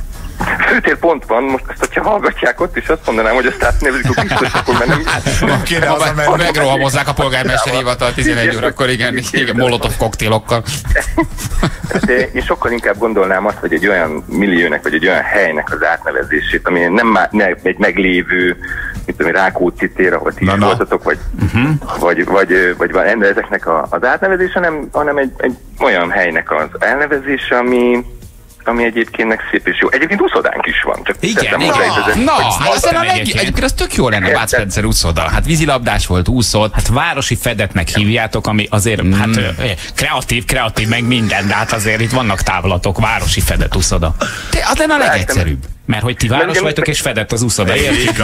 Főtér pont van, most ezt, hogyha hallgatják ott, és azt mondanám, hogy azt átnevezik, akkor biztos, akkor már nem... Nem kéne Ha, haza ha menni. megrohamozzák a polgármester hivatal 11 órakor, igen, igen. molotov koktélokkal. Hát, én sokkal inkább gondolnám azt, hogy egy olyan milliónek, vagy egy olyan helynek az átnevezését, ami nem már ne, egy meglévő, mint tudom, én, Rákóczi tér, ahol ti is voltatok, vagy, vagy, vagy, vagy, vagy de ezeknek a, az átnevezése, hanem, hanem egy, egy olyan helynek az elnevezése, ami, ami egyébként meg szép és jó. Egyébként úszodánk is van. Csak Igen, igen. Na, Hogy hát aztán a leg, egyébként. az tök jó lenne, Bud? Spencer úszoda. Hát vízilabdás volt, úszott. Hát városi fedetnek hívjátok, ami azért hát, ö, kreatív, kreatív, meg minden, de hát azért itt vannak távlatok, városi fedett úszoda. Te, az lenne a legegyszerűbb. Mert hogy ti város vagytok és fedett az úszoda, értjük?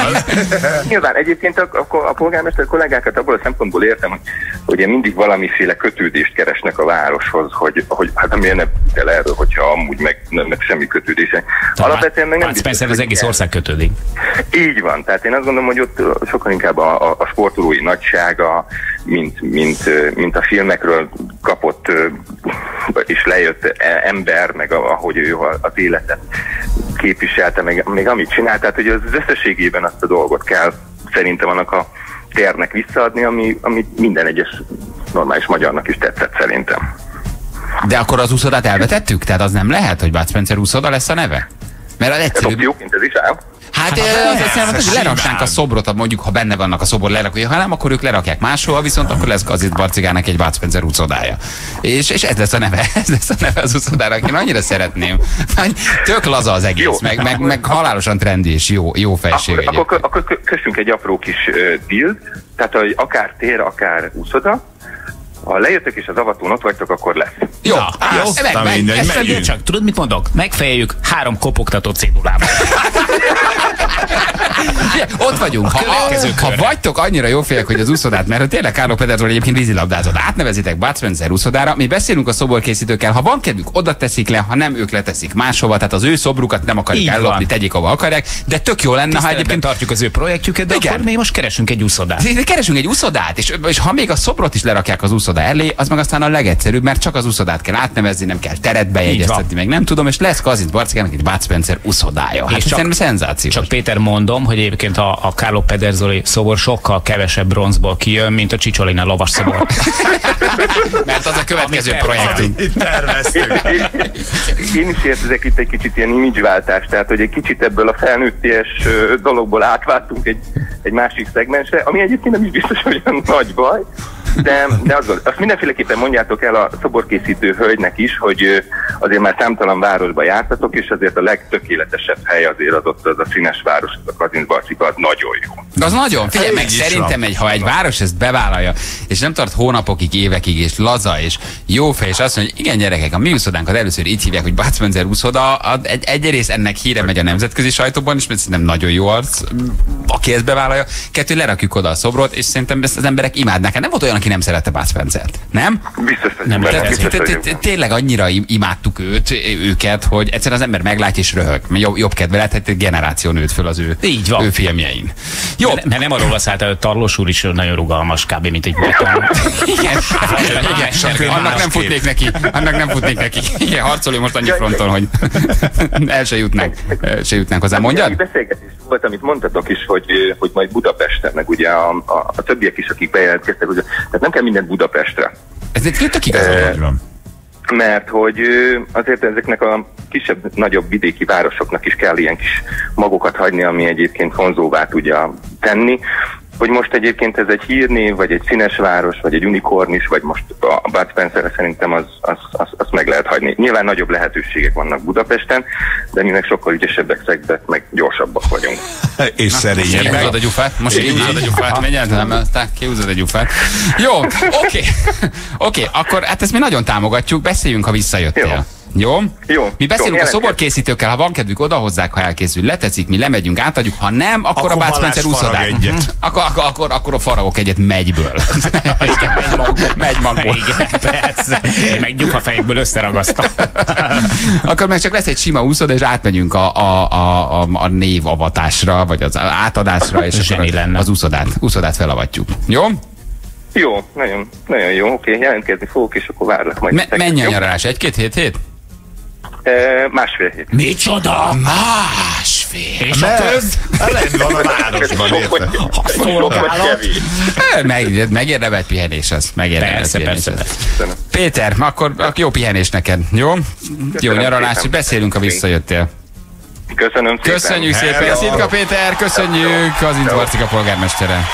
Nyilván egyébként a, a, a polgármester kollégákat abból a szempontból értem, hogy ugye mindig valamiféle kötődést keresnek a városhoz, hogy, hogy hát miért nem kell erről, hogyha amúgy meg nem, meg semmi kötődése. Alapvetően meg nem Bud biztos, Spencer az egész ország kötődik. Így van, tehát én azt gondolom, hogy ott sokkal inkább a, a, a sportolói nagysága, mint, mint, mint a filmekről kapott és lejött e- ember, meg a, ahogy ő a- az életet képviselte, meg, meg amit csinált, tehát hogy az összességében azt a dolgot kell szerintem annak a térnek visszaadni, ami, ami minden egyes normális magyarnak is tetszett szerintem. De akkor az úszodát elvetettük? Tehát az nem lehet, hogy Bud Spencer úszoda lesz a neve? Mert az egyszerűbb. opcióként ez is áll. Hát, hát az azt jelenti, hogy leraknánk a szobrot, mondjuk, ha benne vannak a szobor lerakója, ha nem, akkor ők lerakják máshol, viszont akkor lesz Gazit Barcigának egy Bud Spencer úszodája. És, és ez lesz a neve, (laughs) ez lesz a neve az úszodának. Én annyira szeretném. Tök laza az egész, Jó. meg, meg, meg halálosan trendi és jó, jó felség Akkor, egyébként. akkor, akkor kö- kössünk egy apró kis uh, deal, tehát hogy akár tér, akár úszoda, ha lejöttök és az avatón ott vagytok, akkor lesz. Jó, Na, jó, jó, meg, meg, mindegy, ezt mondjuk Csak tudod, mit mondok? Megfejeljük három kopogtató cédulával. (laughs) Ott vagyunk. Ha, ha vagytok annyira jó fejek, hogy az úszodát, mert tényleg Kárló Pedertől egyébként vízilabdázott, átnevezitek Bud Spencer úszodára, mi beszélünk a szoborkészítőkkel, ha van kedvük, oda teszik le, ha nem, ők leteszik máshova, tehát az ő szobrukat nem akarjuk Így ellopni, tegyék, ahova akarják, de tök jó lenne, ha egyébként tartjuk az ő projektjüket, de Igen. akkor mi most keresünk egy úszodát. de keresünk egy úszodát, és, és ha még a szobrot is lerakják az úszoda elé, az meg aztán a legegyszerűbb, mert csak az úszodát kell átnevezni, nem kell teret bejegyeztetni, meg nem tudom, és lesz Kazinc Barcikának egy Bud Spencer úszodája. Hát És csak- szerintem szenzáció. Csak Péter mondom, hogy egyébként a, a Carlo Pederzoli szobor sokkal kevesebb bronzból kijön, mint a Csicsolina lovas szobor. (laughs) Mert az a következő Amit projektünk. Itt terveztük. Én is érzek itt egy kicsit ilyen imidzsváltást, tehát hogy egy kicsit ebből a felnőtties dologból átváltunk egy, egy másik szegmensre, ami egyébként nem is biztos, hogy olyan nagy baj, de, de azt, gond- azt mindenféleképpen mondjátok el a szoborkészítő hölgynek is, hogy azért már számtalan városba jártatok, és azért a legtökéletesebb hely azért az ott az a színes város, az a Kazincbarcika, az nagyon jó. De az nagyon, figyelj meg, szerintem egy, ha egy város ezt bevállalja, és nem tart hónapokig, évekig, és laza, és jó fej, és azt mondja, hogy igen gyerekek, a mi úszodánkat először így hívják, hogy Bud Spencer úszoda, egy, egyrészt ennek híre megy a nemzetközi sajtóban is, mert szerintem nagyon jó arc, aki ezt bevállalja. Kettő, lerakjuk oda a szobrot, és szerintem ezt az emberek imádnák. Hát Nem volt olyan, aki nem szerette Bud Spencer-t. Nem? Biztos, hogy Nem biztos benne. Tényleg annyira im- imádtuk őt, őket, hogy egyszerűen az ember meglátja és röhög. Jobb, jobb kedve lehet, hogy egy generáció nőtt föl az ő, Így van. ő filmjein. Jó, Mert ne- nem arról beszélt, hogy Tarlós úr is nagyon rugalmas, kb. mint egy beton. (laughs) Igen, igen. Annak nem futnék neki. Annak nem futnék neki. Igen, harcolj most annyi fronton, hogy (laughs) el se jutnánk, el se jutnánk hozzá. Egy Mondjad? beszélgetés volt, amit mondtatok is, hogy, hogy majd Budapesten, meg ugye a, a, a többiek is, akik bejelentkeztek, hogy tehát nem kell minden Budapestre. Ez egy tök van. Mert hogy azért ezeknek a kisebb, nagyobb vidéki városoknak is kell ilyen kis magokat hagyni, ami egyébként vonzóvá tudja tenni. Hogy most egyébként ez egy hírnév, vagy egy színes város, vagy egy unikornis, vagy most a Bud Spencer szerintem az, az, az, az meg lehet hagyni. Nyilván nagyobb lehetőségek vannak Budapesten, de mi meg sokkal ügyesebbek, szegdek, meg gyorsabbak vagyunk. (laughs) És szerények. Kiúzod a gyufát? Most kiúzod a gyufát? Menj el, nem, aztán kiúzod a gyufát. Jó, oké. (laughs) Oké, akkor hát ezt mi nagyon támogatjuk, beszéljünk, ha visszajöttél. Jó. Jó? Jó, Mi beszélünk jó, a szoborkészítőkkel, ha van kedvük, odahozzák, ha elkészül, leteszik, mi lemegyünk, átadjuk, ha nem, akkor, Akkor a Bud Spencer. Mhm. Akkor, akkor, akkor, akkor a faragok egyet megyből. (laughs) megy magból. Megy magból. Igen, persze. Meg gyufafejekből összeragasztom. (laughs) Akkor meg csak lesz egy sima úszoda, és átmegyünk a, a, a, a, a névavatásra, vagy az átadásra, és Zseni akkor lenne. az úszodát, úszodát felavatjuk. Jó? Jó, nagyon, nagyon jó, oké, jelentkezni fogok, és akkor várlak majd. Me- menj a nyaralás, egy-két hét hét? E, másfél hét. Micsoda? Másfél. És a több? Lent van a városban, érted? vagy kevés. Meg, megérne egy pihenés az. Megérne egy Persze, pihenés persze. Köszönöm. Péter, akkor akkor jó pihenés neked, jó? Jó nyaralás, szépen. beszélünk, ha visszajöttél. Köszönöm szépen. Köszönjük szépen, Hello. Szitka Péter, köszönjük, az Intvarcika polgármestere.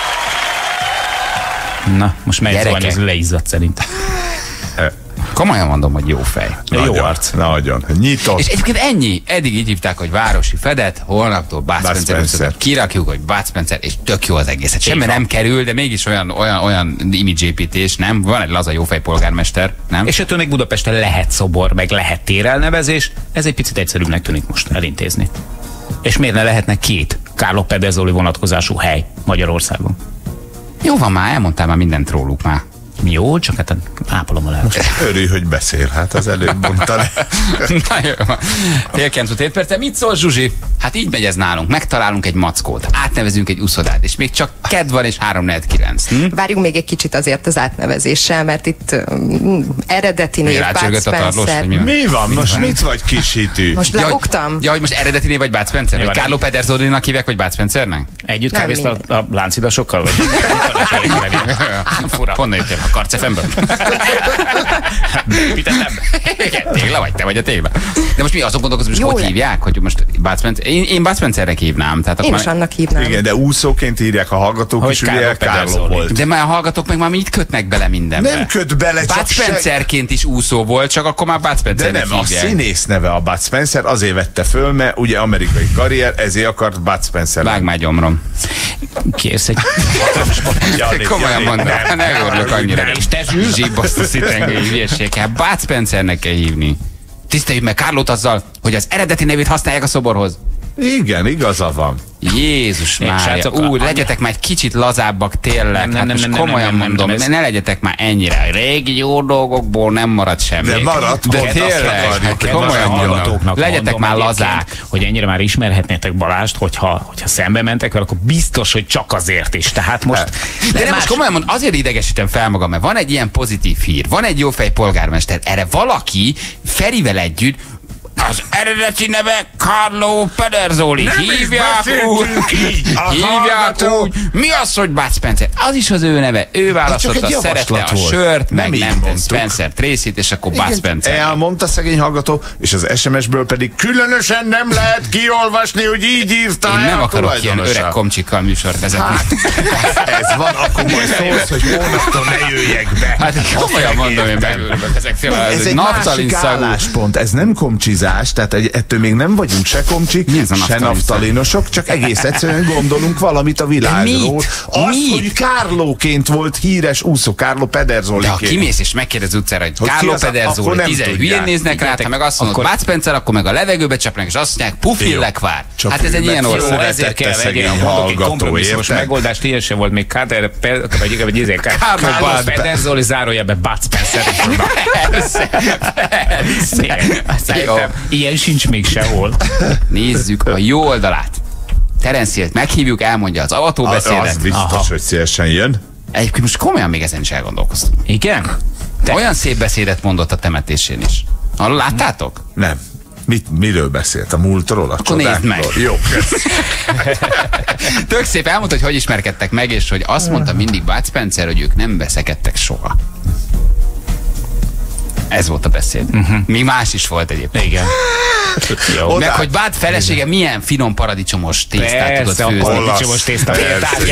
Na, most Gyerekek. zuhany, ez leizzadt szerintem. Komolyan mondom, hogy jó fej. Jó Nagyon, arc. Nagyon. Nyitott. És egyébként ennyi. Eddig így hívták, hogy Városi Fedet, holnaptól Bud Spencer. Spencer. Spencer. Kirakjuk, hogy Bud Spencer, és tök jó az egészet. Semmi van. nem kerül, de mégis olyan, olyan, olyan image építés, nem? Van egy laza jófej polgármester, nem? És ettől még Budapesten lehet szobor, meg lehet térelnevezés. Ez egy picit egyszerűbbnek tűnik most elintézni. És miért ne lehetne két Carlo Pederzoli vonatkozású hely Magyarországon? Jó van már, elmondtál már mindent róluk már. Mi jó, csak hát ápolom a lelket. Örülj, hogy beszél, hát az előbb mondta le. (laughs) Na jó. Fél kilenc perce. Mit szól Zsuzsi? Hát így megy ez nálunk. Megtalálunk egy mackót, átnevezünk egy uszodát, és még csak ked van, és 3 9 hm? Várjunk még egy kicsit azért az átnevezéssel, mert itt um, eredeti név, Mi Bud rácsörgött a tarlós, Spencer. vagy mi van? Mi van? Most mit vagy kis hitű? Most lebuktam? Ja, hogy most eredeti név vagy Bud Spencer? Vagy Carlo Pederzolinak hívják, vagy Bud Spencernek? Együtt Nem kávéztál a, (laughs) a láncidasokkal? Vagy? Fura. Honnan jöttél? A karcefemből? Építettem? Igen, tégla vagy, te vagy a tégla. De most mi azon gondolkozom, hogy Jó hogy lett. hívják, hogy most Bud Spencer, én, én Bud Spencernek hívnám. Tehát Én is annak hívnám. Igen, de úszóként írják a hallgatók Hogy is, ugye volt. de már a hallgatók meg már mit kötnek bele mindenbe? Nem köt bele, Bud csak se... Is úszó volt, csak akkor már Bud De nem, a hívják. színész neve a Bud Spencer, azért vette föl, mert ugye amerikai karrier, ezért akart Bud Spencer. Vág már gyomrom. Kérsz egy... (laughs) Komolyan mondom, ne örülök annyira. És te zsűr? Zsibbasztó szitengői hülyeség. Hát Bud Spencernek kell hívni. Tiszteljük meg Kárlót azzal, hogy az eredeti nevét használják a szoborhoz. Igen, igaza van. Jézus srácok, úr, legyetek már egy kicsit lazábbak tényleg. Nem, nem, hát nem, nem, komolyan nem, nem, mondom, nem, ez- ne legyetek már ennyire. Régi jó dolgokból nem marad semmi. De maradt, De tényleg, hát komolyan mondom. hallgatóknak Legyetek már lazák. Hogy ennyire már ismerhetnétek Balást, hogyha, hogyha szembe mentek vele, akkor biztos, hogy csak azért is. Tehát most... De nem, most komolyan mondom, azért idegesítem fel magam, mert van egy ilyen pozitív hír, van egy jófej polgármester, erre valaki Ferivel együtt az eredeti neve Carlo Pederzoli. Nem hívják úgy, így, hívják úgy. Mi az, hogy Bud Spencer? Az is az ő neve. Ő választotta, egy szerette javaslat a volt. sört, Nem meg nem, mondtuk. Spencer Tracy-t, és akkor Bud Spencer. Elmondta szegény hallgató, és az SMS-ből pedig különösen nem lehet kiolvasni, hogy így írta Én nem akarok ilyen öreg komcsikkal műsort vezetni. Hát, ez van, akkor majd szólsz, hogy hónaptól ne jöjjek be. Hát komolyan mondom, én beülök ezek Nem, tényleg. ez egy másik álláspont, ez nem komcsizás, tehát egy, ettől még nem vagyunk se komcsik, se naftalin naftalinosok, csak egész egyszerűen gondolunk valamit a világról. mit? Az, Mit? hogy Kárlóként volt híres úszó, Kárló Pederzoli. De ha kimész és megkérdez utcára, hogy Hogy akkor Pederzoli, tizen hülyén néznek rá, ha meg azt mondod, Akkor- Spencer, akkor meg a levegőbe csapnak, és azt mondják, pufillek vár. Csak Hát ez egy ilyen ország. Ezért kell egy mondok egy hallgató, kompromisszumos megoldást, ilyen sem volt még Kader, Pe- vagy vagy Carlos Bud- Pederzoli zárójelbe Bud Spencer. Persze, persze. Szerintem ilyen sincs még sehol. Nézzük a jó oldalát. Terence Hill-t meghívjuk, elmondja az Az avatóbeszédet. biztos, Aha. hogy szívesen jön. Egyébként most komolyan még ezen is elgondolkoztam. Igen? Te- Olyan szép beszédet mondott a temetésén is. Halló, láttátok? Nem. Mit, miről beszélt? A múltról? A Akkor nézd meg. csodákról? Jó. (laughs) Tök szép elmondta, hogy hogy ismerkedtek meg, és hogy azt mondta mindig Bud Spencer, hogy ők nem veszekedtek soha. Ez volt a beszéd. Uh-huh. Mi más is volt egyébként. Igen. Jó. Oda- Meg hogy Bud felesége milyen finom paradicsomos tésztát tudott Persze, a főzni. paradicsomos tészta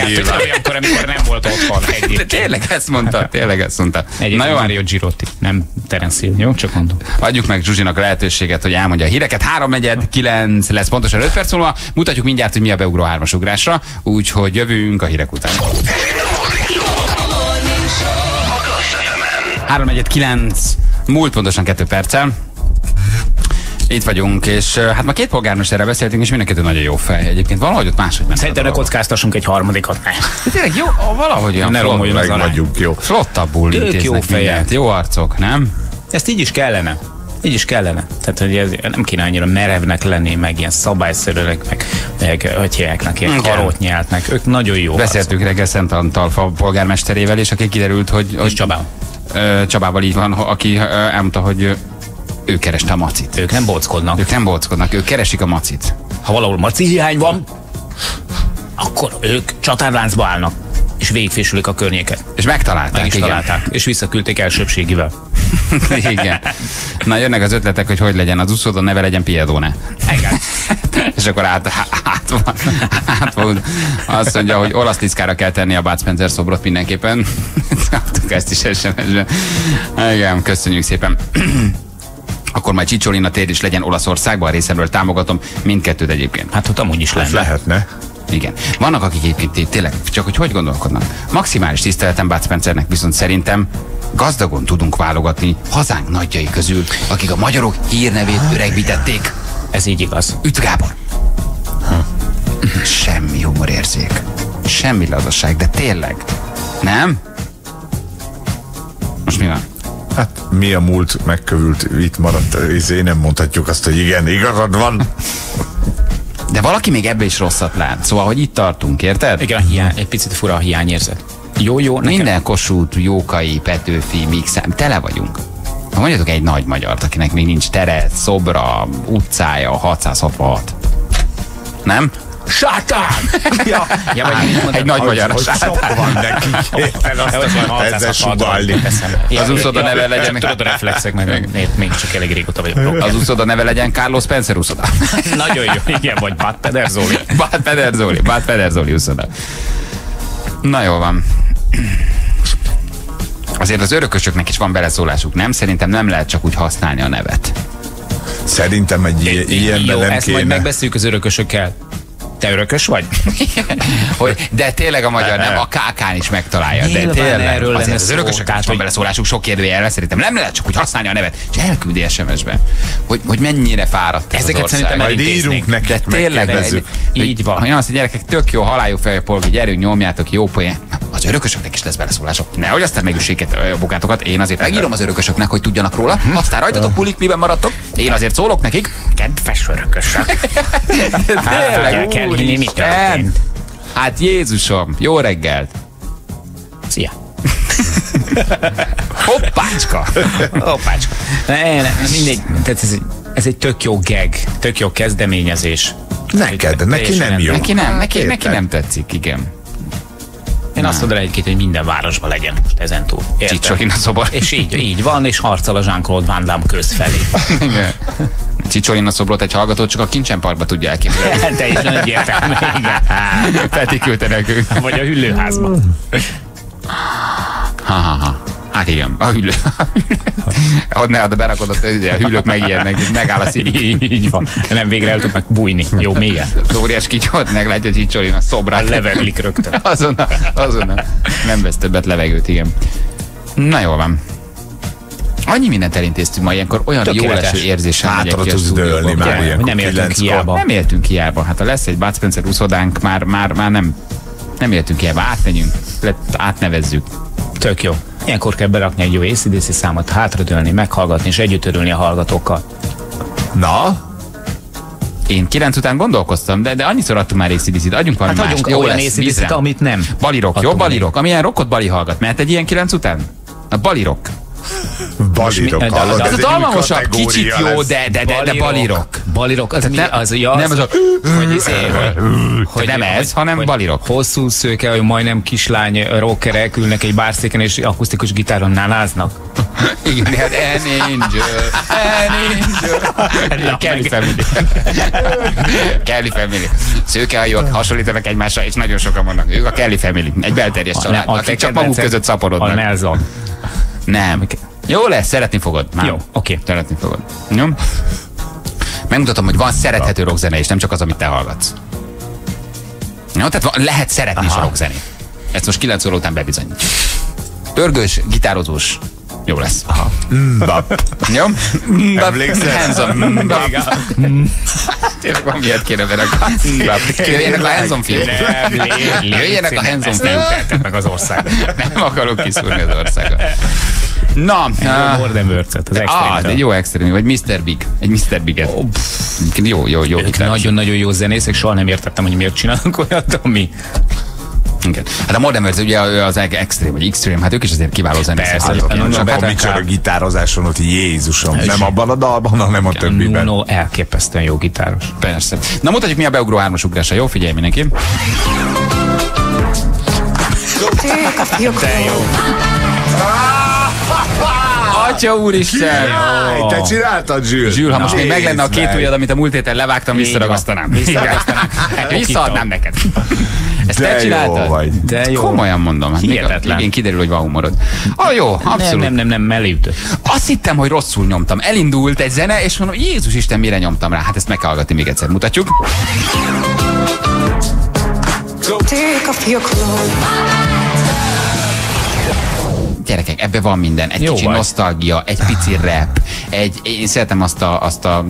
nyilván. olyankor, amikor nem volt otthon egyébként. tényleg ezt mondta, (laughs) tényleg ezt mondta. Egyébként Na jó, Mario Girotti, nem Terence jó? Csak mondom. adjuk meg Zsuzsinak a lehetőséget, hogy elmondja a híreket. 3 9 lesz pontosan 5 perc múlva. Mutatjuk mindjárt, hogy mi a beugró hármas ugrásra. Úgyhogy jövünk a hírek után. 3 9 múlt pontosan 2 perccel. Itt vagyunk, és hát ma két polgármesterrel beszéltünk, és mindenki nagyon jó fej. Egyébként valahogy ott máshogy ment. Szerintem ne kockáztassunk egy harmadikat. Ne. Tényleg jó, valahogy olyan Ne romoljon az vagyunk jó. flottabbul jó fejek. mindent. Jó arcok, nem? Ezt így is kellene. Így is kellene. Tehát, hogy ez nem kéne annyira merevnek lenni, meg ilyen szabályszerűek, meg, meg hogy hívják, ilyen Igen. karótnyáltnak. Ők nagyon jó. Beszéltünk reggel Szent Antal polgármesterével, és aki kiderült, hogy, És hogy. Csabával így van, aki elmondta, hogy ő kereste a macit. Ők nem bockodnak. Ők nem bolckodnak, ők keresik a macit. Ha valahol maci hiány van, akkor ők csatárláncba állnak, és végigfésülik a környéket. És megtalálták. Meg is igen. találták, és visszaküldték elsőbségivel. (laughs) igen. Na jönnek az ötletek, hogy hogy legyen az úszódó neve legyen Piedone. Igen. (laughs) És akkor át, át, át, át át azt mondja, hogy olasz lickára kell tenni a Bud Spencer szobrot mindenképpen. (laughs) Kaptuk ezt is SMS-ben. Igen, köszönjük szépen. (clears throat) Akkor majd Csicsolina tér is legyen Olaszországban, a részemről támogatom mindkettőt egyébként. Hát ott amúgy is Ez lenne. lehetne. Igen. Vannak, akik egyébként té- tényleg, csak hogy hogy gondolkodnak. Maximális tiszteletem Bud Spencernek, viszont szerintem gazdagon tudunk válogatni hazánk nagyjai közül, akik a magyarok hírnevét öregbítették. Ez így igaz. Üt Gábor. (clears throat) Semmi humorérzék. Semmi lazasság, de tényleg. Nem? Most mi van? Hát mi a múlt megkövült, itt maradt, izé, nem mondhatjuk azt, hogy igen, igazad van. (laughs) De valaki még ebbe is rosszat lát. Szóval, hogy itt tartunk, érted? Igen, a hiány, egy picit fura a hiányérzet. Jó, jó, nekem. Minden Kossuth, Jókai, Petőfi, Mixem, tele vagyunk. Ha mondjatok egy nagy magyart, akinek még nincs tere, szobra, utcája, 666. Nem? Sátán! ja, ja, vagy mondod? Egy nagy magyar hogy sok van neki. Érted? Ja, hogy van Azt ezzel 666 sugalni. Az úszoda neve legyen- Tudod, a reflexek, meg még, csak elég régóta vagyok. Az úszoda neve legyen Carlos Spencer úszoda. Nagyon jó, igen, vagy Bud Pederzoli. Bát Pederzoli, Bát Pederzoli úszoda. Na jó van. Azért az örökösöknek is van beleszólásuk, nem? Szerintem nem lehet csak úgy használni a nevet. Szerintem egy ilyen, ilyenben Jó, nem ezt majd kéne. megbeszéljük az örökösökkel. Te örökös vagy? (laughs) hogy, de tényleg a magyar nem, a KK-n is megtalálja. De Nyilván tényleg, erről azért lenne az szó, örökösök tehát, is van hogy- beleszólásuk sok kérdőjelre, szerintem nem lehet csak úgy használni a nevet, és elküldi SMS-be, hogy, hogy mennyire fáradt ez Ezeket az szerintem Majd írunk nekik, De tényleg. Így van. Hogy azt, hogy gyerekek, tök jó, haláljuk fel a polgi, gyerünk, nyomjátok, jó poén. Az örökösöknek is lesz beleszólások. Nehogy aztán megüsséket a bokátokat. Én azért megírom az örökösöknek, hogy tudjanak róla. Aztán rajtatok pulik, miben maradtok. Én azért szólok nekik. Kedves örökösök. (laughs) Tényleg, hinni, mi történt. Hát Jézusom, jó reggelt. Szia. (laughs) Hoppácska. Hoppácska. Ne, ne, mindegy. Tehát ez, egy- ez egy tök jó geg, tök jó kezdeményezés. Neked, neki nem jó. Neki nem, neki, neki nem tetszik, igen. Én azt mondom egyébként, hogy minden városban legyen most ezentúl. Érted? Csicsolin a szobor. És így, így van, és harcol a Jean-Claude Van Damme köz felé. Igen. Csicsolin a szobrot egy hallgató csak a Kincsen Parkba tudja elképzelni. (laughs) Teljesen egyértelmű. Igen. Peti küldte nekünk. Vagy a hüllőházban. Ha, ha, ha. Hát igen, a hüllő. Ott ne, oda berakod, a hüllők megijednek, megáll a szív. Így van. Nem végre el tudnak bújni. Jó, mélyen. Az óriás kicsot, meglátja Csicsolin a szobrát. Leveglik rögtön. Azonnal, azonnal. Nem vesz többet levegőt, igen. Na jól van. Annyi mindent elintéztünk ma ilyenkor, olyan jó leső érzéssel Hátra a tudsz dőlni már ilyenkor nem éltünk hiába. Nem éltünk hiába. Hát ha lesz egy Bud Spencer úszodánk, már, már, már nem, nem éltünk hiába. Átmegyünk, lett, átnevezzük. Tök jó. Ilyenkor kell berakni egy jó ACDC számot, hátradőlni, meghallgatni, és együtt örülni a hallgatókkal. Na, Én kilenc után gondolkoztam, de, de annyiszor adtunk már ACDC-t, adjunk valami Hát mást. adjunk olyan bízrám. amit nem. Balirok, jó? Balirok. Amilyen rockot Bali hallgat. Mehet egy ilyen kilenc után? A balirok. Balirok, hallod? Az a dalmamosabb, kicsit jó, de, de, de, de balirok. Balirok, az mi? nem- Az, ja, nem az a- hogy, izé, hogy, (laughs) hogy nem ez, hanem hogy balirok. Hosszú szőke, hogy majdnem kislány rockerek ülnek egy bárszéken, és akusztikus gitáron nánáznak. (laughs) Igen, hát (laughs) an angel, an angel. Kelly Family. Kelly Family. Szőkehajók hasonlítanak egymásra, és nagyon sokan vannak. Ők a Kelly Family. Egy belterjes család, akik csak maguk között A szaporodnak. Nelson. Nem. Jó lesz, szeretni fogod. Már. Jó, oké. Szeretni fogod. Jó? Megmutatom, hogy van szerethető rockzene, és nem csak az, amit te hallgatsz. Jó, tehát van, lehet szeretni is a rockzenét. Ezt most 9 óra után bebizonyítjuk. Pörgős, gitározós. Jó lesz. Aha. Mbap. Jó? Emlékszel? Hanson. Mbap. Tényleg van miért kéne berakni. Mbap. Jöjjenek a Hanson fiúk. Jöjjenek a Hanson fiúk. meg az ország. Nem akarok kiszúrni az országot. Na, Jó ah, Morden Wörcet, az ah, de extrém. egy jó extrém, vagy Mr. Big. Egy Mr. Biget. Jó, jó, jó. Gitáros. nagyon-nagyon jó zenészek, soha nem értettem, hogy miért csinálnak (laughs) olyat, ami... Igen. Hát a Modern Words ugye az extrém, vagy extreme, hát ők is azért kiváló zenészek. Persze, vagyok. hát csak Csak a micsoda gitározáson ott Jézusom. Nem abban a dalban, hanem a többiben. Nuno elképesztően jó gitáros. Persze. Na mutatjuk mi a beugró hármas ugrása, jó? Figyelj mindenki. De jó. Atya úristen! Jaj, te csináltad, Zsül? Zsül, ha most még meg lenne a két ujjad, amit a múlt héten levágtam, visszaragasztanám. Visszaragasztanám. Igen. Visszaadnám neked. Ezt De te jó csináltad? vagy. De jó. Komolyan mondom. Hát Hihetetlen. végén kiderül, hogy van humorod. Ah, jó, Nem, abszolút. nem, nem, nem, mellé ütött. Azt hittem, hogy rosszul nyomtam. Elindult egy zene, és mondom, Jézus Isten, mire nyomtam rá? Hát ezt meg kell hallgatni, még egyszer mutatjuk. Take off your clothes. Gyerekek, ebbe van minden. Egy Jó kicsi vagy. nosztalgia, egy pici (laughs) rap, egy, én szeretem azt a, azt a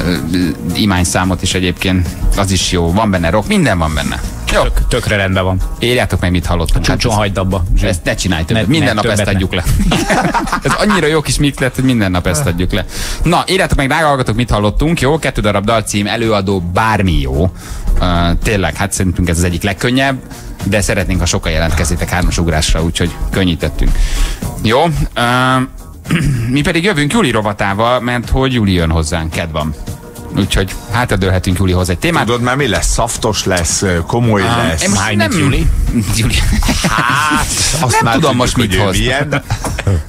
uh, imányszámot is egyébként, az is jó, van benne rock, minden van benne. Jó, Tök, tökre rendben van. írjátok meg, mit hallottunk. Csúcson Hát hagyd abba. ezt, ezt ne csinálj többet. Ne- minden ne, nap ezt adjuk le. (laughs) Ez annyira jó kis mix lett, hogy minden nap ezt adjuk le. Na, írjátok meg, drága hallgatók, mit hallottunk, jó? Kettő darab dalcím, előadó, bármi jó. Uh, tényleg, hát szerintünk ez az egyik legkönnyebb, de szeretnénk, ha sokan jelentkezitek hármas ugrásra, úgyhogy könnyítettünk. Jó? Uh, (clears throat) mi pedig jövünk Júli rovatával, mert hogy Júli jön hozzánk, kedv van. Úgyhogy hátradőlhetünk Júlihoz egy témát. Tudod már mi lesz? Szaftos lesz, komoly lesz. Én most nem... mint Júli? Júli. Hát, azt nem már tudom most mit hoz. milyen.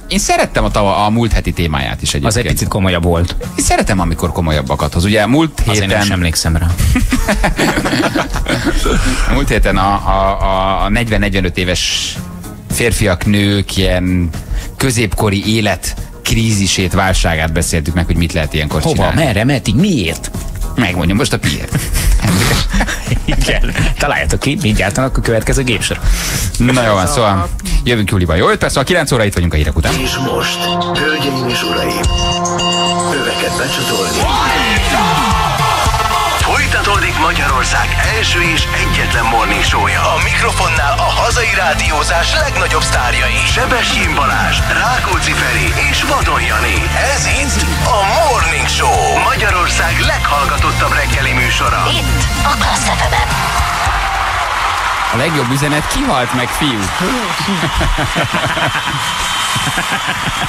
Én szerettem a, tava, a múlt heti témáját is egyébként. Az egy picit komolyabb volt. Én szeretem, amikor komolyabbakat hoz. Ugye múlt Azért nem héten, emlékszem rá. (laughs) múlt héten a, a, a, a 40-45 éves férfiak, nők ilyen középkori élet krízisét, válságát beszéltük meg, hogy mit lehet ilyenkor Hova? csinálni. Merre? Meddig? Miért? Megmondjam most a piért. (laughs) Igen. Találjátok ki, mindjárt a következő gépsor. Na jó van, szóval jövünk Juliba. Jó, 5 perc, szóval 9 óra itt vagyunk a hírek után. És most, hölgyeim és uraim, öveket becsatolni. Magyarország első és egyetlen morning show-ja. A mikrofonnál a hazai rádiózás legnagyobb sztárjai. Sebestyén Balázs, Rákóczi Feri és Vadon Jani. Ez itt a Morning Show. Magyarország leghallgatottabb reggeli műsora. Itt a Klassz. A legjobb üzenet, kihalt meg fiú. (laughs)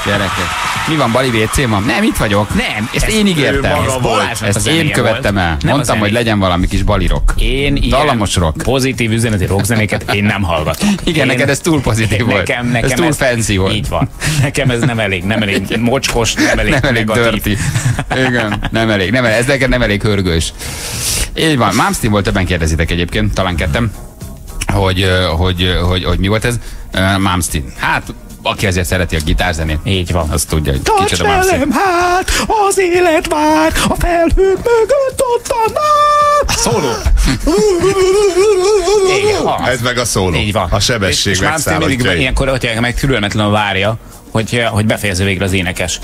Gyerekek. Mi van, Bali WC van? Nem, itt vagyok. Nem, ezt ez én ígértem. Ez volt. A Ezt én követtem volt. el. Nem Mondtam, hogy legyen valami kis balirok. Én ilyen Dallamos rock. pozitív üzeneti rockzenéket én nem hallgatom. (laughs) Igen, én, neked ez túl pozitív volt. Nekem, Ez nekem túl fancy volt. Így van. Nekem ez nem elég, nem elég (laughs) mocskos, nem elég nem elég negatív. dirty. Igen, nem elég, nem elég. Ez neked nem elég hörgős. Így van. Malmsteen többen kérdezitek egyébként, talán kettem, hogy, hogy, hogy, hogy mi volt ez. Uh, Malmsteen. Hát, aki azért szereti a gitárzenét. Így van. Azt tudja, hogy Tarts kicsoda velem hát, az élet vár, a felhők mögött ott a nap. Szóló. Igen. Ez meg a szóló. Így van. A sebesség és, és megszállhatja. ilyenkor ott meg türelmetlenül várja, hogy, hogy befejezze végre az énekes.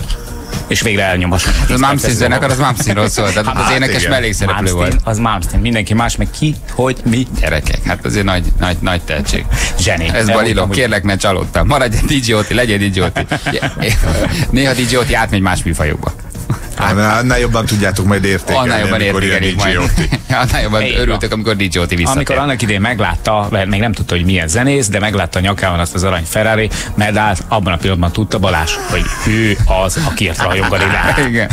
És végre elnyom a Hát Az Malmsteen zenekar, az Malmsteenról (laughs) szólt. Tehát az énekes igen. mellékszereplő volt. Malmsteen, az Malmsteen. Mindenki más, meg ki, hogy, mi. Gyerekek, hát azért nagy, nagy, nagy tehetség. Zseni. Ez Baliló, hogy- kérlek, mert csalódtam. Maradj egy Oti, legyél DJ Oti. (laughs) Néha DJ Oti átmegy más műfajokba. Annál, annál jobban tudjátok majd értékelni, Annál jobban amikor DJ majd. Otti. (laughs) Annál jobban van. örültök, amikor DJ Oti visszatér. Amikor annak idén meglátta, mert még nem tudta, hogy milyen zenész, de meglátta a nyakában azt az arany Ferrari medált, abban a pillanatban tudta Balázs, hogy ő az, akiért rajong a. (laughs) Igen.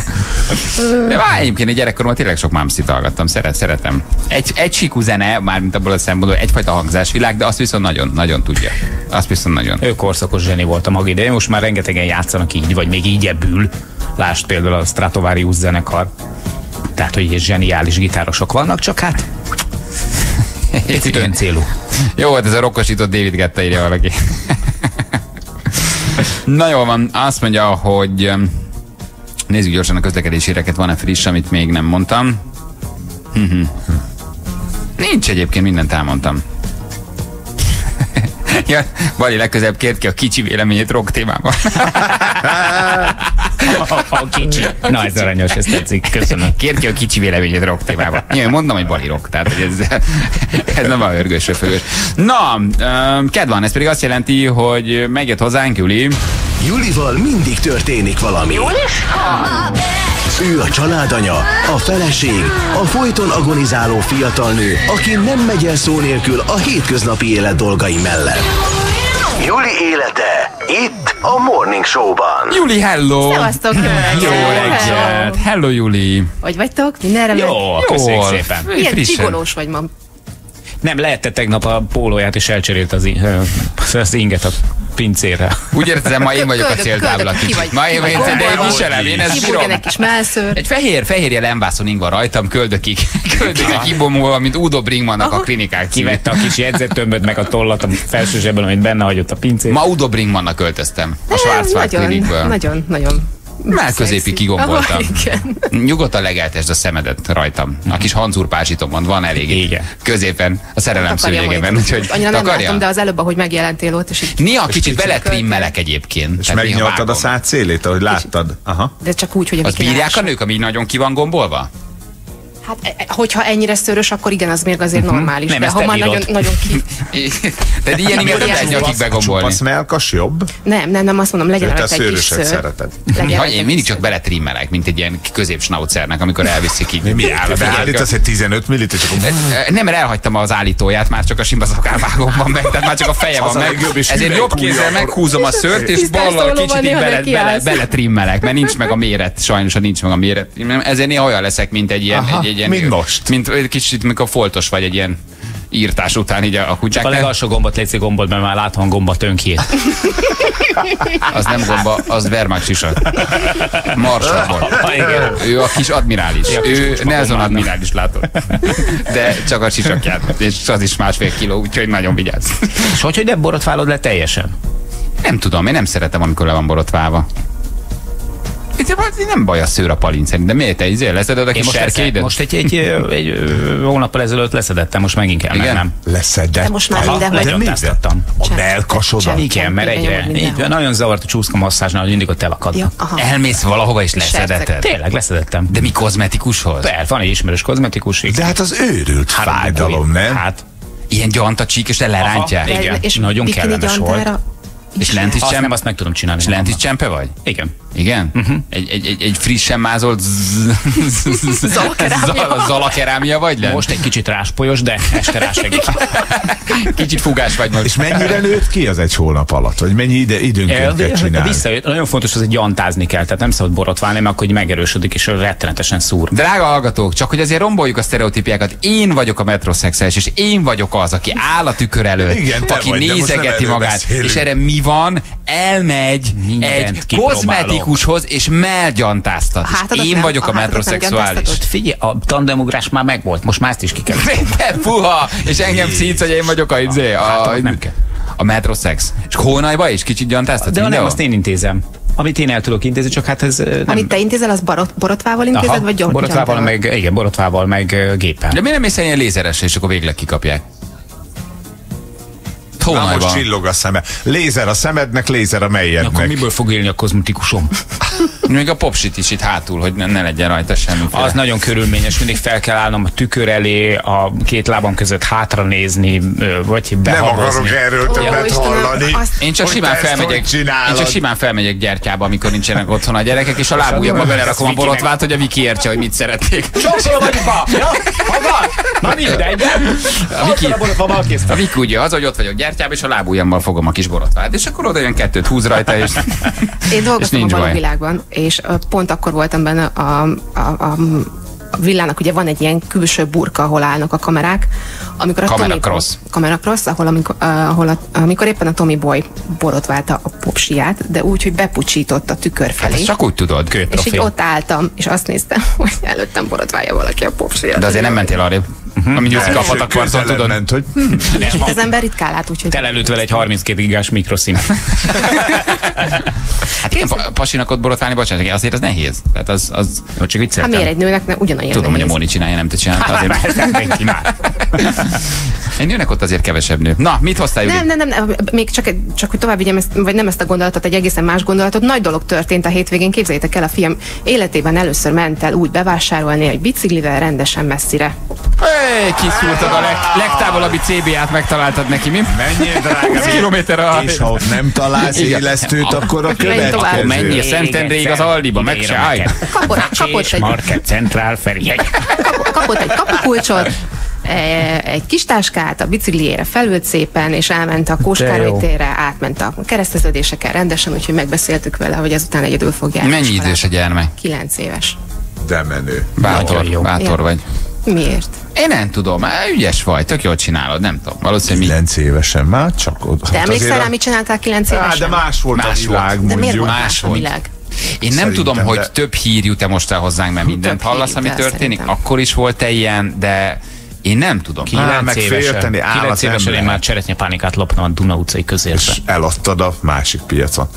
De már egyébként egy gyerekkoromban tényleg sok mámszit hallgattam, szeret, szeretem. Egy, egy síkú zene, mármint abból a szempontból, egyfajta hangzásvilág, de azt viszont nagyon, nagyon tudja. Azt viszont nagyon. Ő korszakos zseni volt a maga ideje, most már rengetegen játszanak így, vagy még így ebbül. Lásd például a Stratovarius zenekar. Tehát, hogy ilyen zseniális gitárosok vannak, csak hát (laughs) picit ön célú. Jó volt ez a rokkosított David Getta írja valaki. (laughs) Na jó van, azt mondja, hogy öm, nézzük gyorsan a közlekedési híreket, van-e friss, amit még nem mondtam. Mhm. Nincs egyébként, mindent elmondtam. Ja, Bali legközelebb kért ki a kicsi véleményét rock témában. A, a kicsi. Na, ez aranyos, ez tetszik. Köszönöm. Kért ki a kicsi véleményét rock témában. Én mondom, hogy Bali rock, tehát hogy ez, ez nem a örgős röfögős. Na, kedv van, ez pedig azt jelenti, hogy megjött hozzánk Juli. Julival mindig történik valami. Ő a családanya, a feleség, a folyton agonizáló fiatal nő, aki nem megy el szó nélkül a hétköznapi élet dolgai mellett. Juli élete itt a Morning Show-ban. Juli, hello! Szevasztok, jó reggelt! Jó reggelt! Hello, Juli! Hogy vagytok? Mindenre? Jó, köszönjük szépen. Frissen. csigolós vagy ma? Nem, lehette tegnap a pólóját, és elcserélt az, i- ö, az inget a pincére. Úgy érzem, ma én vagyok a céltábla kicsit. Ma én vagyok, de én viselem, én ezt bírom. egy kis melszőr. Egy fehér, fehérje lemvászon ing van rajtam, köldökig. (laughs) Köldökig kibomolva, mint Udo Brinkmannak a klinikák. Kivette a kis jegyzettömböt, meg a tollat a felső zsebben, amit benne hagyott a pincét. Ma Udo Brinkmannak költöztem. A Schwarzwald klinikből. nagyon, nagyon. Már középig szexi. kigomboltam. Igen. Nyugodtan legeltesd a szemedet rajtam. A kis hanzurpázsitomon van elég. Igen. Középen, a szerelem hogy- Úgyhogy Annyira nem takarja? látom, de az előbb, ahogy megjelentél ott, és így, Néha kicsit beletrimmelek egyébként. És megnyaltad a szád szélét, ahogy láttad. Aha. de csak úgy, hogy a Azt bikini bírják a nők, ami nagyon ki van gombolva? Hát, e- e- hogyha ennyire szőrös, akkor igen, az még azért normális. Nem, de ha már nagyon, nagyon ki... (laughs) Tehát ilyen nem lehet nyakig begombolni. Csupasz melkas jobb? Nem, nem, nem, azt mondom, legyen rajta egy kis szőröset szőr. szereted. Ha én egy mindig csak beletrimmelek, mint egy ilyen középsnaucernek, amikor elviszik így. Mi áll? Beállítasz egy 15 millit, és akkor... Nem, mert elhagytam az állítóját, már csak a sima szakálvágom van meg, tehát már csak a feje van meg. Ezért jobb kézzel meghúzom a szőrt, és ballal kicsit így beletrimmelek, mert nincs meg a méret, sajnos, nincs meg a méret. Ezért néha olyan leszek, mint egy ilyen... Egy, ilyen mint most. Mint egy kicsit, mikor foltos vagy egy ilyen írtás után így a, a Csak a kutyák. legalsó gombot létszik gombot, mert már látom gomba tönkjét. (laughs) Az nem gomba, az Wehrmacht sisak. Marsabor. (laughs) Igen. Ő a kis admirális. Ja, Ő Nelson admirális látod. De csak a sisakját. És az is másfél kiló, úgyhogy nagyon vigyázz. És hogy, hogy nem borotválod le teljesen? Nem tudom, én nem szeretem, amikor le van borotválva. Nem baj a szőr a palin szerintem. Miért te izé leszeded a Én kis most, egy, egy, egy, egy, hónappal ezelőtt leszedettem, most megint kell Igen? mennem. Leszedett. De most már mindenhol. legyantáztattam. A melkasodat? Igen, mert egyre, így, nagyon zavart a csúszka masszázsnál, hogy mindig ott elakad. Ja. Elmész valahova és leszedeted. Tényleg leszedettem. De mi kozmetikushoz? Persze, van egy ismerős kozmetikus. De hát az őrült Három fájdalom, hónapig. nem? Hát, Ilyen gyantacsík és lerántják? Igen. És Nagyon kellemes volt. És lent is azt nem, csempe? azt meg tudom csinálni. És lent is csempe vagy? Igen. Igen? Uh-huh. Egy, egy, egy, egy frissen mázolt Zalakerámia. Zal- zalakerámia vagy lent? Most egy kicsit ráspolyos, de este rásegít. Kicsit fugás vagy most. És mennyire nőtt ki az egy hónap alatt? Vagy mennyi ide, időnként kell csinálni? Visszajött, nagyon fontos, hogy gyantázni kell, tehát nem szabad borotválni, mert akkor megerősödik, és rettenetesen szúr. Drága hallgatók, csak hogy azért romboljuk a sztereotípiákat. Én vagyok a metrosexuális, és én vagyok az, aki áll a tükör előtt, Igen, aki vagy, nézegeti magát. beszélünk. És erre mi van? Elmegy Mindent egy kipróbálok. Kozmetikushoz, és melgyantáztat. Hátadat én nem- vagyok a, a metrosexuális. gyantáztatod? Figyelj, a tandemugrás már megvolt, most már ezt is ki kell. Te puha! És engem szíts, hogy én vagyok a, izé, a, Hát, nem kell. a metroszex. És hónajba is kicsit gyantáztat? De nem, azt én intézem. Amit én el tudok intézni, csak hát ez ö, nem. Amit te intézel, az barot, borotvával intézed, vagy gyor, borotvával, gyantával? meg, igen, borotvával, meg ö, géppel. De miért nem mész ilyen lézeresre, és akkor végleg kikapják? Na Hónajban. most csillog a szeme. Lézer a szemednek, lézer a Akkor melyednek. miből fog élni a kozmetikusom? (laughs) Még a popsit is itt hátul, hogy ne, ne legyen rajta semmi. Az nagyon körülményes, mindig fel kell állnom a tükör elé, a két lábam között hátra nézni, vagy Nem behabozni. akarok erről többet Istenem, hallani. azt- Én csak simán felmegyek, én csak simán felmegyek gyertyába, amikor nincsenek otthon a gyerekek, és a lábujjamba Ezt belerakom a borotvát, hogy a Viki értse, hogy mit szeretnék. Sokszor vagy ba! Ja, (laughs) hallgat? Na mindegy, de... A Viki, A. Viki ugye az, hogy ott vagyok gyertyába, és a lábujjammal fogom a kis borotvát, és akkor oda jön kettőt húz rajta, és, Én és dolgoztam a nincs való baj. világban, és pont akkor voltam benne a, a, a, a villának ugye van egy ilyen külső burka, ahol állnak a kamerák. Amikor a Camera Tommy cross. Camera cross, ahol amikor, ahol a, amikor éppen a Tommy Boy borotválta a popsiát, de úgy, hogy bepucsított a tükör Hát felé. ezt csak úgy tudod. és így ott álltam, és azt néztem, (laughs) hogy előttem borotválja valaki a popsiát. De azért nem mentél arrébb. Ami nyújt a Első patakparton, közelebb tudod. ment, hogy (laughs) Itt az ember ritkán lát, úgyhogy... Telelőtt vele egy 32 gigás mikroszín. (laughs) Hát igen, pa- pasinak ott borotválni, bocsánat, azért az nehéz. Tehát az, az Jó, csak Hát vicceltem. miért egy nőnek ne, ugyanolyan tudom, hogy a nehéz. Moni csinálja, nem te csinálod. (laughs) Hát, Azért. mindenki már. Egy nőnek ott azért kevesebb nő. Na, mit hoztál, Judit? Nem, nem, nem, nem, még csak, csak hogy tovább vigyem ezt, vagy nem ezt a gondolatot, egy egészen más gondolatot. Nagy dolog történt a hétvégén, képzeljétek el, a fiam életében először ment el úgy bevásárolni egy biciklivel rendesen messzire. Hey, kiszúrtad a leg, legtávolabbi CB-át, megtaláltad neki, mi? menjél drága. Kilométer a... És ha ott nem találsz Igen. élesztőt, akkor a következő. Menj a Szentendréig az Aldiba, meg se állj. Kapott, kapott, egy, Market Central Ferjegy. kapott egy kapukulcsot, e, egy kis táskát, a bicikliére felült szépen, és elment a Kóskároly térre, átment a kereszteződéseken rendesen, úgyhogy megbeszéltük vele, hogy ezután egyedül fog járni. Mennyi idős a gyermek? Kilenc éves. De menő. Bátor, bátor vagy. Miért? Én nem tudom, á, ügyes vagy, tök jól csinálod, nem tudom. Valószínűleg mi... 9 évesen már csak oda. Te Hát emlékszel rá, a- mit csináltál kilenc Á, évesen? de más volt Más a világ, De miért volt Más más a volt. világ? Én nem Szerintem, tudom, hogy de- több hír jut-e most el hozzánk, mert mindent Több hallasz, ami történik. szerintem. Akkor is volt-e ilyen, de én nem tudom. Á, Kilenc meg évesen, kilenc évesen én már cseretnyepánikát loptam a Duna utcai közérbe. És eladtad a másik piacon.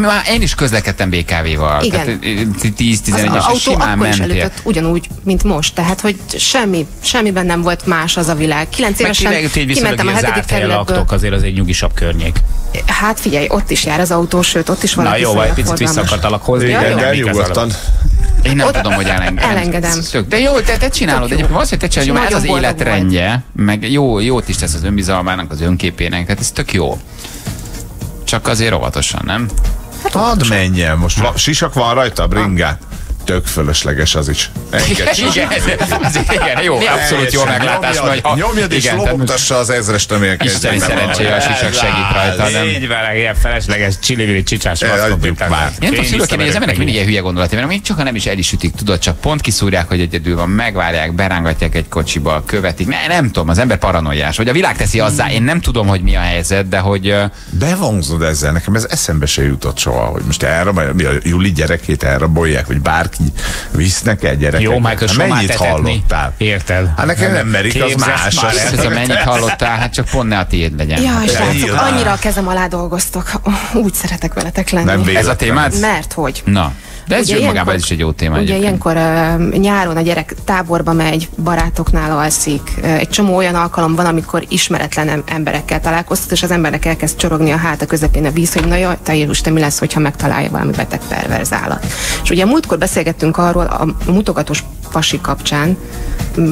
Már én is közlekedtem BKV-val. Igen. Tehát, ö, Az 10-11 autó simán akkor is mentél. elütött ugyanúgy, mint most. Tehát, hogy semmi, semmiben nem volt más az a világ. Kilenc Meg évesen kiderült, hogy viszonylag kimentem a hetedik kerületből. azért az egy nyugisabb környék. Hát figyelj, ott is jár az autó, sőt, ott is Na valaki jó, vagy picit vissza akartalak hozni. Ja, de nyugodtan. Én nem Ott tudom, hogy elengedem. elengedem. De jó, te, te csinálod. Tök. Egyébként valószínűleg te csinálod, mert ez az életrendje, meg jó, jót is tesz az önbizalmának, az önképének, tehát ez tök jó. Csak azért óvatosan, nem? Hadd menjen, most va- sisak van rajta bringát. Tök fölösleges az is. Engedj Igen, az, igen, jó, abszolút jó meglátás. Nyomjad, Vagy, nyomjad és igen, tehát lobogtassa az ezres remélkedj. Isteni szerencséje a sisak segít rajta, nem? Így vele, ilyen felesleges csili csicsás nem tudom, szülőként, hogy az emberek mindig ilyen hülye gondolatai, mert még csak nem is el is ütik, tudod, csak pont kiszúrják, hogy egyedül van, megvárják, berángatják egy kocsiba, követik. Ne, nem tudom, az ember paranoiás, vagy a világ teszi azzá, én nem tudom, hogy mi a helyzet, de hogy Bevonzod ezzel, nekem ez eszembe se jutott soha, hogy most elrabolják, mi a Juli gyerekét elrabolják, vagy bárki így visznek egy gyereket. Jó, Michael, Hát somát mennyit etetni. hallottál? Érted? Hát nekem nem merik, az Képzeld más. már. Ez a mennyit hallottál, hát csak pont ne a tiéd legyen. Jaj, srácok, nyilván. annyira a kezem alá dolgoztok. Úgy szeretek veletek lenni. Nem Ez a témád? Mert hogy? Na, de ez Ugye ilyenkor- ez is egy jó téma Ugye egyébként. ilyenkor uh, nyáron a gyerek táborba megy, barátoknál alszik. Uh, egy csomó olyan alkalom van, amikor ismeretlen em- emberekkel találkoztat, és az embernek elkezd csorogni a háta közepén a víz, hogy na jaj, te Jézus, te mi lesz, hogyha megtalálja valami beteg perverz állat. És ugye múltkor beszélgettünk arról a mutogatós pasi kapcsán,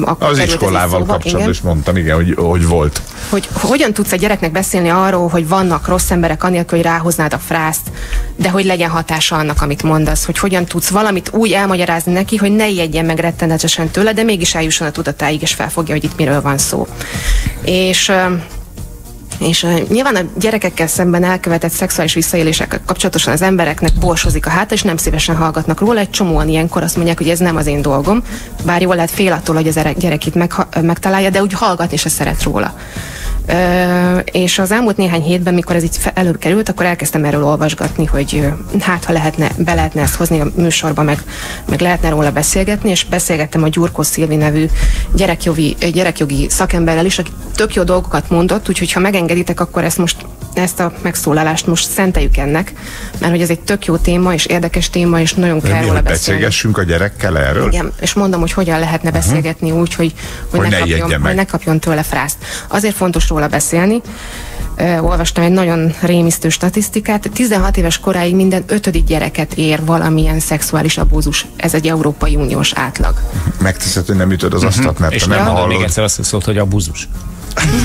akkor Az iskolával szóba, kapcsolatban is mondtam, igen, hogy, hogy volt. hogy hogyan tudsz egy gyereknek beszélni arról, hogy vannak rossz emberek, anélkül, hogy ráhoznád a frászt, de hogy legyen hatása annak, amit mondasz, hogy hogyan tudsz valamit úgy elmagyarázni neki, hogy ne ijedjen meg rettenetesen tőle, de mégis eljusson a tudatáig, és felfogja, hogy itt miről van szó. És és uh, nyilván a gyerekekkel szemben elkövetett szexuális visszaélésekkel kapcsolatosan az embereknek borsozik a háta, és nem szívesen hallgatnak róla. Egy csomóan ilyenkor azt mondják, hogy ez nem az én dolgom, bár jól lehet fél attól, hogy az erek- gyerek megha- megtalálja, de úgy hallgatni se szeret róla. És az elmúlt néhány hétben, mikor ez így előkerült, akkor elkezdtem erről olvasgatni, hogy hát ha lehetne, be lehetne ezt hozni a műsorba, meg, meg lehetne róla beszélgetni, és beszélgettem a Gyurkó Szilvi nevű gyerekjogi, gyerekjogi szakemberrel is, aki tök jó dolgokat mondott, úgyhogy ha megengeditek, akkor ezt most ezt a megszólalást most szenteljük ennek, mert hogy ez egy tök jó téma, és érdekes téma, és nagyon De kell mi, róla beszélni. beszélgessünk a gyerekkel erről? Igen, és mondom, hogy hogyan lehetne beszélgetni úgy, hogy, hogy, Hogy ne, ne kapjon, meg. hogy ne kapjon tőle frászt. Azért fontos róla beszélni. Olvastam egy nagyon rémisztő statisztikát. 16 éves koráig minden ötödik gyereket ér valamilyen szexuális abúzus. Ez egy Európai Uniós átlag. Megteszed, hogy nem ütöd az asztalt, mert És te nem nem mondod még hallod. egyszer azt a szót, hogy abuzus.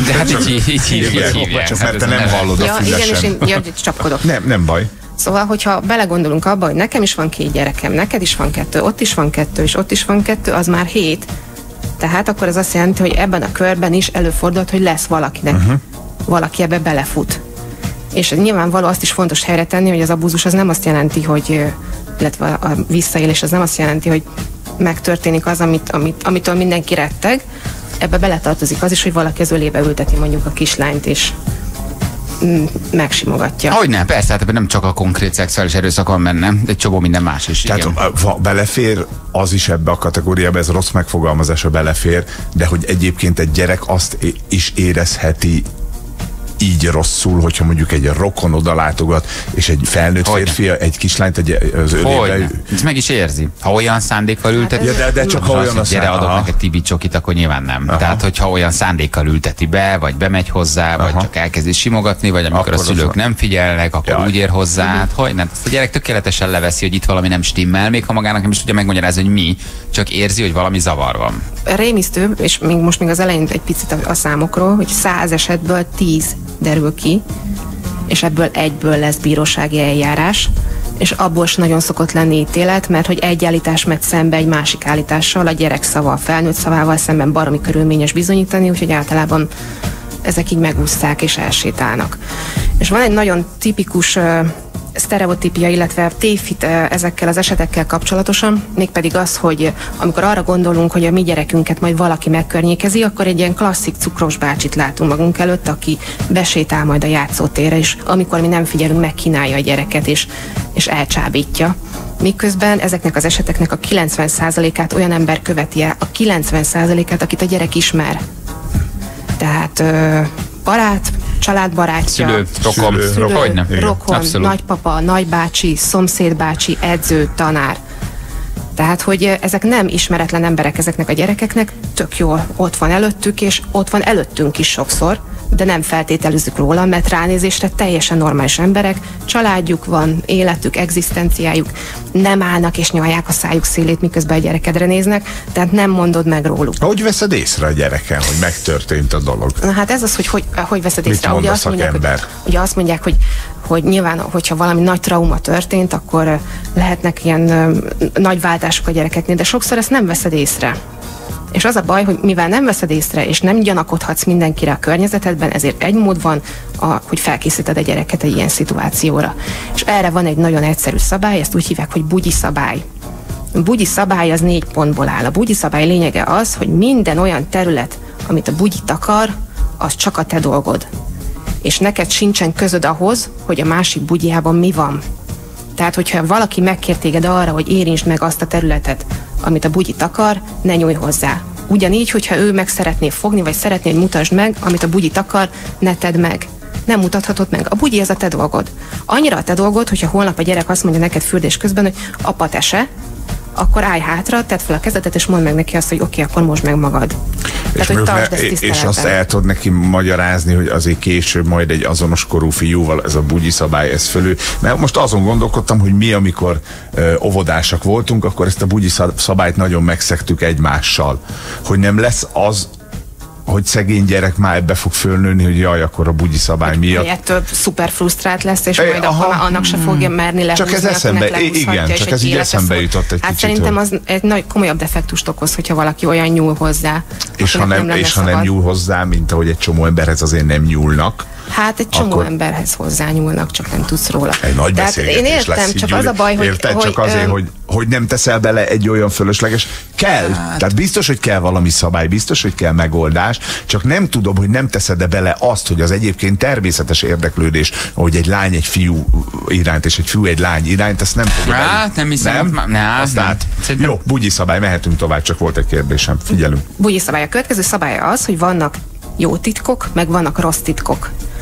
De hát így, így, így, így, így hívják. csak Hát mert ez te nem hallod a Ja, igen, és fülesen. én ja, csapkodok. Nem, nem baj. Szóval, hogyha belegondolunk abba, hogy nekem is van két gyerekem, neked is van kettő, ott is van kettő, és ott is van kettő, az már hét. Tehát akkor ez azt jelenti, hogy ebben a körben is előfordult, hogy lesz valakinek, uh-huh. valaki ebbe belefut. És nyilvánvaló azt is fontos helyre tenni, hogy az abúzus az nem azt jelenti, hogy illetve a visszaélés az nem azt jelenti, hogy megtörténik az, amit, amit, amitől mindenki retteg. Ebbe beletartozik az is, hogy valaki az ölébe ülteti mondjuk a kislányt, mm, megsimogatja. Hogy nem, persze, hát nem csak a konkrét szexuális erőszak van benne, de egy csomó minden más is. Tehát igen. a- belefér az is ebbe a kategóriába, ez rossz megfogalmazása belefér, de hogy egyébként egy gyerek azt is érezheti így rosszul, hogyha mondjuk egy rokon oda látogat, és egy felnőtt Hogyne. férfi egy kislányt egy, az ölébe? Ezt meg is érzi. Ha olyan szándékkal ülteti, Ja, de- de csak ha az olyan azt, a hogy gyere, adok aha. neked Tibi csokit, akkor nyilván nem. Aha. Tehát, hogyha olyan szándékkal ülteti be, vagy bemegy hozzá, vagy Aha. csak elkezdi simogatni, vagy amikor Akkor a az szülők nem figyelnek, akkor Jaj. úgy ér hozzá. Hát, hogy nem? Ezt a gyerek tökéletesen leveszi, hogy itt valami nem stimmel, még ha magának nem is tudja megmagyarázni, hogy mi, csak érzi, hogy valami zavar van. Rémisztő, és még most még az elején egy picit a, a számokról, hogy száz esetből tíz derül ki, és ebből egyből lesz bírósági eljárás, és abból is nagyon szokott lenni ítélet, mert hogy egy állítás megy szembe egy másik állítással, a gyerek szava a felnőtt szavával szemben baromi körülményes bizonyítani, úgyhogy általában ezek így megúszták és elsétálnak. És van egy nagyon tipikus sztereotípia, illetve tévhit ezekkel az esetekkel kapcsolatosan, mégpedig az, hogy amikor arra gondolunk, hogy a mi gyerekünket majd valaki megkörnyékezi, akkor egy ilyen klasszik cukros bácsit látunk magunk előtt, aki besétál majd a játszótérre, és amikor mi nem figyelünk, megkínálja a gyereket, és, és elcsábítja. Miközben ezeknek az eseteknek a 90%-át olyan ember követi el, a 90%-át, akit a gyerek ismer. Tehát ö, barát, családbarátja, Szülő, rokon, Szülő, rokon, Abszolút. nagypapa, nagybácsi, szomszédbácsi, edző, tanár. Tehát, hogy ezek nem ismeretlen emberek ezeknek a gyerekeknek, tök jól ott van előttük, és ott van előttünk is sokszor, de nem feltételezzük róla, mert ránézésre teljesen normális emberek, családjuk van, életük, egzisztenciájuk, nem állnak és nyalják a szájuk szélét, miközben a gyerekedre néznek, tehát nem mondod meg róluk. Hogy veszed észre a gyereken, hogy megtörtént a dolog? Na hát ez az, hogy hogy, hogy veszed Mit észre. mond Ugye azt, mondják, hogy, ugye azt mondják, hogy, hogy nyilván, hogyha valami nagy trauma történt, akkor lehetnek ilyen ö, nagy váltások a gyerekeknél, de sokszor ezt nem veszed észre. És az a baj, hogy mivel nem veszed észre, és nem gyanakodhatsz mindenkire a környezetedben, ezért egy mód van, a, hogy felkészíted a gyereket egy ilyen szituációra. És erre van egy nagyon egyszerű szabály, ezt úgy hívják, hogy bugyi szabály. A bugyi szabály az négy pontból áll. A bugyi szabály lényege az, hogy minden olyan terület, amit a bugyi takar, az csak a te dolgod. És neked sincsen közöd ahhoz, hogy a másik bugyjában mi van. Tehát, hogyha valaki megkér téged arra, hogy érintsd meg azt a területet, amit a bugyit akar, ne nyújj hozzá. Ugyanígy, hogyha ő meg szeretné fogni, vagy szeretné, hogy mutasd meg, amit a bugyit akar, ne tedd meg. Nem mutathatod meg. A bugyi ez a te dolgod. Annyira a te dolgod, hogyha holnap a gyerek azt mondja neked fürdés közben, hogy apa te se, akkor állj hátra, tedd fel a kezetet, és mondd meg neki azt, hogy oké, okay, akkor most meg magad. És, Tehát, hogy tartsd ezt és azt el tudod neki magyarázni, hogy azért később majd egy azonos korú fiúval ez a bugyi szabály ez fölül. Mert most azon gondolkodtam, hogy mi, amikor ö, óvodásak voltunk, akkor ezt a bugyi szab- szabályt nagyon megszektük egymással. Hogy nem lesz az, hogy szegény gyerek már ebbe fog fölnőni, hogy jaj, akkor a bugyi szabály miatt. ettől szuper frusztrált lesz, és majd aha. akkor annak se fogja merni lehúzni, Csak ez eszembe- igen, csak ez így eszembe jutott egy hát kicsit, szerintem az egy nagy komolyabb defektust okoz, hogyha valaki olyan nyúl hozzá. És ha nem, lenne és ha nem nyúl hozzá, mint ahogy egy csomó emberhez azért nem nyúlnak, Hát egy csomó Akkor- emberhez hozzányúlnak, csak nem tudsz róla. Egy nagy Tehát én értem, lesz így, csak Gyuri. az a baj, hogy... Érted? hogy csak azért, öm, hogy, hogy nem teszel bele egy olyan fölösleges... Kell. Hát. Tehát biztos, hogy kell valami szabály, biztos, hogy kell megoldás, csak nem tudom, hogy nem teszed-e bele azt, hogy az egyébként természetes érdeklődés, hogy egy lány egy fiú iránt, és egy fiú egy lány iránt, ezt nem fogja Hát, nem hiszem, Nem? ott már- ne, Azt nem. át. Szerintem- Jó, bugyi szabály, mehetünk tovább, csak volt egy kérdésem. Figyelünk. bugyi szabály. A következő szabálya az, hogy vannak jó titkok, meg vannak rossz titkok.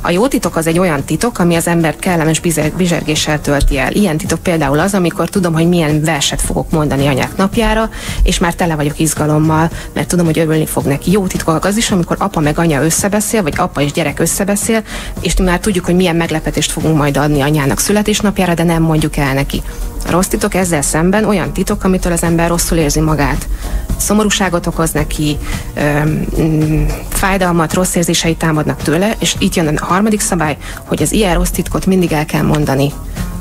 A jó titok az egy olyan titok, ami az embert kellemes bizsergéssel tölti el. Ilyen titok például az, amikor tudom, hogy milyen verset fogok mondani anyák napjára, és már tele vagyok izgalommal, mert tudom, hogy örülni fog neki. Jó titkok az is, amikor apa meg anya összebeszél, vagy apa és gyerek összebeszél, és már tudjuk, hogy milyen meglepetést fogunk majd adni anyának születésnapjára, de nem mondjuk el neki. A rossz titok ezzel szemben olyan titok, amitől az ember rosszul érzi magát. Szomorúságot okoz neki, öm, mm, fájdalmat, rossz érzései támadnak tőle, és itt jön a harmadik szabály, hogy az ilyen rossz titkot mindig el kell mondani.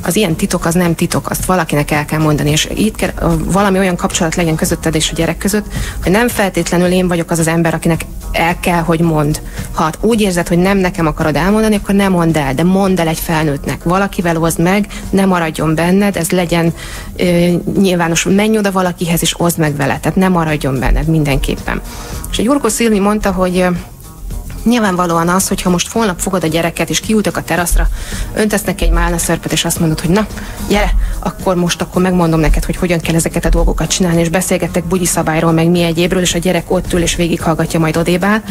Az ilyen titok az nem titok, azt valakinek el kell mondani, és itt kell, valami olyan kapcsolat legyen közötted és a gyerek között, hogy nem feltétlenül én vagyok az az ember, akinek el kell, hogy mond. Ha úgy érzed, hogy nem nekem akarod elmondani, akkor nem mondd el, de mondd el egy felnőttnek. Valakivel oszd meg, ne maradjon benned, ez legyen ö, nyilvános, menj oda valakihez és oszd meg vele, tehát ne maradjon benned mindenképpen. És egy Urko Szilvi mondta, hogy Nyilvánvalóan az, hogyha most holnap fogod a gyereket, és kiültök a teraszra, öntesznek egy málna szörpet, és azt mondod, hogy na, gyere, akkor most akkor megmondom neked, hogy hogyan kell ezeket a dolgokat csinálni, és beszélgettek bugyi szabályról, meg mi egyébről, és a gyerek ott ül és végighallgatja, majd odébál.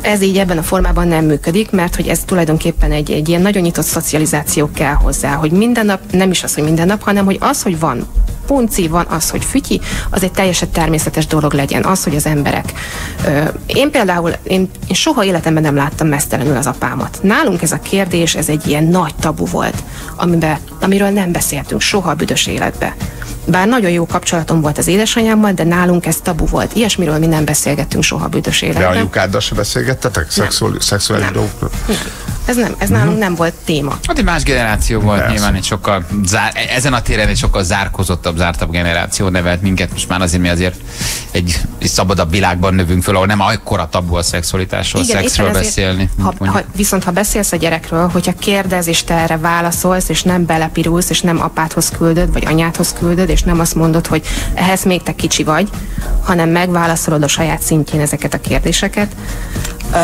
Ez így ebben a formában nem működik, mert hogy ez tulajdonképpen egy, egy ilyen nagyon nyitott szocializáció kell hozzá, hogy minden nap, nem is az, hogy minden nap, hanem hogy az, hogy van punci, van az, hogy fütyi, az egy teljesen természetes dolog legyen. Az, hogy az emberek. Ö, én például, én, én soha életemben nem láttam mesztelenül az apámat. Nálunk ez a kérdés, ez egy ilyen nagy tabu volt, amiben, amiről nem beszéltünk soha a büdös életbe. Bár nagyon jó kapcsolatom volt az édesanyámmal, de nálunk ez tabu volt. Ilyesmiről mi nem beszélgettünk soha a büdös De életben. anyukáddal se beszélgettetek? Szexuális, szexuális dolgokról? Ez nem, ez nálunk nem volt téma. Hát egy más generáció volt, Persze. nyilván egy sokkal zár, ezen a téren egy sokkal zárkozottabb, zártabb generáció nevelt minket. Most már azért mi azért egy, egy szabadabb világban növünk föl, ahol nem akkora tabu a szexualitásról, Igen, szexről ezért, beszélni. Ha, ha, viszont ha beszélsz a gyerekről, hogyha kérdez, és te erre válaszolsz, és nem belepirulsz, és nem apádhoz küldöd, vagy anyádhoz küldöd, és nem azt mondod, hogy ehhez még te kicsi vagy, hanem megválaszolod a saját szintjén ezeket a kérdéseket, ö,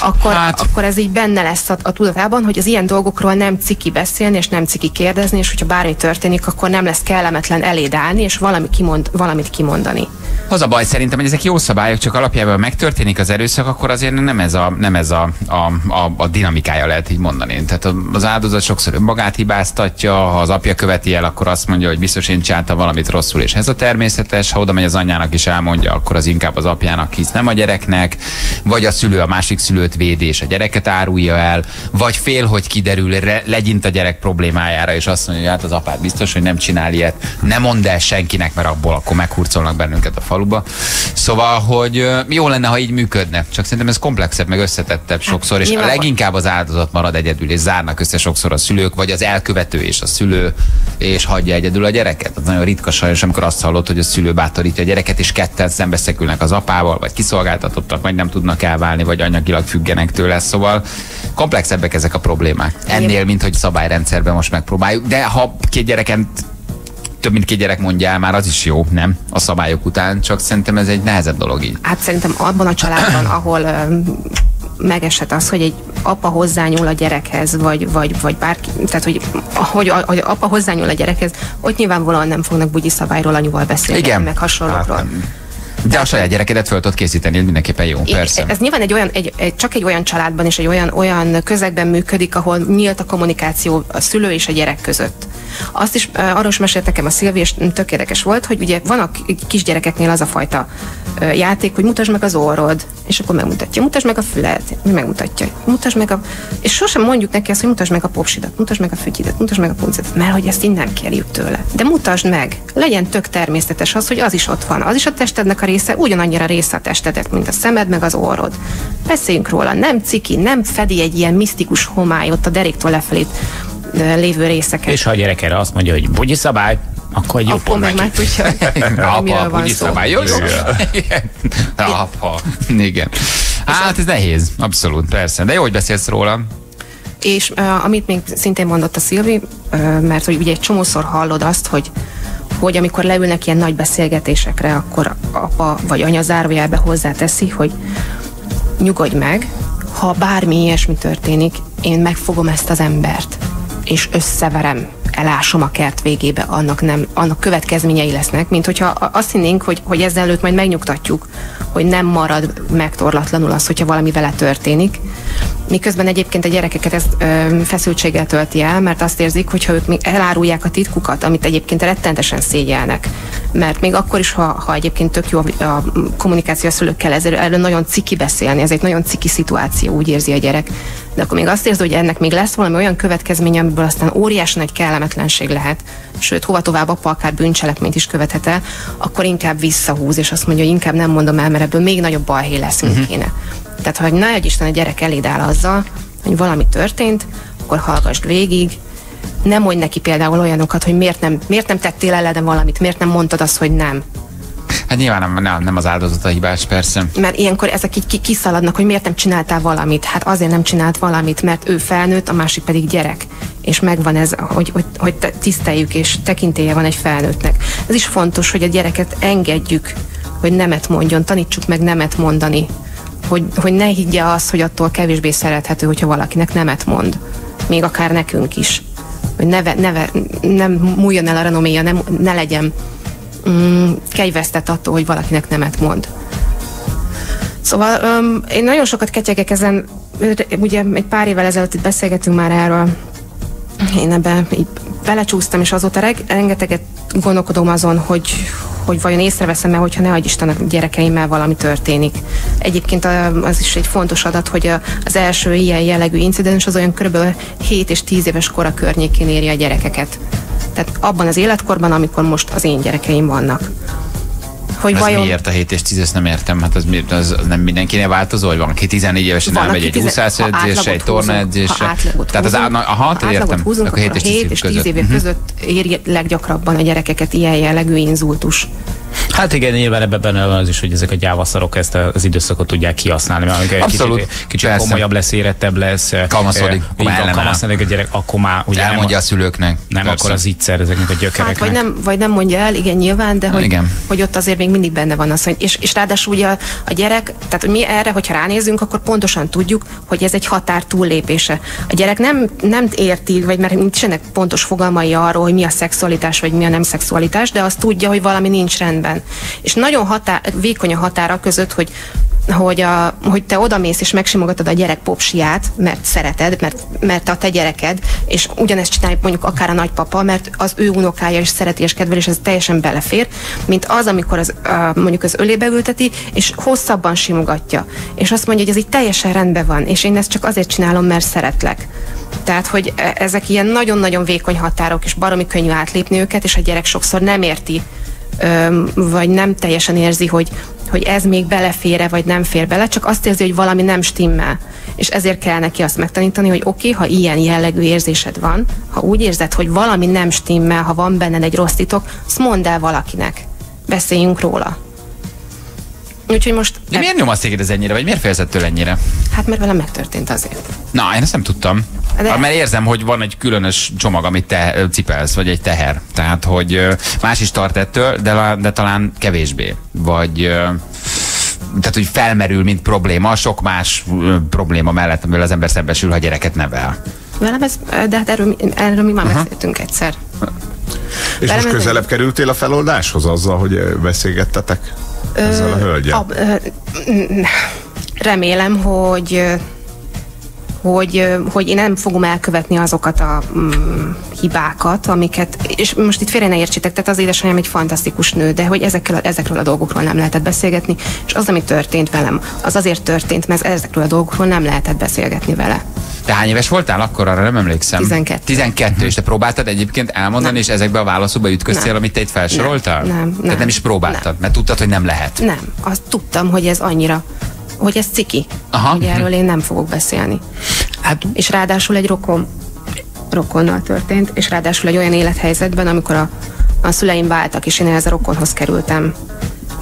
akkor, hát. akkor ez így benne lesz a, a tudatában, hogy az ilyen dolgokról nem ciki beszélni, és nem ciki kérdezni, és hogyha bármi történik, akkor nem lesz kellemetlen eléd állni, és valami kimond, valamit kimondani. Az a baj szerintem, hogy ezek jó szabályok, csak alapjában megtörténik az erőszak, akkor azért nem ez a, nem ez a, a, a, a dinamikája lehet így mondani. Tehát az áldozat sokszor önmagát hibáztatja, ha az apja követi el, akkor azt mondja, hogy biztos én csináltam valamit rosszul, és ez a természetes. Ha oda megy az anyjának is elmondja, akkor az inkább az apjának hisz, nem a gyereknek, vagy a szülő a másik szülőt védi, és a gyereket árulja el, vagy fél, hogy kiderül, re, legyint a gyerek problémájára, és azt mondja, hogy hát az apád biztos, hogy nem csinál ilyet, nem mondd el senkinek, mert abból akkor meghurcolnak bennünket a faluba. Szóval, hogy jó lenne, ha így működne. Csak szerintem ez komplexebb, meg összetettebb sokszor, és a leginkább az áldozat marad egyedül, és zárnak össze sokszor a szülők, vagy az elkövető és a szülő, és hagyja egyedül a gyereket. Az nagyon ritka sajnos, amikor azt hallott, hogy a szülő bátorítja a gyereket, és ketten szembeszekülnek az apával, vagy kiszolgáltatottak, vagy nem tudnak elválni, vagy anyagilag függenek tőle. Szóval komplexebbek ezek a problémák. Ennél, mint hogy szabályrendszerben most megpróbáljuk. De ha két gyereken több mint két gyerek mondja el, már az is jó, nem? A szabályok után, csak szerintem ez egy nehezebb dolog így. Hát szerintem abban a családban, (clears throat) ahol ö, megesett az, hogy egy apa hozzányúl a gyerekhez, vagy, vagy, vagy bárki, tehát hogy, hogy, hogy apa hozzányúl a gyerekhez, ott nyilvánvalóan nem fognak bugyi szabályról anyuval beszélni, Igen. meg hasonlókról. Hát De a saját gyerekedet föl tudod készíteni, ez mindenképpen jó, persze. Ez nyilván egy olyan, egy, egy, csak egy olyan családban és egy olyan, olyan közegben működik, ahol nyílt a kommunikáció a szülő és a gyerek között. Azt is, uh, arról is mesélt nekem a Szilvi, és tök érdekes volt, hogy ugye van a ki- kisgyerekeknél az a fajta uh, játék, hogy mutasd meg az orrod, és akkor megmutatja, mutasd meg a füled, megmutatja, mutasd meg a... És sosem mondjuk neki azt, hogy mutasd meg a popsidat, mutasd meg a fügyidet, mutasd meg a puncedet, mert hogy ezt nem kérjük tőle. De mutasd meg, legyen tök természetes az, hogy az is ott van, az is a testednek a része, ugyanannyira része a testedet, mint a szemed, meg az orrod. Beszéljünk róla, nem ciki, nem fedi egy ilyen misztikus homály ott a deréktől lefelé lévő részeket. És ha a gyerek erre azt mondja, hogy bugyi szabály, akkor egy Akkor meg már tudja, (laughs) Apa, van szó. szabály. Jó, jó. (laughs) Apa. Igen. Hát ez nehéz, abszolút, persze. De jó, hogy beszélsz róla. És uh, amit még szintén mondott a Szilvi, uh, mert hogy ugye egy csomószor hallod azt, hogy hogy amikor leülnek ilyen nagy beszélgetésekre, akkor apa vagy anya zárójelbe hozzáteszi, hogy nyugodj meg, ha bármi ilyesmi történik, én megfogom ezt az embert, és összeverem, elásom a kert végébe, annak, nem, annak következményei lesznek, mint hogyha azt hinnénk, hogy, hogy ezzel előtt majd megnyugtatjuk, hogy nem marad megtorlatlanul az, hogyha valami vele történik. Miközben egyébként a gyerekeket ez ö, feszültséggel tölti el, mert azt érzik, hogy ha ők még elárulják a titkukat, amit egyébként rettentesen szégyelnek, mert még akkor is, ha, ha egyébként tök jó a, a kommunikáció a szülőkkel, ezért erről nagyon ciki beszélni, ez egy nagyon ciki szituáció, úgy érzi a gyerek. De akkor még azt érzi, hogy ennek még lesz valami olyan következménye, amiből aztán óriási nagy kellemetlenség lehet, sőt, hova tovább apa akár bűncselekményt is követhet el, akkor inkább visszahúz, és azt mondja, hogy inkább nem mondom el, mert ebből még nagyobb balhé lesz, mint Mhm. kéne. Tehát, ha ne egy Isten a gyerek eléd áll azzal, hogy valami történt, akkor hallgassd végig, nem mondj neki például olyanokat, hogy miért nem, miért nem tettél ellen valamit, miért nem mondtad azt, hogy nem. Hát nyilván nem, nem, nem az áldozat a hibás, persze. Mert ilyenkor ezek így ki- kiszaladnak, hogy miért nem csináltál valamit. Hát azért nem csinált valamit, mert ő felnőtt, a másik pedig gyerek. És megvan ez, hogy, hogy, hogy te- tiszteljük, és tekintélye van egy felnőttnek. Ez is fontos, hogy a gyereket engedjük, hogy nemet mondjon, tanítsuk meg nemet mondani. Hogy, hogy ne higgye azt, hogy attól kevésbé szerethető, hogyha valakinek nemet mond. Még akár nekünk is. Hogy neve, neve, nem múljon el a renoméja, nem, ne legyen mm, kegyvesztett attól, hogy valakinek nemet mond. Szóval um, én nagyon sokat ketyegek ezen, ugye egy pár évvel ezelőtt itt beszélgetünk már erről, én ebbe így belecsúsztam, és azóta reg, rengeteget gondolkodom azon, hogy, hogy vajon észreveszem-e, hogyha ne adj Isten a gyerekeimmel valami történik. Egyébként a- az is egy fontos adat, hogy az első ilyen jellegű incidens az olyan kb. 7 és 10 éves kora környékén éri a gyerekeket. Tehát abban az életkorban, amikor most az én gyerekeim vannak. Hogy Ez vajon... miért a 7 és 10 ezt nem értem, hát az, az, az nem mindenkinél változó, hogy van, aki 14 évesen elmegy egy ha egy tornaedzésre. Tehát az húzunk, á- aha, ha értem. húzunk, akkor 7 és 10 7 év és 10 között. év között éri leggyakrabban a gyerekeket ilyen jellegű inzultus. Hát igen, nyilván ebben benne van az is, hogy ezek a gyávaszarok ezt az időszakot tudják kihasználni, mert amikor Abszolút, kicsit, kicsit persze. komolyabb lesz, érettebb lesz. Kamaszodik, eh, így van, kamaszodik a gyerek, akkor már ugye Elmondja nem, a szülőknek. nem Persze. akkor az ígyszer ezeknek a gyökereknek. Hát, vagy nem, vagy nem mondja el, igen, nyilván, de hogy, Igen. hogy ott azért még mindig benne van az, hogy, és, és ráadásul ugye a, a gyerek, tehát mi erre, hogyha ránézünk, akkor pontosan tudjuk, hogy ez egy határ túllépése. A gyerek nem, nem érti, vagy mert nincsenek pontos fogalmai arról, hogy mi a szexualitás, vagy mi a nem szexualitás, de azt tudja, hogy valami nincs rendben. És nagyon határ, vékony a határa között, hogy hogy, a, hogy te odamész és megsimogatod a gyerek popsiát, mert szereted, mert, mert a te gyereked, és ugyanezt csinálja mondjuk akár a nagypapa, mert az ő unokája is szereti és kedvel, és ez teljesen belefér, mint az, amikor az, a, mondjuk az ölébe ülteti, és hosszabban simogatja, és azt mondja, hogy ez így teljesen rendben van, és én ezt csak azért csinálom, mert szeretlek. Tehát, hogy e- ezek ilyen nagyon-nagyon vékony határok, és baromi könnyű átlépni őket, és a gyerek sokszor nem érti, vagy nem teljesen érzi, hogy, hogy ez még belefér vagy nem fér bele, csak azt érzi, hogy valami nem stimmel. És ezért kell neki azt megtanítani, hogy oké, okay, ha ilyen jellegű érzésed van, ha úgy érzed, hogy valami nem stimmel, ha van benned egy rossz titok, azt mondd el valakinek. Beszéljünk róla. Úgyhogy most, De miért nyomasz téged ez ennyire, vagy miért félzett tőle ennyire? hát mert velem megtörtént azért. Na, én ezt nem tudtam. De-. Mert érzem, hogy van egy különös csomag, amit te cipelsz, vagy egy teher. Tehát, hogy más is tart ettől, de, de talán kevésbé. Vagy tehát hogy felmerül, mint probléma, sok más probléma mellett, amivel az ember szembesül, ha gyereket nevel. Velem ez, de hát erről, erről mi már beszéltünk egyszer. És Velem most közelebb kerültél a feloldáshoz azzal, hogy ö, beszélgettetek ezzel a hölgyel? Ab, ö, remélem, hogy ö, hogy, hogy én nem fogom elkövetni azokat a mm, hibákat, amiket, és most itt félre ne értsétek, tehát az édesanyám egy fantasztikus nő, de hogy ezekkel, ezekről a dolgokról nem lehetett beszélgetni, és az, ami történt velem, az azért történt, mert ezekről a dolgokról nem lehetett beszélgetni vele. Te hány éves voltál akkor? Arra nem emlékszem. 12. 12, és te próbáltad egyébként elmondani, Nem. és ezekbe a válaszokba ütköztél, Nem. amit te itt felsoroltál? Nem, nem, Tehát nem. nem is próbáltad, mert tudtad, hogy nem lehet. Nem, azt tudtam, hogy ez annyira, hogy ez ciki, Aha. hogy erről én nem fogok beszélni. Hát, És ráadásul egy rokon, rokonnal történt, és ráadásul egy olyan élethelyzetben, amikor a, a szüleim váltak, és én ehhez a rokonhoz kerültem.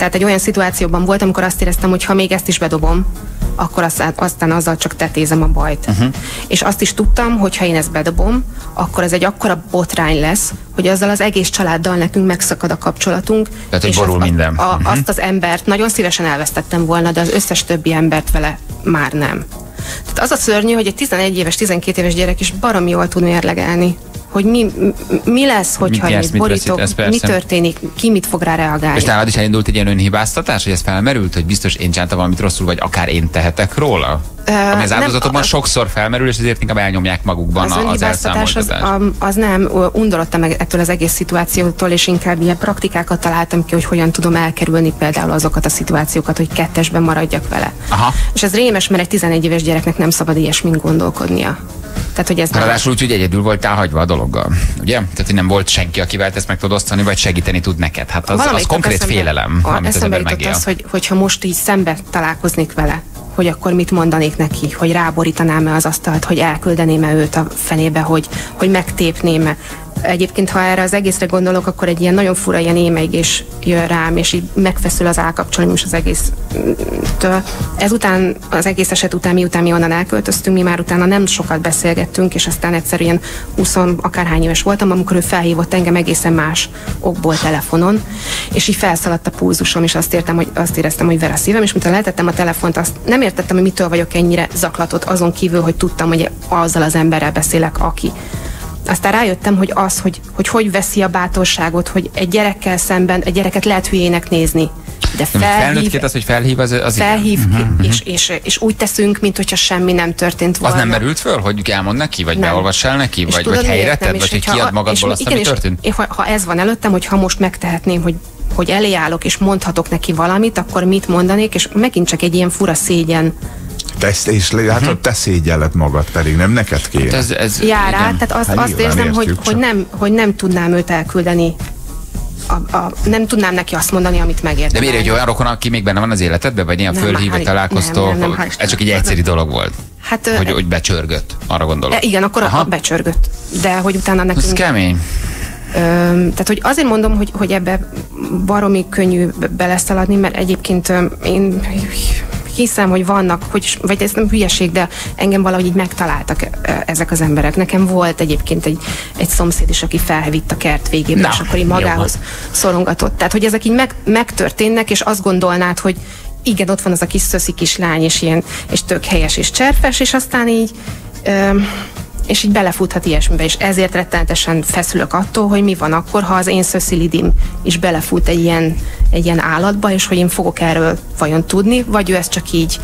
Tehát egy olyan szituációban voltam, amikor azt éreztem, hogy ha még ezt is bedobom, akkor aztán, aztán azzal csak tetézem a bajt. Uh-huh. És azt is tudtam, hogy ha én ezt bedobom, akkor ez egy akkora botrány lesz, hogy azzal az egész családdal nekünk megszakad a kapcsolatunk. Tehát, hogy és borul az- minden. A, a, Mhm. Azt az embert nagyon szívesen elvesztettem volna, de az összes többi embert vele már nem. Tehát az a szörnyű, hogy egy 11 éves, 12 éves gyerek is baromi jól tud mérlegelni, hogy mi, mi- lesz, hogyha mit borítok, veszít, ez mi történik, ki mit fog rá reagálni. és nálad is elindult egy ilyen önhibáztatás, hogy ez felmerült, hogy biztos én csináltam valamit rosszul, vagy akár én tehetek róla? Ami az nem, áldozatokban a- sokszor felmerül, és ezért inkább elnyomják magukban az az önhibáztatás az, elszámoltatást. az nem, undorodtam meg ettől az egész szituációtól, és inkább ilyen praktikákat találtam ki, hogy hogyan tudom elkerülni például azokat a szituációkat, hogy kettesben maradjak vele. Aha. És ez rémes, mert egy 11 éves gyereknek nem szabad ilyesmin gondolkodnia. Tehát, hogy ez nem... Ráadásul úgy, hogy egyedül voltál hagyva a dologgal, ugye? Tehát, hogy nem volt senki, akivel ezt meg tudod osztani, vagy segíteni tud neked. Hát az, az Valamelyik konkrét eszembe- félelem, a- amit az ember megél. az, hogy, hogyha most így szembe találkoznék vele, hogy akkor mit mondanék neki, hogy ráborítanám-e az asztalt, hogy elküldeném-e őt a fenébe, hogy, hogy megtépném-e. Egyébként, ha erre az egészre gondolok, akkor egy ilyen nagyon fura ilyen émeigés jön rám, és így megfeszül az állkapcsolom is az egésztől. Ezután, az egész eset után, miután mi onnan elköltöztünk, mi már utána nem sokat beszélgettünk, és aztán egyszerűen 20 akárhány éves voltam, amikor ő felhívott engem egészen más okból telefonon, és így felszaladt a pulzusom, és azt, értem, hogy, azt éreztem, hogy ver a szívem, és mintha letettem a telefont, azt nem értettem, hogy mitől vagyok ennyire zaklatott, azon kívül, hogy tudtam, hogy azzal az emberrel beszélek, aki. Aztán rájöttem, hogy az, hogy, hogy hogy veszi a bátorságot, hogy egy gyerekkel szemben, egy gyereket lehet hülyének nézni, de felhív, Felnőttként az, hogy felhív, az, az igen. felhív Mhm, és, és, és úgy teszünk, mint hogyha semmi nem történt Az volna. nem merült föl, hogy elmond neki, vagy Nem. beolvassál neki, És vagy, tudod, vagy helyre tedd, És vagy hogy kiad magadból és azt, igen, ami és történt? én, ha, ha ez van előttem, hogy ha most megtehetném, hogy hogy elé állok és mondhatok neki valamit, akkor mit mondanék, és megint csak egy ilyen fura szégyen Te és látod, te szégyelled magad, pedig nem neked kéne. Mhm. Ez, ez, jár igen. tehát azt, Hát azt érzem, hogy, hogy, nem, hogy nem tudnám őt elküldeni, a, a, nem tudnám neki azt mondani, amit megérdemel. De miért egy olyan rokon, aki még benne van az életedben, vagy ilyen Nem, fölhív, vagy hál' találkoztok? nem, nem, nem, ez csak egy egyszerű dolog volt. Hát, Hogy, hogy becsörgött, arra gondolok. E, igen, akkor Aha. a becsörgött. De hogy utána nekünk... Ez kemény. Ö, tehát, hogy azért mondom, hogy, hogy ebbe baromi könnyű be- beleszaladni, mert egyébként ö, én hiszem, hogy vannak, hogy, vagy ez nem hülyeség, de engem valahogy így megtaláltak ezek az emberek. Nekem volt egyébként egy, egy szomszéd is, aki felvitt a kert végébe, Na, és akkor így magához szorongatott. Tehát, hogy ezek így meg, megtörténnek, és azt gondolnád, hogy igen, ott van az a kis szöszi kislány, és ilyen, és tök helyes és cserfes, és aztán így ö, és így belefuthat ilyesmibe, és ezért rettenetesen feszülök attól, hogy mi van akkor, ha az én szöszilidim is belefut egy ilyen, egy ilyen állatba, és hogy én fogok erről vajon tudni, vagy ő ezt csak így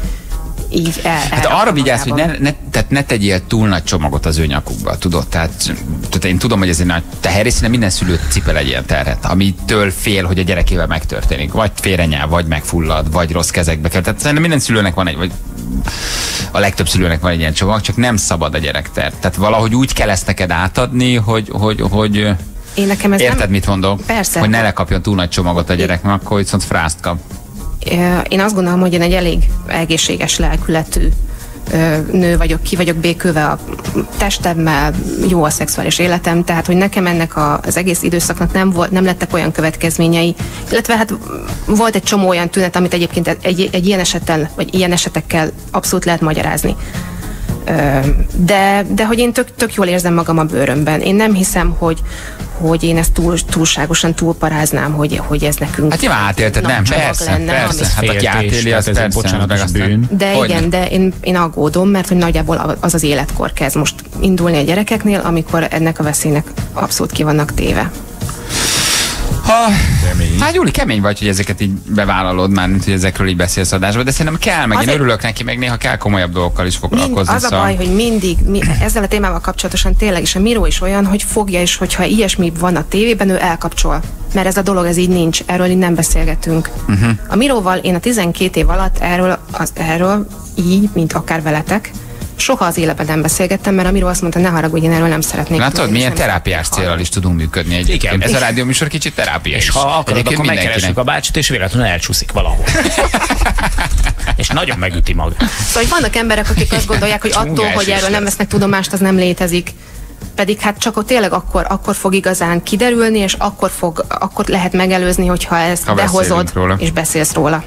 így el, Hát arra vigyázz, hogy ne, ne, tehát ne tegyél túl nagy csomagot az ő nyakukba, tudod? Tehát, tehát én tudom, hogy ez egy nagy teher, szerintem minden szülő cipel egy ilyen terhet, amitől fél, hogy a gyerekével megtörténik. Vagy félrenyel, vagy megfullad, vagy rossz kezekbe kerül. Tehát szerintem minden szülőnek van egy, vagy a legtöbb szülőnek van egy ilyen csomag, csak nem szabad a gyerekter. Tehát valahogy úgy kell ezt neked átadni, hogy, hogy, hogy Én nekem ez érted, nem, mit mondok? Persze. Hogy ne lekapjon túl nagy csomagot a gyerek, mert akkor viszont frászt kap. Én azt gondolom, hogy én egy elég egészséges lelkületű nő vagyok, ki vagyok békülve a testemmel, jó a szexuális életem, tehát hogy nekem ennek a, az egész időszaknak nem, volt, nem lettek olyan következményei, illetve hát volt egy csomó olyan tünet, amit egyébként egy, egy ilyen esettel, vagy ilyen esetekkel abszolút lehet magyarázni. De, de hogy én tök, tök jól érzem magam a bőrömben. Én nem hiszem, hogy, hogy én ezt túl, túlságosan túlparáznám, hogy, hogy ez nekünk Hát nyilván átélted, nem, persze, lenne, persze. ami- Hát aki Féltés, átéli, az persze. bocsánatos meg bűn. De Hogyne. igen, de én, én aggódom, mert hogy nagyjából az az életkor kezd most indulni a gyerekeknél, amikor ennek a veszélynek abszolút ki vannak téve. Ha, hát Júli, kemény vagy, hogy ezeket így bevállalod már, mint hogy ezekről így beszélsz adásban, de szerintem kell, meg én Azért- örülök neki, meg néha kell komolyabb dolgokkal is Mind, foglalkozni. az a szóval- baj, hogy mindig mi, ezzel a témával kapcsolatosan tényleg is a Miró is olyan, hogy fogja, és hogyha ilyesmi van a tévében, ő elkapcsol. Mert ez a dolog, ez így nincs, erről így nem beszélgetünk. Mhm. A Miróval én a 12 év alatt erről, az, erről így, mint akár veletek, soha az életben nem beszélgettem, mert a Miró azt mondta, ne haragudj, én erről nem szeretnék. Látod, milyen terápiás célral is tudunk működni egyébként. Igen. Ez a rádióműsor kicsit terápia És is. ha akarod, akkor megkeressük mindenkinek. a bácsit, és véletlenül elcsúszik valahol. (laughs) és nagyon megüti magát. Szóval hogy vannak emberek, akik azt gondolják, hogy attól, hogy erről nem vesznek tudomást, az nem létezik. Pedig hát csak ott tényleg akkor, akkor fog igazán kiderülni, és akkor, fog, akkor lehet megelőzni, hogyha ezt Ha behozod, róla. és beszélsz róla.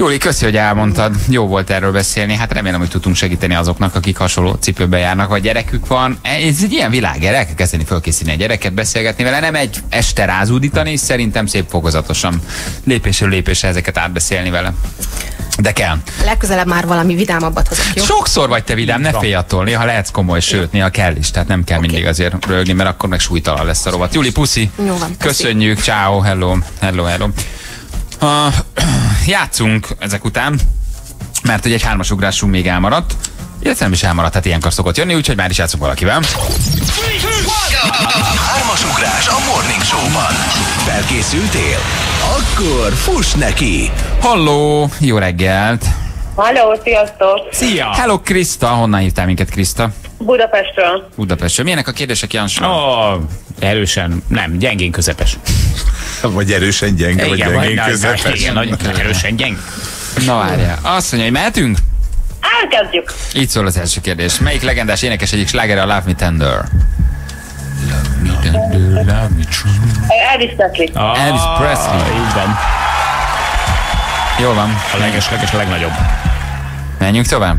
Jóli, köszi, hogy elmondtad. Jó volt erről beszélni. Hát remélem, hogy tudtunk segíteni azoknak, akik hasonló cipőbe járnak, vagy gyerekük van. Ez egy ilyen világ, el kell kezdeni fölkészíteni a gyereket, beszélgetni vele, nem egy este rázúdítani, szerintem szép fokozatosan lépésről lépésre ezeket átbeszélni vele. De kell. Legközelebb már valami vidámabbat hozok, jó? Sokszor vagy te vidám, ne félj attól, néha lehetsz komoly, sőt, néha kell is, tehát nem kell okay. mindig azért rögni, mert akkor meg súlytalan lesz a rovat. Júli, puszi! Jó van, puszi. Köszönjük, ciao, hello, hello, hello. Uh, (clears throat) játszunk ezek után, mert hogy egy hármas ugrásunk még elmaradt, illetve nem is elmaradt, hát ilyenkor szokott jönni, úgyhogy már is játszunk valakivel. Hármas ugrás a Morning Show-ban. Felkészültél? Akkor fuss neki! Halló, jó reggelt! Halló, sziasztok! Szia! Hello, Krista, honnan hívtál minket, Krista? Budapestről. Budapestről. Milyenek a kérdések, Jansson? Ó, erősen, nem, gyengén közepes. (laughs) Vagy erősen gyenge, vagy gyengén vagy- közepes. Igen, nagyon erősen gyeng. Na várjál, azt mondja, hogy mehetünk? Elkezdjük. Így szól az első kérdés. Melyik legendás énekes egyik slágere a Love Me Tender? Love me tender, love me true. Elvis Presley. Ah, Elvis Presley. Így van. Jól van. A leges-leges legnagyobb. Menjünk tovább.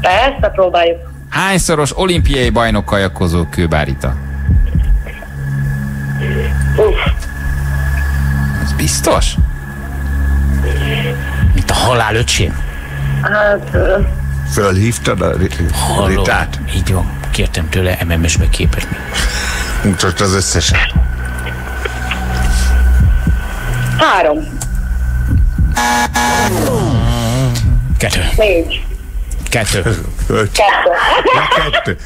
Persze, próbáljuk. Hányszoros olimpiai bajnok kajakozó kőbárita? Uff, Ez biztos? Mint a halál öcsém. hát... Fölhívtad a ritát? Így van. Kértem tőle MMS meg képet. Mutasd az összeset. Három, Kettő. négy, Kettő. Öt. kettő. Ja, kettő.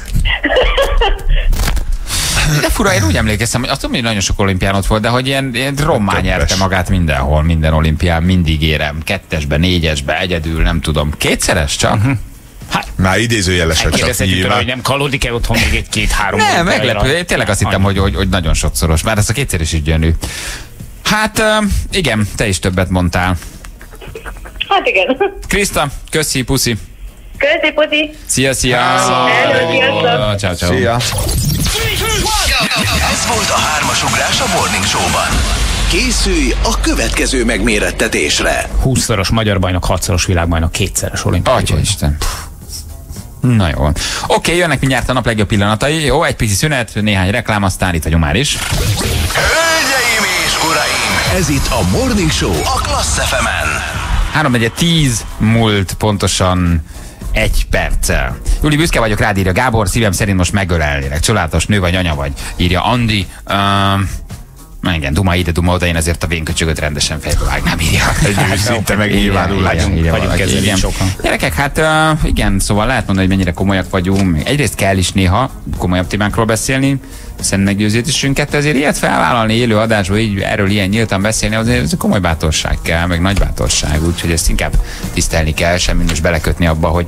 De fura, én úgy emlékeztem, hogy azt tudom, hogy nagyon sok olimpián ott volt, de hogy ilyen, ilyen rommá nyerte magát mindenhol, minden olimpián, mindig érem. Kettesbe, négyesbe, egyedül, nem tudom. Kétszeres csak? Mhm. Már idézőjelesen csak tőle, hogy nyilván. nem kalódik-e otthon még egy két-három Nem, meglepő. Én tényleg azt hittem, hogy, hogy, hogy nagyon sokszoros. Már ez a kétszer is így gyönyörű. Hát igen, te is többet mondtál. Hát igen. Krista, köszi, puszi. Köszi, puti. Szia, szia. Hello. Ciao, ciao. Szia. Ez volt a hármas ugrás a Morning Show-ban. Készülj a következő megmérettetésre. 20-szoros magyar bajnok, 6-szoros világbajnok, kétszeres olimpiai Atya. Isten. Na jó. Oké, okay, jönnek mindjárt a nap legjobb pillanatai. Jó, egy pici szünet, néhány reklám, aztán itt vagyunk már is. Hölgyeim és uraim! Ez itt a Morning Show a Klassz FM-en. 3 10 múlt pontosan egy perccel. Júli, büszke vagyok rád, írja Gábor, szívem szerint most megölelnélek. Csodálatos nő vagy anya vagy, írja Andi. Uh, Na igen, duma ide, duma oda, én azért a vénköcsögöt rendesen fejbe vágnám, írja. Egy (laughs) őszinte megnyilvánulás. Vagyunk- így sokan. Gyerekek, hát uh, igen, szóval lehet mondani, hogy mennyire komolyak vagyunk. Egyrészt kell is néha komolyabb témákról beszélni, szent meggyőződésünket, ezért ilyet felvállalni élő adásba, így erről ilyen nyíltan beszélni, azért ez komoly bátorság kell, meg nagy bátorság, úgyhogy ezt inkább tisztelni kell, semmi most belekötni abba, hogy